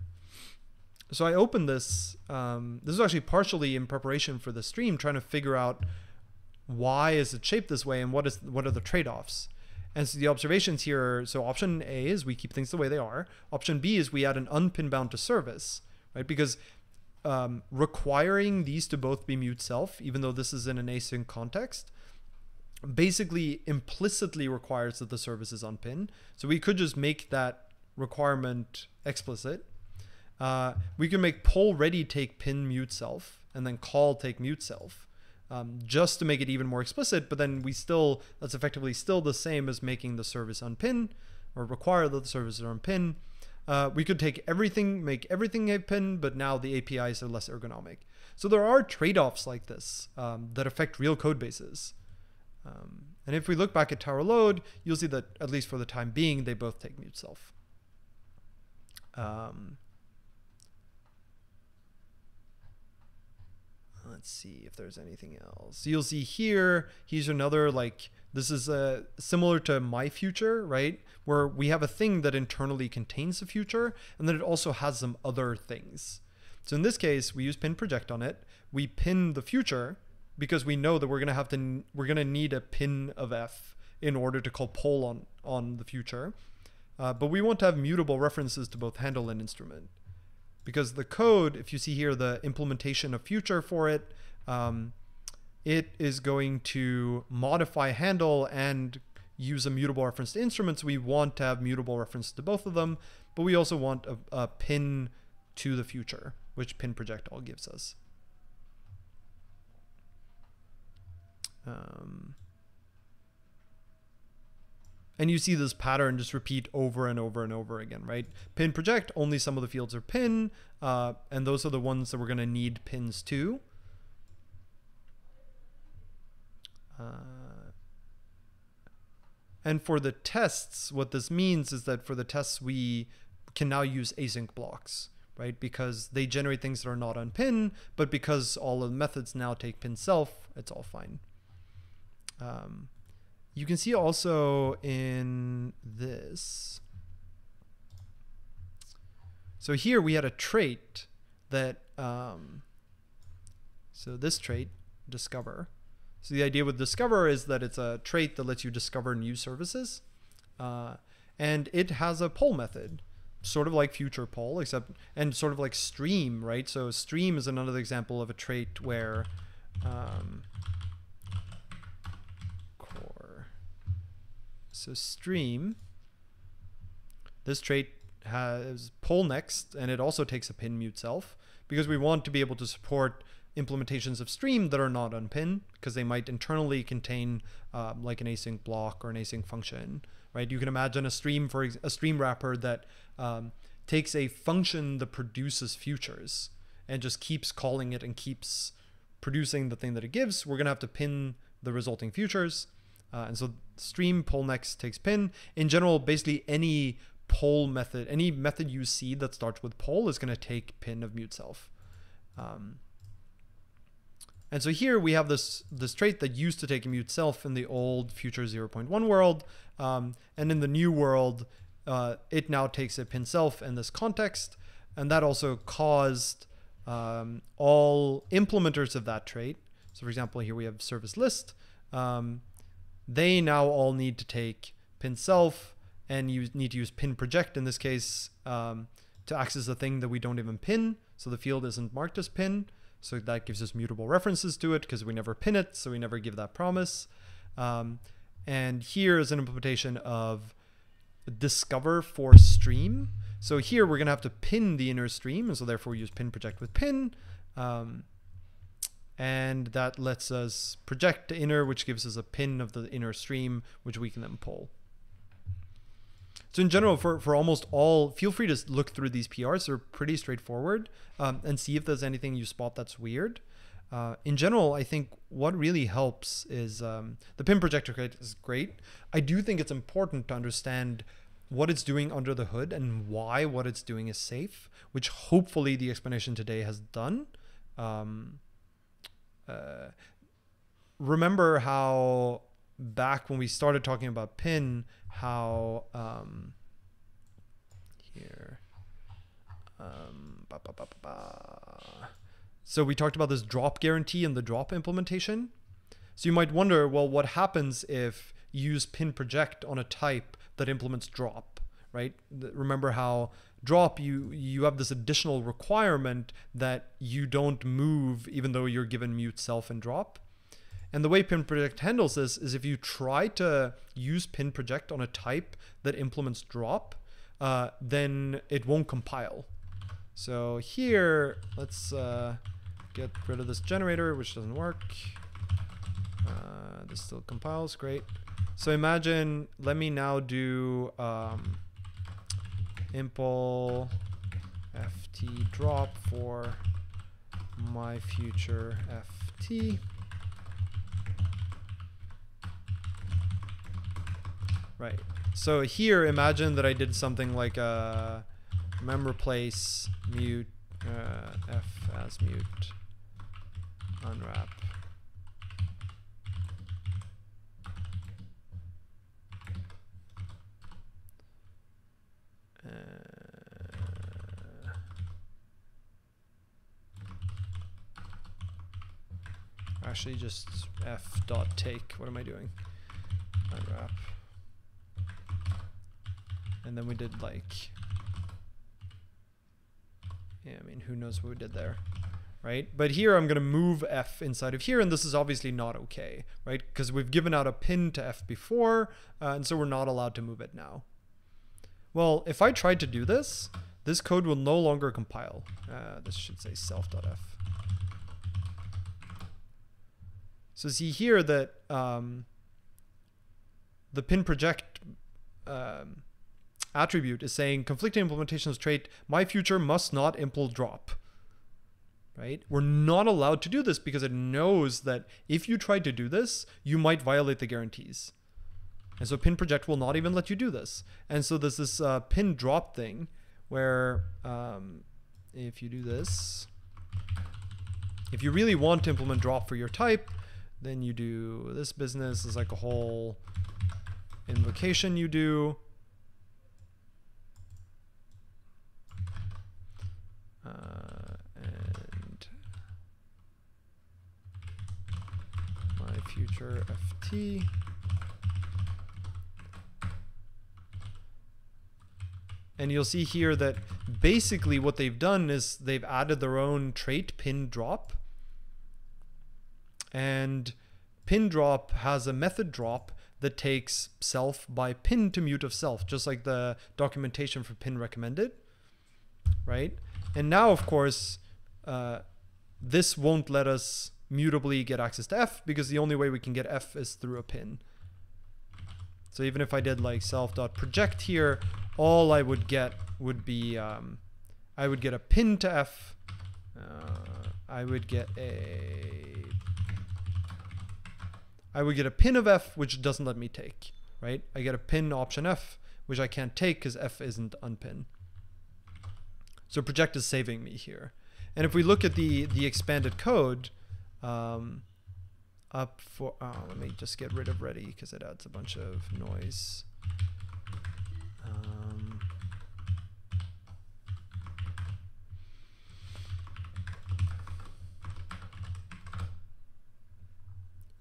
Speaker 1: So I opened this. Um, this is actually partially in preparation for the stream, trying to figure out why is it shaped this way and what is what are the trade-offs and so the observations here are, so option a is we keep things the way they are. Option b is we add an unpin bound to service right? Because um, requiring these to both be mute self even though this is in an async context basically implicitly requires that the service is unpin. So we could just make that requirement explicit. Uh, we can make poll ready take pin mute self and then call take mute self um, just to make it even more explicit. But then we still, that's effectively still the same as making the service unpin or require that the service unpin. Uh, we could take everything, make everything a pin, but now the APIs are less ergonomic. So there are trade-offs like this um, that affect real code bases. Um, and if we look back at tower load, you'll see that at least for the time being, they both take mute self. Um, let's see if there's anything else. You'll see here, here's another like, this is uh, similar to my future, right? Where we have a thing that internally contains the future and then it also has some other things. So in this case, we use pin project on it. We pin the future because we know that we're going to have to, we're going to need a pin of F in order to call poll on, on the future. Uh, but we want to have mutable references to both handle and instrument because the code, if you see here the implementation of future for it, um, it is going to modify handle and use a mutable reference to instruments. We want to have mutable reference to both of them, but we also want a, a pin to the future, which pin project all gives us. Um, and you see this pattern just repeat over and over and over again, right? Pin project, only some of the fields are pin, uh, and those are the ones that we're going to need pins to. Uh, and for the tests, what this means is that for the tests, we can now use async blocks, right? Because they generate things that are not unpin, but because all of the methods now take pin self, it's all fine. Um, you can see also in this. So here we had a trait that, um, so this trait, discover. So the idea with discover is that it's a trait that lets you discover new services. Uh, and it has a poll method, sort of like future poll, except, and sort of like stream, right? So stream is another example of a trait where, um, So stream, this trait has poll next, and it also takes a pin mute self. because we want to be able to support implementations of stream that are not unpin because they might internally contain um, like an async block or an async function, right? You can imagine a stream for a stream wrapper that um, takes a function that produces futures and just keeps calling it and keeps producing the thing that it gives. We're gonna have to pin the resulting futures. Uh, and so stream poll next takes pin. In general, basically any poll method, any method you see that starts with poll is going to take pin of mute self. Um, and so here we have this this trait that used to take a mute self in the old future 0.1 world. Um, and in the new world, uh, it now takes a pin self in this context. And that also caused um, all implementers of that trait. So for example, here we have service list. Um, they now all need to take pin self and you need to use pin project in this case um, to access the thing that we don't even pin. So the field isn't marked as pin. So that gives us mutable references to it because we never pin it. So we never give that promise. Um, and here is an implementation of discover for stream. So here we're going to have to pin the inner stream. And so therefore use pin project with pin. Um, and that lets us project the inner, which gives us a pin of the inner stream, which we can then pull. So in general, for, for almost all, feel free to look through these PRs. They're pretty straightforward um, and see if there's anything you spot that's weird. Uh, in general, I think what really helps is um, the pin project crate is great. I do think it's important to understand what it's doing under the hood and why what it's doing is safe, which hopefully the explanation today has done. Um, uh, remember how back when we started talking about pin, how um, here. Um, ba, ba, ba, so we talked about this drop guarantee and the drop implementation. So you might wonder, well, what happens if you use pin project on a type that implements drop, right? Remember how drop you you have this additional requirement that you don't move even though you're given mute self and drop. And the way pin project handles this is if you try to use pin project on a type that implements drop, uh, then it won't compile. So here, let's uh, get rid of this generator, which doesn't work. Uh, this still compiles, great. So imagine, let me now do um, impl ft drop for my future ft. Right. So here, imagine that I did something like a mem replace mute uh, f as mute unwrap. Uh, actually, just f dot take. What am I doing? Unwrap. And then we did like, yeah, I mean, who knows what we did there, right? But here I'm going to move F inside of here, and this is obviously not okay, right? Because we've given out a pin to F before, uh, and so we're not allowed to move it now. Well, if I tried to do this, this code will no longer compile. Uh, this should say self.f. So see here that um, the pin project um, attribute is saying conflicting implementations trait, my future must not impl drop. Right? We're not allowed to do this because it knows that if you try to do this, you might violate the guarantees. And so pin project will not even let you do this. And so there's this uh, pin drop thing where um, if you do this, if you really want to implement drop for your type, then you do this business is like a whole invocation you do. Uh, and my future FT. And you'll see here that basically what they've done is they've added their own trait pin drop. And pin drop has a method drop that takes self by pin to mute of self, just like the documentation for pin recommended, right? And now, of course, uh, this won't let us mutably get access to f because the only way we can get f is through a pin. So even if I did like self.project here, all I would get would be, um, I would get a pin to f. Uh, I would get a, I would get a pin of f, which doesn't let me take, right? I get a pin option f, which I can't take because f isn't unpin. So project is saving me here. And if we look at the, the expanded code, um, up for, oh, let me just get rid of ready because it adds a bunch of noise. Um,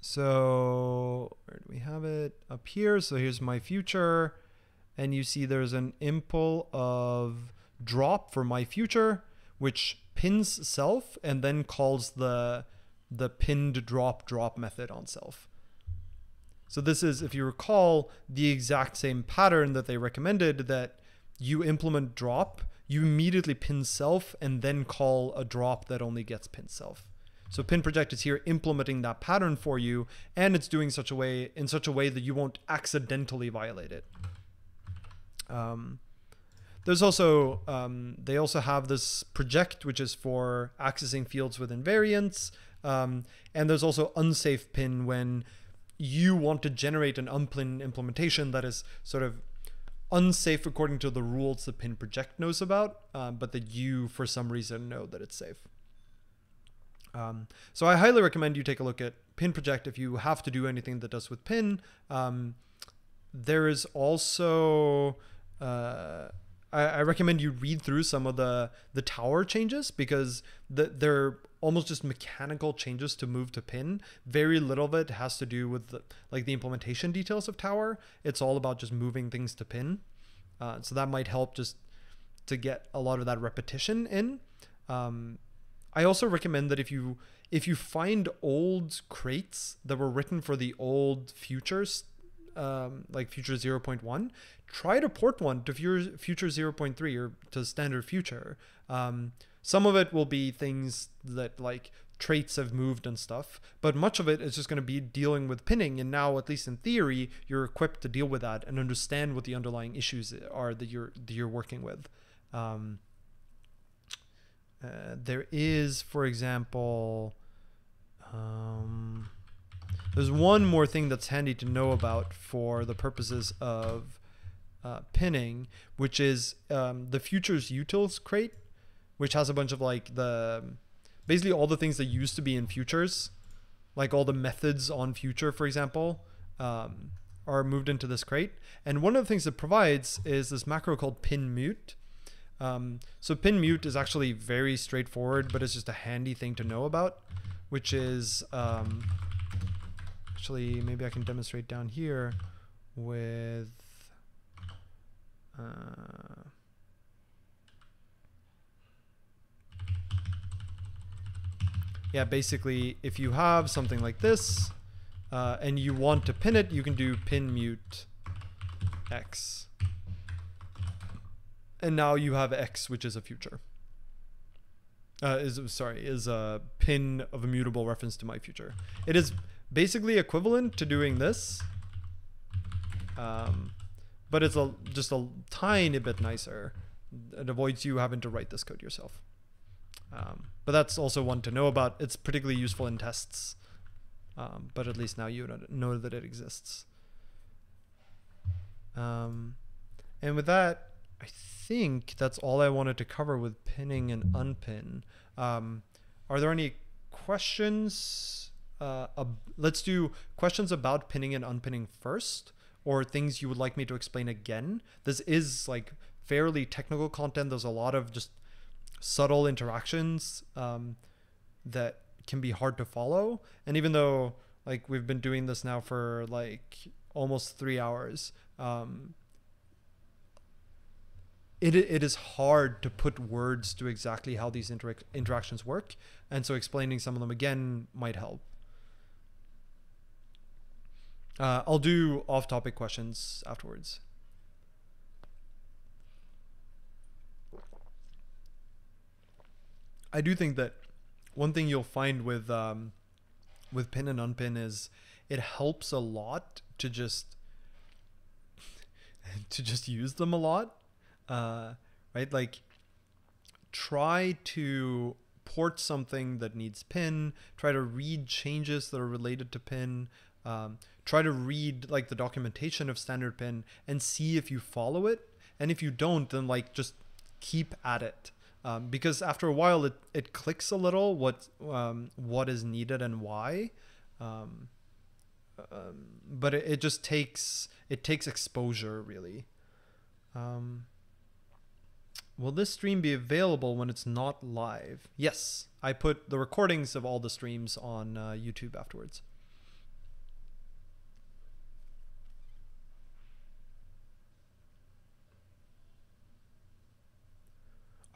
Speaker 1: so where do we have it? Up here. So here's my future. And you see there's an impl of drop for my future, which pins self and then calls the the pinned drop drop method on self. So this is, if you recall, the exact same pattern that they recommended that you implement drop, you immediately pin self and then call a drop that only gets pin self. So pin project is here implementing that pattern for you and it's doing such a way in such a way that you won't accidentally violate it. Um, there's also, um, they also have this project, which is for accessing fields with invariants. Um, and there's also unsafe pin when you want to generate an unpin implementation that is sort of unsafe according to the rules the pin project knows about, um, but that you, for some reason, know that it's safe. Um, so I highly recommend you take a look at pin project if you have to do anything that does with pin. Um, there is also uh, I, I, recommend you read through some of the the tower changes because the, they're almost just mechanical changes to move to pin. Very little of it has to do with the, like the implementation details of tower. It's all about just moving things to pin. Uh, so that might help just to get a lot of that repetition in. Um, I also recommend that if you if you find old crates that were written for the old futures um, like Future 0.1, try to port one to Future 0.3 or to standard Future. Um, some of it will be things that like traits have moved and stuff, but much of it is just going to be dealing with pinning. And now, at least in theory, you're equipped to deal with that and understand what the underlying issues are that you're that you're working with. Um, uh, there is, for example, um, there's one more thing that's handy to know about for the purposes of uh, pinning, which is um, the futures utils crate, which has a bunch of like the basically all the things that used to be in futures, like all the methods on future, for example, um, are moved into this crate. And one of the things it provides is this macro called pin mute. Um, so pin mute is actually very straightforward, but it's just a handy thing to know about, which is um, actually, maybe I can demonstrate down here with uh, yeah, basically, if you have something like this uh, and you want to pin it, you can do pin mute x. And now you have x, which is a future. Uh, is sorry, is a pin of a mutable reference to my future. It is basically equivalent to doing this. Um, but it's a just a tiny bit nicer. It avoids you having to write this code yourself. Um, but that's also one to know about. It's particularly useful in tests. Um, but at least now you know that it exists. Um, and with that, I think that's all I wanted to cover with pinning and unpin. Um, are there any questions? Uh, let's do questions about pinning and unpinning first, or things you would like me to explain again. This is like fairly technical content. There's a lot of just subtle interactions um, that can be hard to follow. And even though like we've been doing this now for like almost three hours, um, it, it is hard to put words to exactly how these inter- interactions work. And so explaining some of them again might help. Uh, I'll do off-topic questions afterwards. I do think that one thing you'll find with um, with pin and unpin is it helps a lot to just <laughs> to just use them a lot, uh, right? Like try to port something that needs pin. Try to read changes that are related to pin. Um, try to read like the documentation of standard pin and see if you follow it. And if you don't, then like just keep at it. Um, because after a while it, it clicks a little what um, what is needed and why. Um, um but it, it just takes it takes exposure really. Um, will this stream be available when it's not live? Yes. I put the recordings of all the streams on uh, YouTube afterwards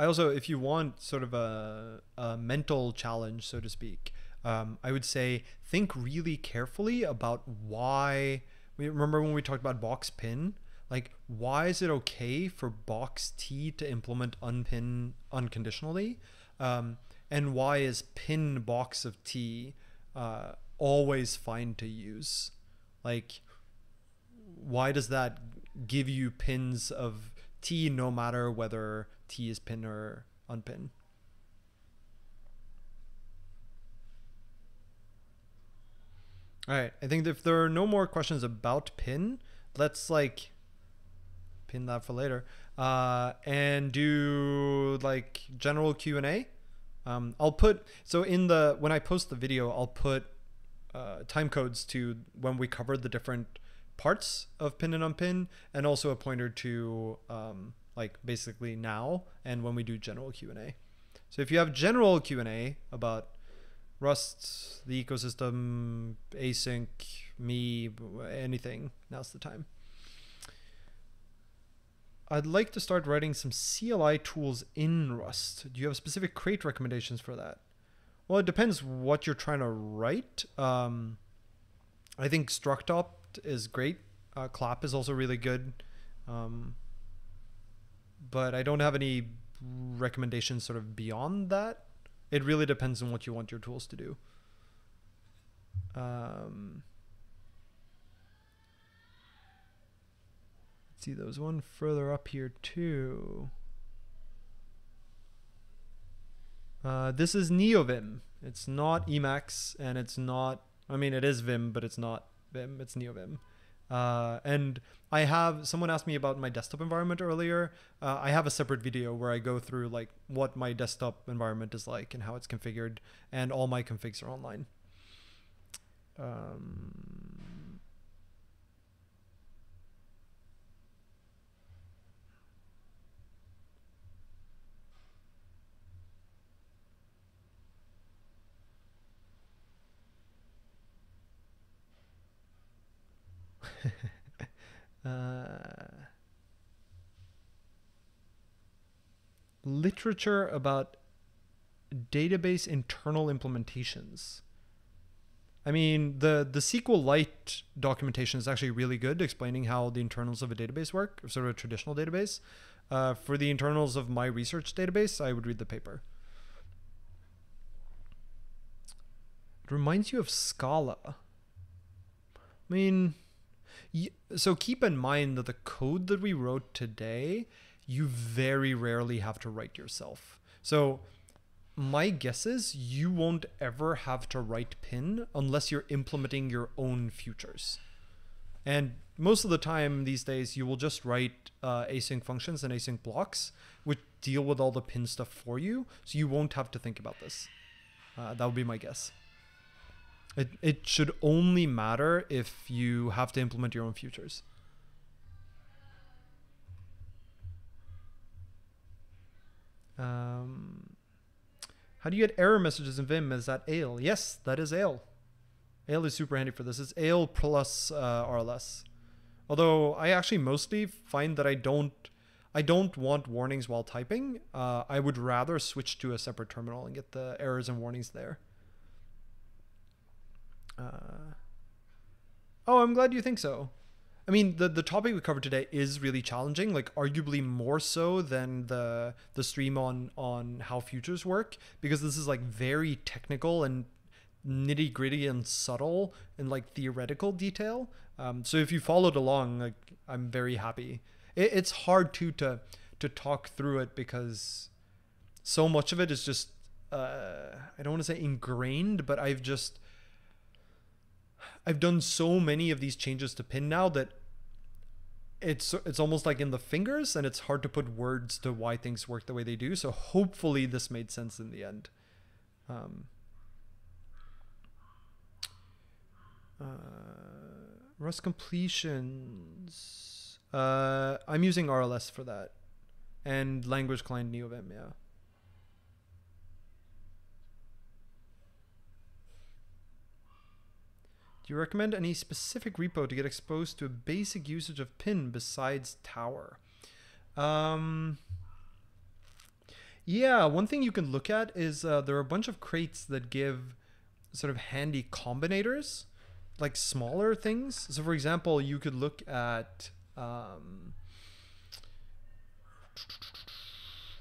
Speaker 1: I also, if you want sort of a, a mental challenge, so to speak, um, I would say think really carefully about why. We remember when we talked about box pin? Like, why is it okay for box T to implement unpin unconditionally? Um, and why is pin box of T uh, always fine to use? Like, why does that give you pins of T no matter whether T is pin or unpin. All right, I think if there are no more questions about pin, let's like pin that for later uh, and do like general Q&A. Um, I'll put, so in the, when I post the video, I'll put uh, time codes to when we covered the different parts of pin and unpin and also a pointer to um, like basically now and when we do general Q&A. So if you have general Q&A about Rust, the ecosystem, async, me, anything, now's the time. I'd like to start writing some CLI tools in Rust. Do you have specific crate recommendations for that? Well, it depends what you're trying to write. Um, I think structopt is great. Uh, clap is also really good. Um, but I don't have any recommendations sort of beyond that. It really depends on what you want your tools to do. Um, let's see, there was one further up here too. Uh, this is NeoVim. It's not Emacs and it's not, I mean, it is Vim, but it's not Vim, it's NeoVim. Uh, and I have someone asked me about my desktop environment earlier. Uh, I have a separate video where I go through like what my desktop environment is like and how it's configured, and all my configs are online. Um, <laughs> uh, literature about database internal implementations. I mean, the the SQLite documentation is actually really good, explaining how the internals of a database work, sort of a traditional database. Uh, for the internals of my research database, I would read the paper. It reminds you of Scala. I mean, so keep in mind that the code that we wrote today, you very rarely have to write yourself. So my guess is you won't ever have to write pin unless you're implementing your own futures. And most of the time these days, you will just write uh, async functions and async blocks, which deal with all the pin stuff for you. So you won't have to think about this. Uh, that would be my guess. It, it should only matter if you have to implement your own futures. Um, how do you get error messages in Vim? Is that ale? Yes, that is ale. Ale is super handy for this. It's ale plus uh, RLS. Although I actually mostly find that I don't I don't want warnings while typing. Uh, I would rather switch to a separate terminal and get the errors and warnings there. Uh, oh, I'm glad you think so. I mean, the the topic we covered today is really challenging, like arguably more so than the the stream on on how futures work, because this is like very technical and nitty gritty and subtle and like theoretical detail. Um, so if you followed along, like I'm very happy. It, it's hard to to to talk through it because so much of it is just uh, I don't want to say ingrained, but I've just I've done so many of these changes to pin now that it's it's almost like in the fingers and it's hard to put words to why things work the way they do. So hopefully this made sense in the end. Um, uh, Rust completions. Uh, I'm using RLS for that, and language client NeoVim. Yeah. Do you recommend any specific repo to get exposed to a basic usage of pin besides Tower? Um, yeah, one thing you can look at is uh, there are a bunch of crates that give sort of handy combinators, like smaller things. So, for example, you could look at. Um,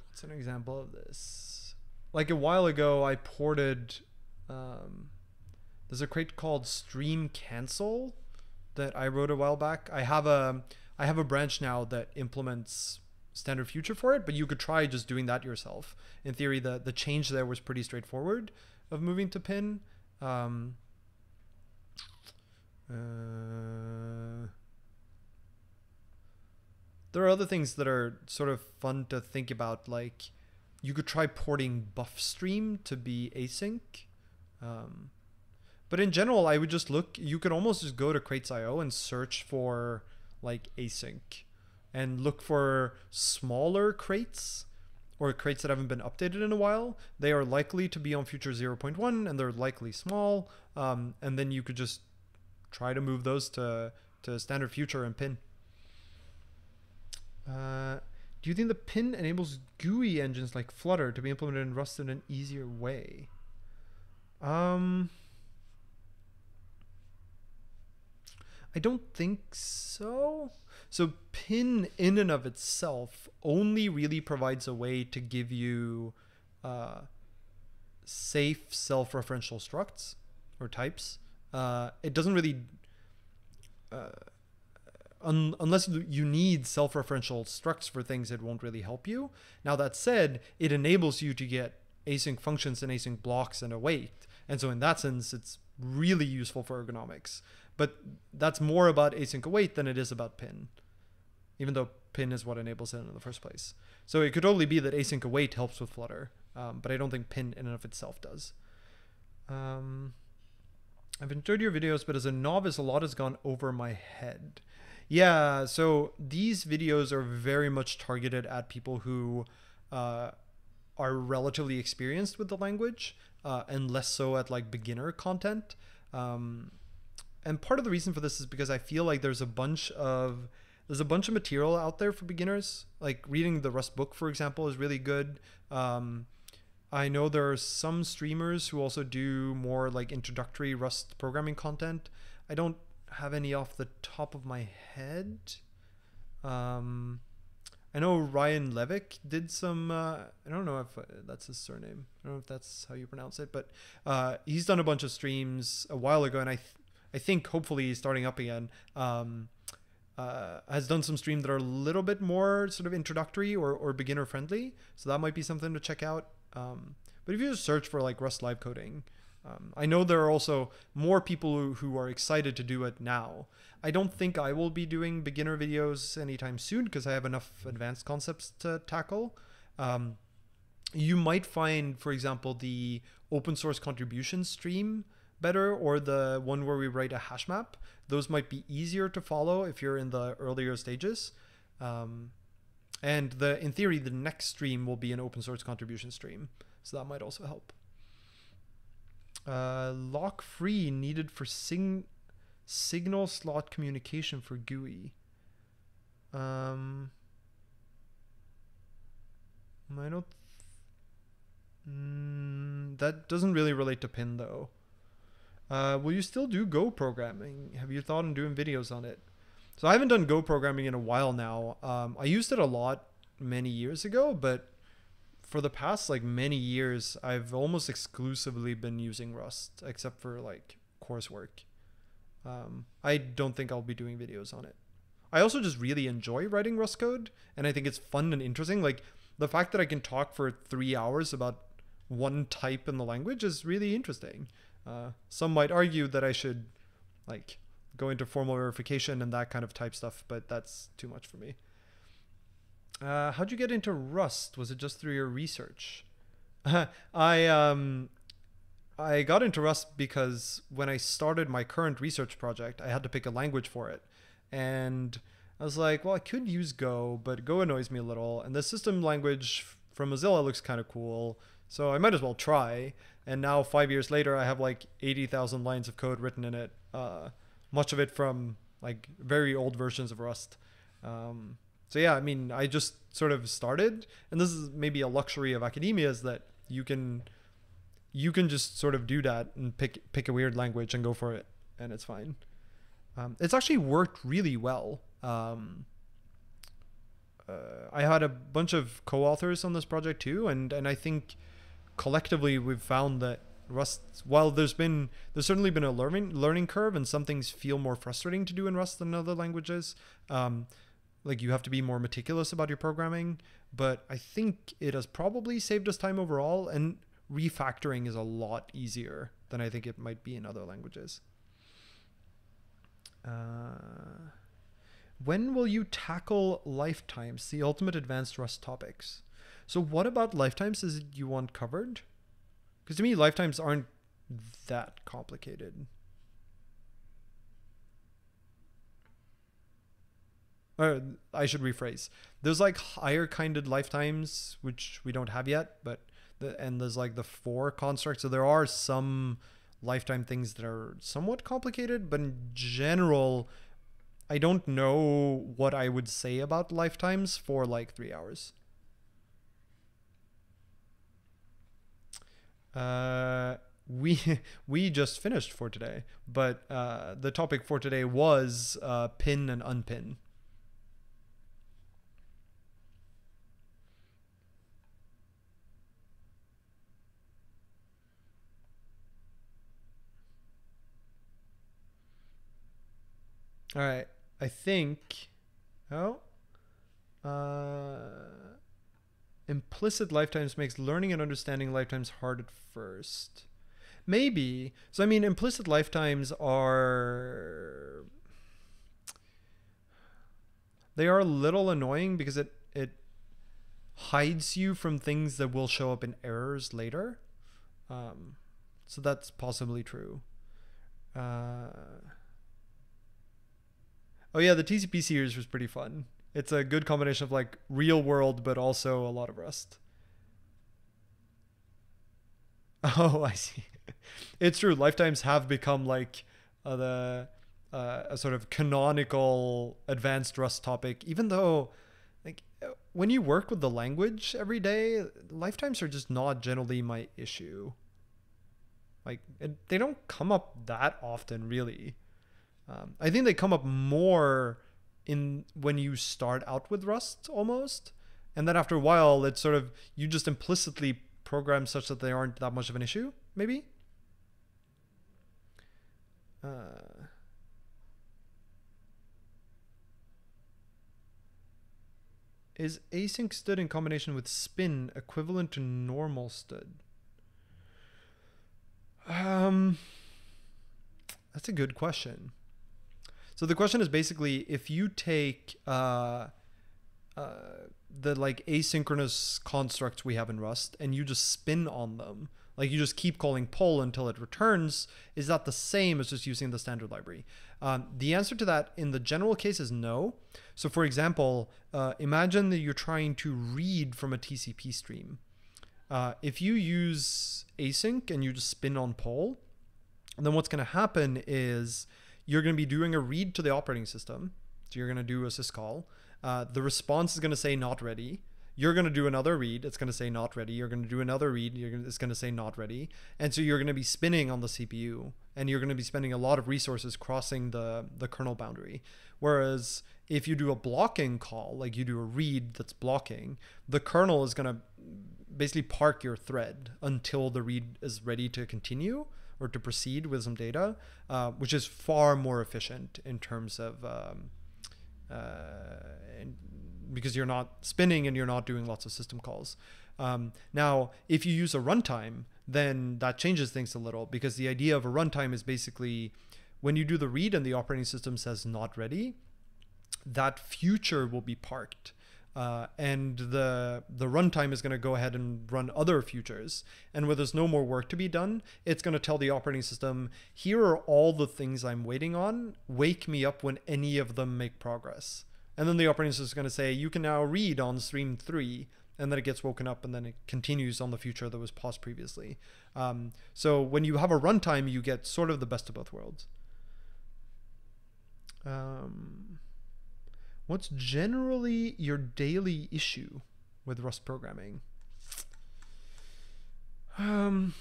Speaker 1: what's an example of this? Like a while ago, I ported. Um, there's a crate called Stream Cancel that I wrote a while back. I have a I have a branch now that implements standard future for it, but you could try just doing that yourself. In theory, the the change there was pretty straightforward of moving to pin. Um, uh, there are other things that are sort of fun to think about, like you could try porting buff stream to be async. Um, but in general, I would just look. You could almost just go to Crates.io and search for like async, and look for smaller crates or crates that haven't been updated in a while. They are likely to be on future 0.1, and they're likely small. Um, and then you could just try to move those to to standard future and pin. Uh, do you think the pin enables GUI engines like Flutter to be implemented in Rust in an easier way? Um, I don't think so. So pin in and of itself only really provides a way to give you uh, safe self-referential structs or types. Uh, it doesn't really, uh, un- unless you need self-referential structs for things, it won't really help you. Now that said, it enables you to get async functions and async blocks and await. And so in that sense, it's really useful for ergonomics. But that's more about async await than it is about pin, even though pin is what enables it in the first place. So it could only be that async await helps with Flutter, um, but I don't think pin in and of itself does. Um, I've enjoyed your videos, but as a novice, a lot has gone over my head. Yeah, so these videos are very much targeted at people who uh, are relatively experienced with the language uh, and less so at like beginner content. Um, and part of the reason for this is because I feel like there's a bunch of there's a bunch of material out there for beginners. Like reading the Rust book, for example, is really good. Um, I know there are some streamers who also do more like introductory Rust programming content. I don't have any off the top of my head. Um, I know Ryan Levick did some. Uh, I don't know if uh, that's his surname. I don't know if that's how you pronounce it, but uh, he's done a bunch of streams a while ago, and I th- I think hopefully starting up again. Um, uh, has done some streams that are a little bit more sort of introductory or, or beginner friendly. So that might be something to check out. Um, but if you just search for like Rust live coding, um, I know there are also more people who, who are excited to do it now. I don't think I will be doing beginner videos anytime soon because I have enough advanced concepts to tackle. Um, you might find, for example, the open source contribution stream better or the one where we write a hash map. Those might be easier to follow if you're in the earlier stages. Um, and the in theory, the next stream will be an open source contribution stream. So that might also help. Uh, lock free needed for sing signal slot communication for GUI. Um, I don't. Mm, that doesn't really relate to pin though. Uh, will you still do Go programming? Have you thought on doing videos on it? So I haven't done Go programming in a while now. Um, I used it a lot many years ago, but for the past like many years, I've almost exclusively been using Rust, except for like coursework. Um, I don't think I'll be doing videos on it. I also just really enjoy writing Rust code, and I think it's fun and interesting. Like the fact that I can talk for three hours about one type in the language is really interesting. Uh, some might argue that I should like go into formal verification and that kind of type stuff, but that's too much for me. Uh, how'd you get into Rust? Was it just through your research? <laughs> I um, I got into Rust because when I started my current research project, I had to pick a language for it, and I was like, well, I could use Go, but Go annoys me a little, and the system language from Mozilla looks kind of cool, so I might as well try. And now, five years later, I have like eighty thousand lines of code written in it, uh, much of it from like very old versions of Rust. Um, so yeah, I mean, I just sort of started, and this is maybe a luxury of academia is that you can you can just sort of do that and pick pick a weird language and go for it, and it's fine. Um, it's actually worked really well. Um, uh, I had a bunch of co-authors on this project too, and and I think collectively we've found that Rust, while there's been there's certainly been a learning learning curve, and some things feel more frustrating to do in Rust than other languages. Um, like you have to be more meticulous about your programming but i think it has probably saved us time overall and refactoring is a lot easier than i think it might be in other languages uh, when will you tackle lifetimes the ultimate advanced rust topics so what about lifetimes is it you want covered because to me lifetimes aren't that complicated or I should rephrase. There's like higher kinded lifetimes, which we don't have yet, but the, and there's like the four constructs. So there are some lifetime things that are somewhat complicated, but in general, I don't know what I would say about lifetimes for like three hours. Uh, we <laughs> we just finished for today, but uh, the topic for today was uh, pin and unpin. All right. I think. Oh. Uh, implicit lifetimes makes learning and understanding lifetimes hard at first. Maybe. So, I mean, implicit lifetimes are. They are a little annoying because it, it hides you from things that will show up in errors later. Um, so, that's possibly true. Uh, Oh yeah, the TCP series was pretty fun. It's a good combination of like real world, but also a lot of Rust. <laughs> Oh, I see. <laughs> It's true. Lifetimes have become like uh, the uh, a sort of canonical advanced Rust topic, even though like when you work with the language every day, lifetimes are just not generally my issue. Like it, they don't come up that often, really. Um, I think they come up more in when you start out with Rust almost, and then after a while, it's sort of you just implicitly program such that they aren't that much of an issue. Maybe. Uh, is async std in combination with spin equivalent to normal std? Um, that's a good question. So the question is basically if you take uh, uh, the like asynchronous constructs we have in Rust and you just spin on them, like you just keep calling poll until it returns, is that the same as just using the standard library? Um, the answer to that in the general case is no. So for example, uh, imagine that you're trying to read from a TCP stream. Uh, if you use async and you just spin on poll, then what's going to happen is you're going to be doing a read to the operating system. So you're going to do a syscall. Uh, the response is going to say not ready. You're going to do another read. It's going to say not ready. You're going to do another read. To, it's going to say not ready. And so you're going to be spinning on the CPU and you're going to be spending a lot of resources crossing the the kernel boundary. Whereas if you do a blocking call, like you do a read that's blocking, the kernel is going to basically park your thread until the read is ready to continue or to proceed with some data, uh, which is far more efficient in terms of um, uh, because you're not spinning and you're not doing lots of system calls. Um, now, if you use a runtime, then that changes things a little because the idea of a runtime is basically when you do the read and the operating system says not ready, that future will be parked. Uh, and the the runtime is going to go ahead and run other futures. And where there's no more work to be done, it's going to tell the operating system, here are all the things I'm waiting on. Wake me up when any of them make progress. And then the operating system is going to say, you can now read on stream three. And then it gets woken up and then it continues on the future that was paused previously. Um, so when you have a runtime, you get sort of the best of both worlds. Um, what's generally your daily issue with Rust programming? Um,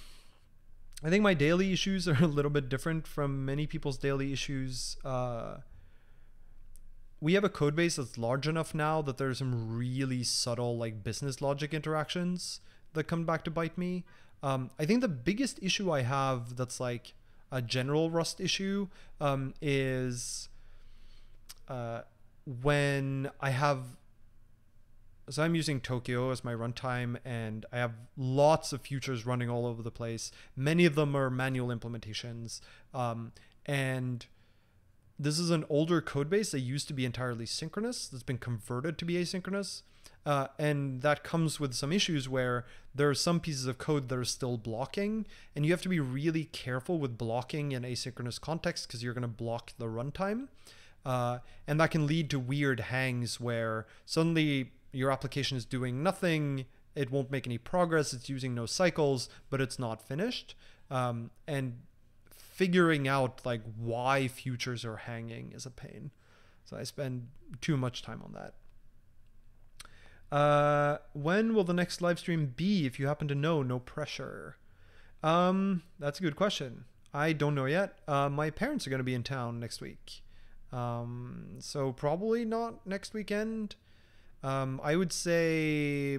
Speaker 1: I think my daily issues are <laughs> a little bit different from many people's daily issues. Uh, we have a code base that's large enough now that there's some really subtle like business logic interactions that come back to bite me. Um, I think the biggest issue I have that's like a general Rust issue um, is uh, when I have so I'm using Tokio as my runtime and I have lots of futures running all over the place. Many of them are manual implementations. Um, and this is an older code base that used to be entirely synchronous that's been converted to be asynchronous. Uh, and that comes with some issues where there are some pieces of code that are still blocking, and you have to be really careful with blocking in asynchronous context because you're going to block the runtime. Uh, and that can lead to weird hangs where suddenly your application is doing nothing, it won't make any progress, it's using no cycles, but it's not finished. Um, and figuring out like why futures are hanging is a pain. So I spend too much time on that. Uh, when will the next live stream be? If you happen to know, no pressure. Um, that's a good question. I don't know yet. Uh, my parents are going to be in town next week. Um, so probably not next weekend. Um, I would say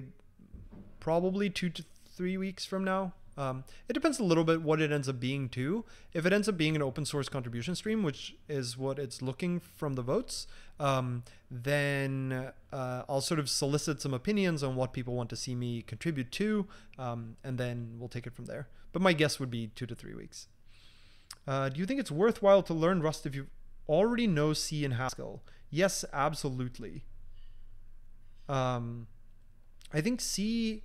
Speaker 1: probably two to three weeks from now. Um, it depends a little bit what it ends up being too. If it ends up being an open source contribution stream, which is what it's looking from the votes, um, then uh, I'll sort of solicit some opinions on what people want to see me contribute to, um, and then we'll take it from there. But my guess would be two to three weeks. Uh, do you think it's worthwhile to learn Rust if you already know C and Haskell? Yes, absolutely. Um, I think C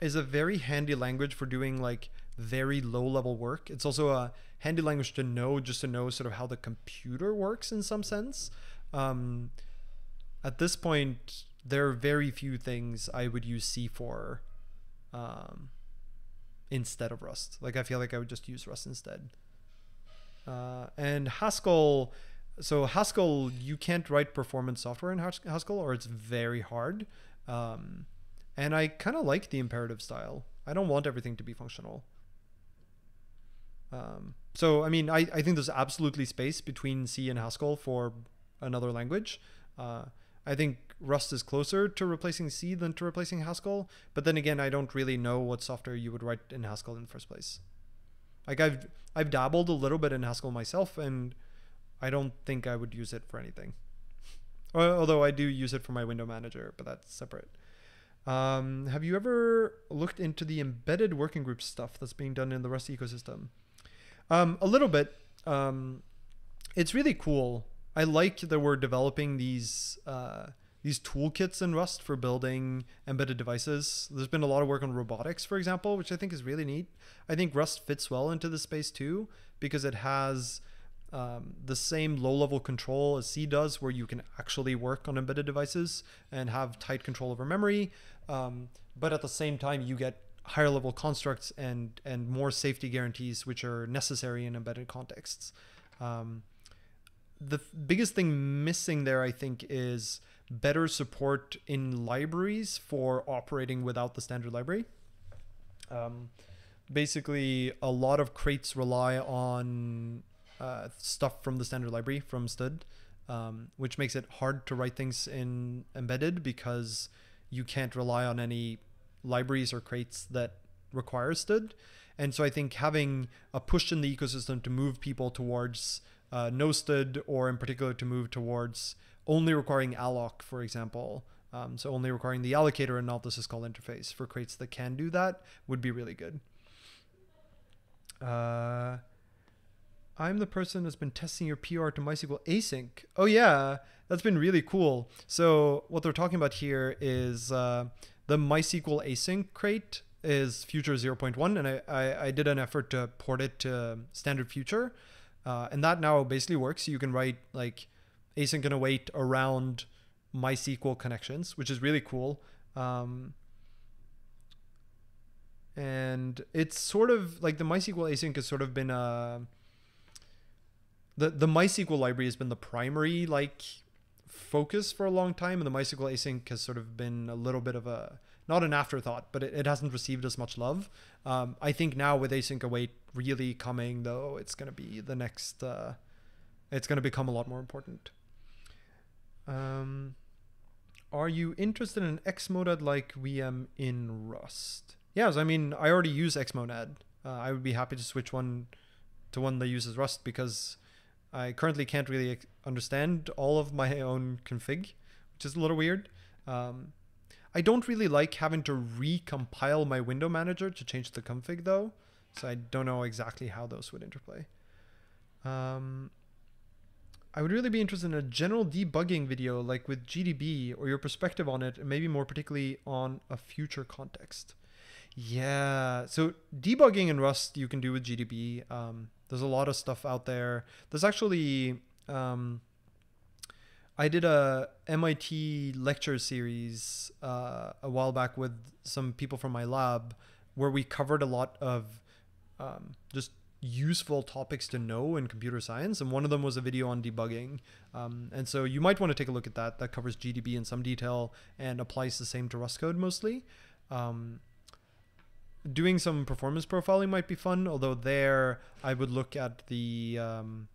Speaker 1: is a very handy language for doing like very low level work. It's also a handy language to know just to know sort of how the computer works in some sense. Um, at this point, there are very few things I would use C for um, instead of Rust. Like I feel like I would just use Rust instead. Uh, and Haskell so Haskell, you can't write performance software in Haskell, or it's very hard. Um, and I kind of like the imperative style. I don't want everything to be functional. Um, so, I mean, I, I think there's absolutely space between C and Haskell for another language. Uh, I think Rust is closer to replacing C than to replacing Haskell. But then again, I don't really know what software you would write in Haskell in the first place. Like I've I've dabbled a little bit in Haskell myself, and I don't think I would use it for anything. Although I do use it for my window manager, but that's separate. Um, have you ever looked into the embedded working group stuff that's being done in the Rust ecosystem? Um, a little bit. Um, it's really cool. I like that we're developing these uh, these toolkits in Rust for building embedded devices. There's been a lot of work on robotics, for example, which I think is really neat. I think Rust fits well into this space too because it has um, the same low level control as C does, where you can actually work on embedded devices and have tight control over memory. Um, but at the same time, you get higher level constructs and, and more safety guarantees, which are necessary in embedded contexts. Um, the biggest thing missing there, I think, is better support in libraries for operating without the standard library. Um, basically a lot of crates rely on uh, stuff from the standard library from Std, um, which makes it hard to write things in embedded because you can't rely on any libraries or crates that require Std. And so I think having a push in the ecosystem to move people towards uh, no Std, or in particular to move towards only requiring alloc, for example, um, so only requiring the allocator and not the syscall interface for crates that can do that would be really good. Uh, I'm the person that's been testing your PR to MySQL async. Oh yeah, that's been really cool. So what they're talking about here is uh, the MySQL async crate is Future 0.1, and I, I, I, did an effort to port it to standard Future, uh, and that now basically works. You can write like async and await around MySQL connections, which is really cool. Um, and it's sort of like the MySQL async has sort of been a the the MySQL library has been the primary like focus for a long time, and the MySQL async has sort of been a little bit of a not an afterthought, but it, it hasn't received as much love. Um, I think now with async await really coming though, it's going to be the next. Uh, it's going to become a lot more important. Um, are you interested in Xmonad like VM in Rust? Yes, I mean I already use Xmonad. Uh, I would be happy to switch one to one that uses Rust because I currently can't really understand all of my own config, which is a little weird. Um, I don't really like having to recompile my window manager to change the config though, so I don't know exactly how those would interplay. Um, I would really be interested in a general debugging video like with GDB or your perspective on it, and maybe more particularly on a future context. Yeah, so debugging in Rust you can do with GDB. Um, there's a lot of stuff out there. There's actually um, I did a MIT lecture series uh, a while back with some people from my lab where we covered a lot of um, just useful topics to know in computer science and one of them was a video on debugging. Um, and so you might want to take a look at that. That covers gdb in some detail and applies the same to rust code mostly. Um, doing some performance profiling might be fun. Although there, I would look at the um,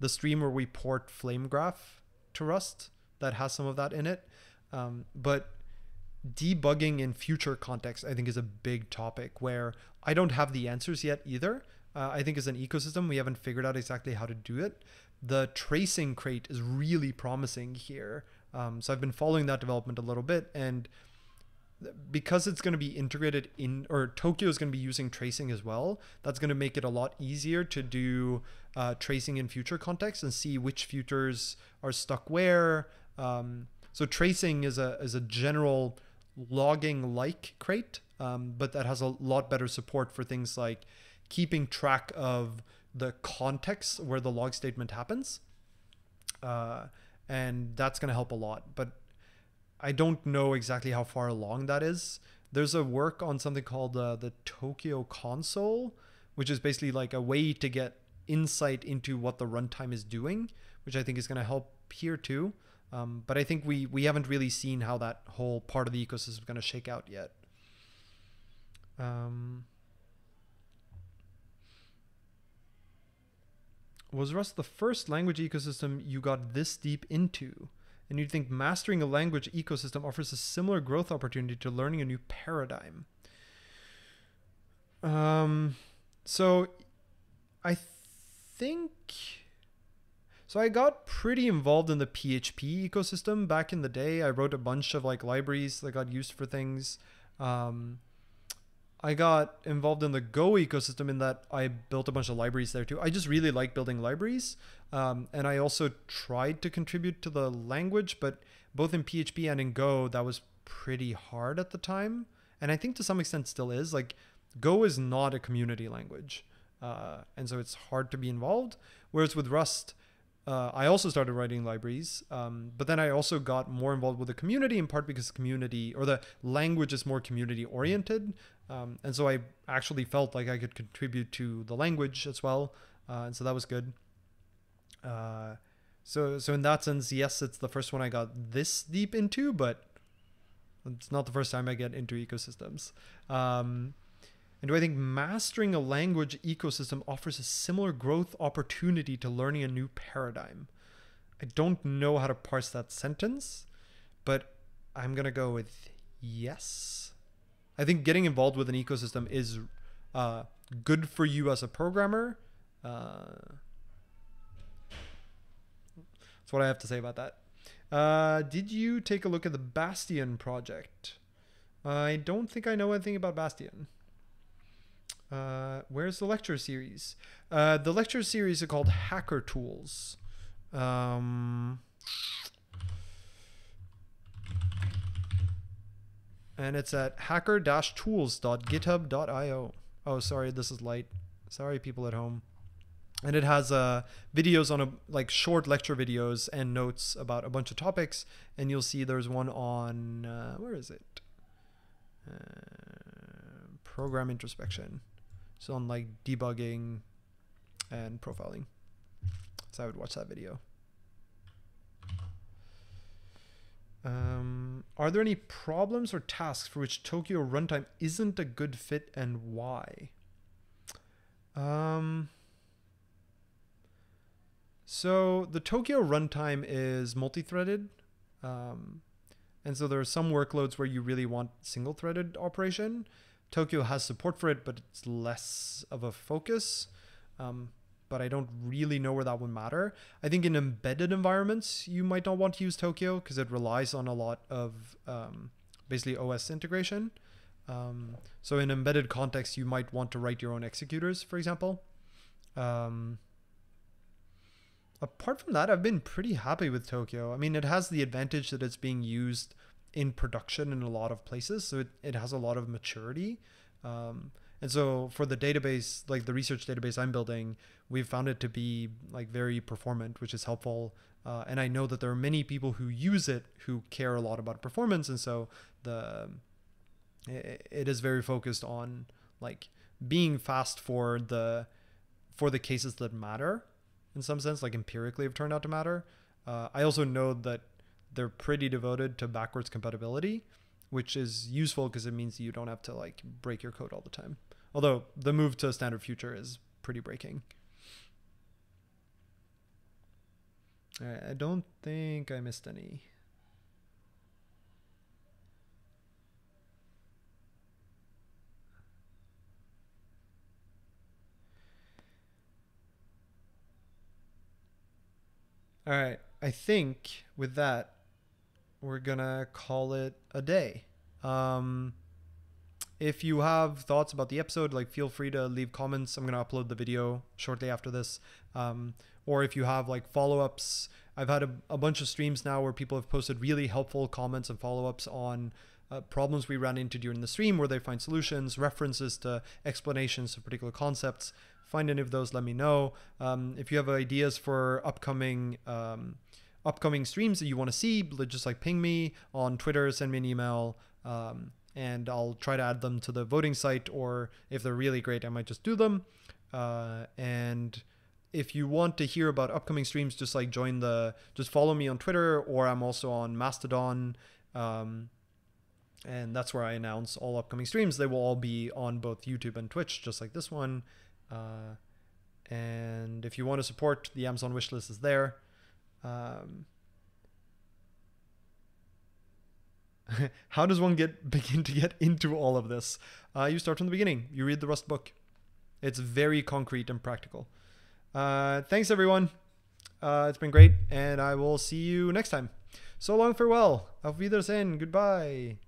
Speaker 1: the stream where we port FlameGraph to Rust that has some of that in it. Um, but debugging in future context, I think, is a big topic where I don't have the answers yet either. Uh, I think as an ecosystem, we haven't figured out exactly how to do it. The tracing crate is really promising here. Um, so I've been following that development a little bit, and because it's going to be integrated in or Tokio is going to be using tracing as well that's going to make it a lot easier to do uh, tracing in future contexts and see which futures are stuck where um, so tracing is a is a general logging like crate um, but that has a lot better support for things like keeping track of the context where the log statement happens uh, and that's going to help a lot but I don't know exactly how far along that is. There's a work on something called uh, the Tokio console, which is basically like a way to get insight into what the runtime is doing, which I think is going to help here too. Um, but I think we we haven't really seen how that whole part of the ecosystem is going to shake out yet. Um, was Rust the first language ecosystem you got this deep into? And you'd think mastering a language ecosystem offers a similar growth opportunity to learning a new paradigm. Um, so I think so I got pretty involved in the PHP ecosystem back in the day. I wrote a bunch of like libraries that got used for things. Um, I got involved in the Go ecosystem in that I built a bunch of libraries there too. I just really like building libraries. Um, and I also tried to contribute to the language, but both in PHP and in Go, that was pretty hard at the time. And I think to some extent still is. Like, Go is not a community language. Uh, and so it's hard to be involved. Whereas with Rust, uh, I also started writing libraries, um, but then I also got more involved with the community in part because community or the language is more community oriented. Um, and so I actually felt like I could contribute to the language as well. Uh, and so that was good. Uh, so, so in that sense, yes, it's the first one I got this deep into, but it's not the first time I get into ecosystems. Um, And do I think mastering a language ecosystem offers a similar growth opportunity to learning a new paradigm? I don't know how to parse that sentence, but I'm going to go with yes. I think getting involved with an ecosystem is uh, good for you as a programmer. Uh, that's what I have to say about that. Uh, did you take a look at the Bastion project? I don't think I know anything about Bastion. Uh, where's the lecture series? Uh, the lecture series are called Hacker Tools. Um, and it's at hacker-tools.github.io. Oh, sorry, this is light. Sorry, people at home. And it has uh, videos on a like short lecture videos and notes about a bunch of topics. And you'll see there's one on uh, where is it? Uh, program introspection. So on like debugging and profiling. So I would watch that video. Um, are there any problems or tasks for which Tokio runtime isn't a good fit and why? Um, so the Tokio runtime is multi-threaded. Um, and so there are some workloads where you really want single-threaded operation. Tokio has support for it, but it's less of a focus. Um, but I don't really know where that would matter. I think in embedded environments, you might not want to use Tokio because it relies on a lot of um, basically OS integration. Um, so in embedded context, you might want to write your own executors, for example. Um, apart from that, I've been pretty happy with Tokio. I mean, it has the advantage that it's being used in production in a lot of places, so it, it has a lot of maturity. Um, and so for the database, like the research database I'm building, we've found it to be like very performant, which is helpful. Uh, and I know that there are many people who use it who care a lot about performance, and so the it, it is very focused on like being fast for the for the cases that matter in some sense, like empirically have turned out to matter. Uh, I also know that they're pretty devoted to backwards compatibility, which is useful because it means you don't have to like break your code all the time. Although the move to standard future is pretty breaking. I don't think I missed any. All right. I think with that, we're to call it a day. Um, if you have thoughts about the episode, like feel free to leave comments. I'm to upload the video shortly after this. Um, or if you have like follow ups, I've had a, a, bunch of streams now where people have posted really helpful comments and follow ups on uh, problems we ran into during the stream where they find solutions, references to explanations of particular concepts find any of those, let me know. Um, if you have ideas for upcoming um, upcoming streams that you want to see, just like ping me on Twitter, send me an email, um, and I'll try to add them to the voting site. Or if they're really great, I might just do them. Uh, and if you want to hear about upcoming streams, just like join the, just follow me on Twitter, or I'm also on Mastodon. Um, and that's where I announce all upcoming streams. They will all be on both YouTube and Twitch, just like this one. Uh, and if you want to support, the Amazon wishlist is there. Um, <laughs> how does one get <laughs> begin to get into all of this? Uh, you start from the beginning. You read the Rust book. It's very concrete and practical. Uh, thanks, everyone. Uh, it's been great, and I will see you next time. So long, farewell. Auf Wiedersehen. Goodbye.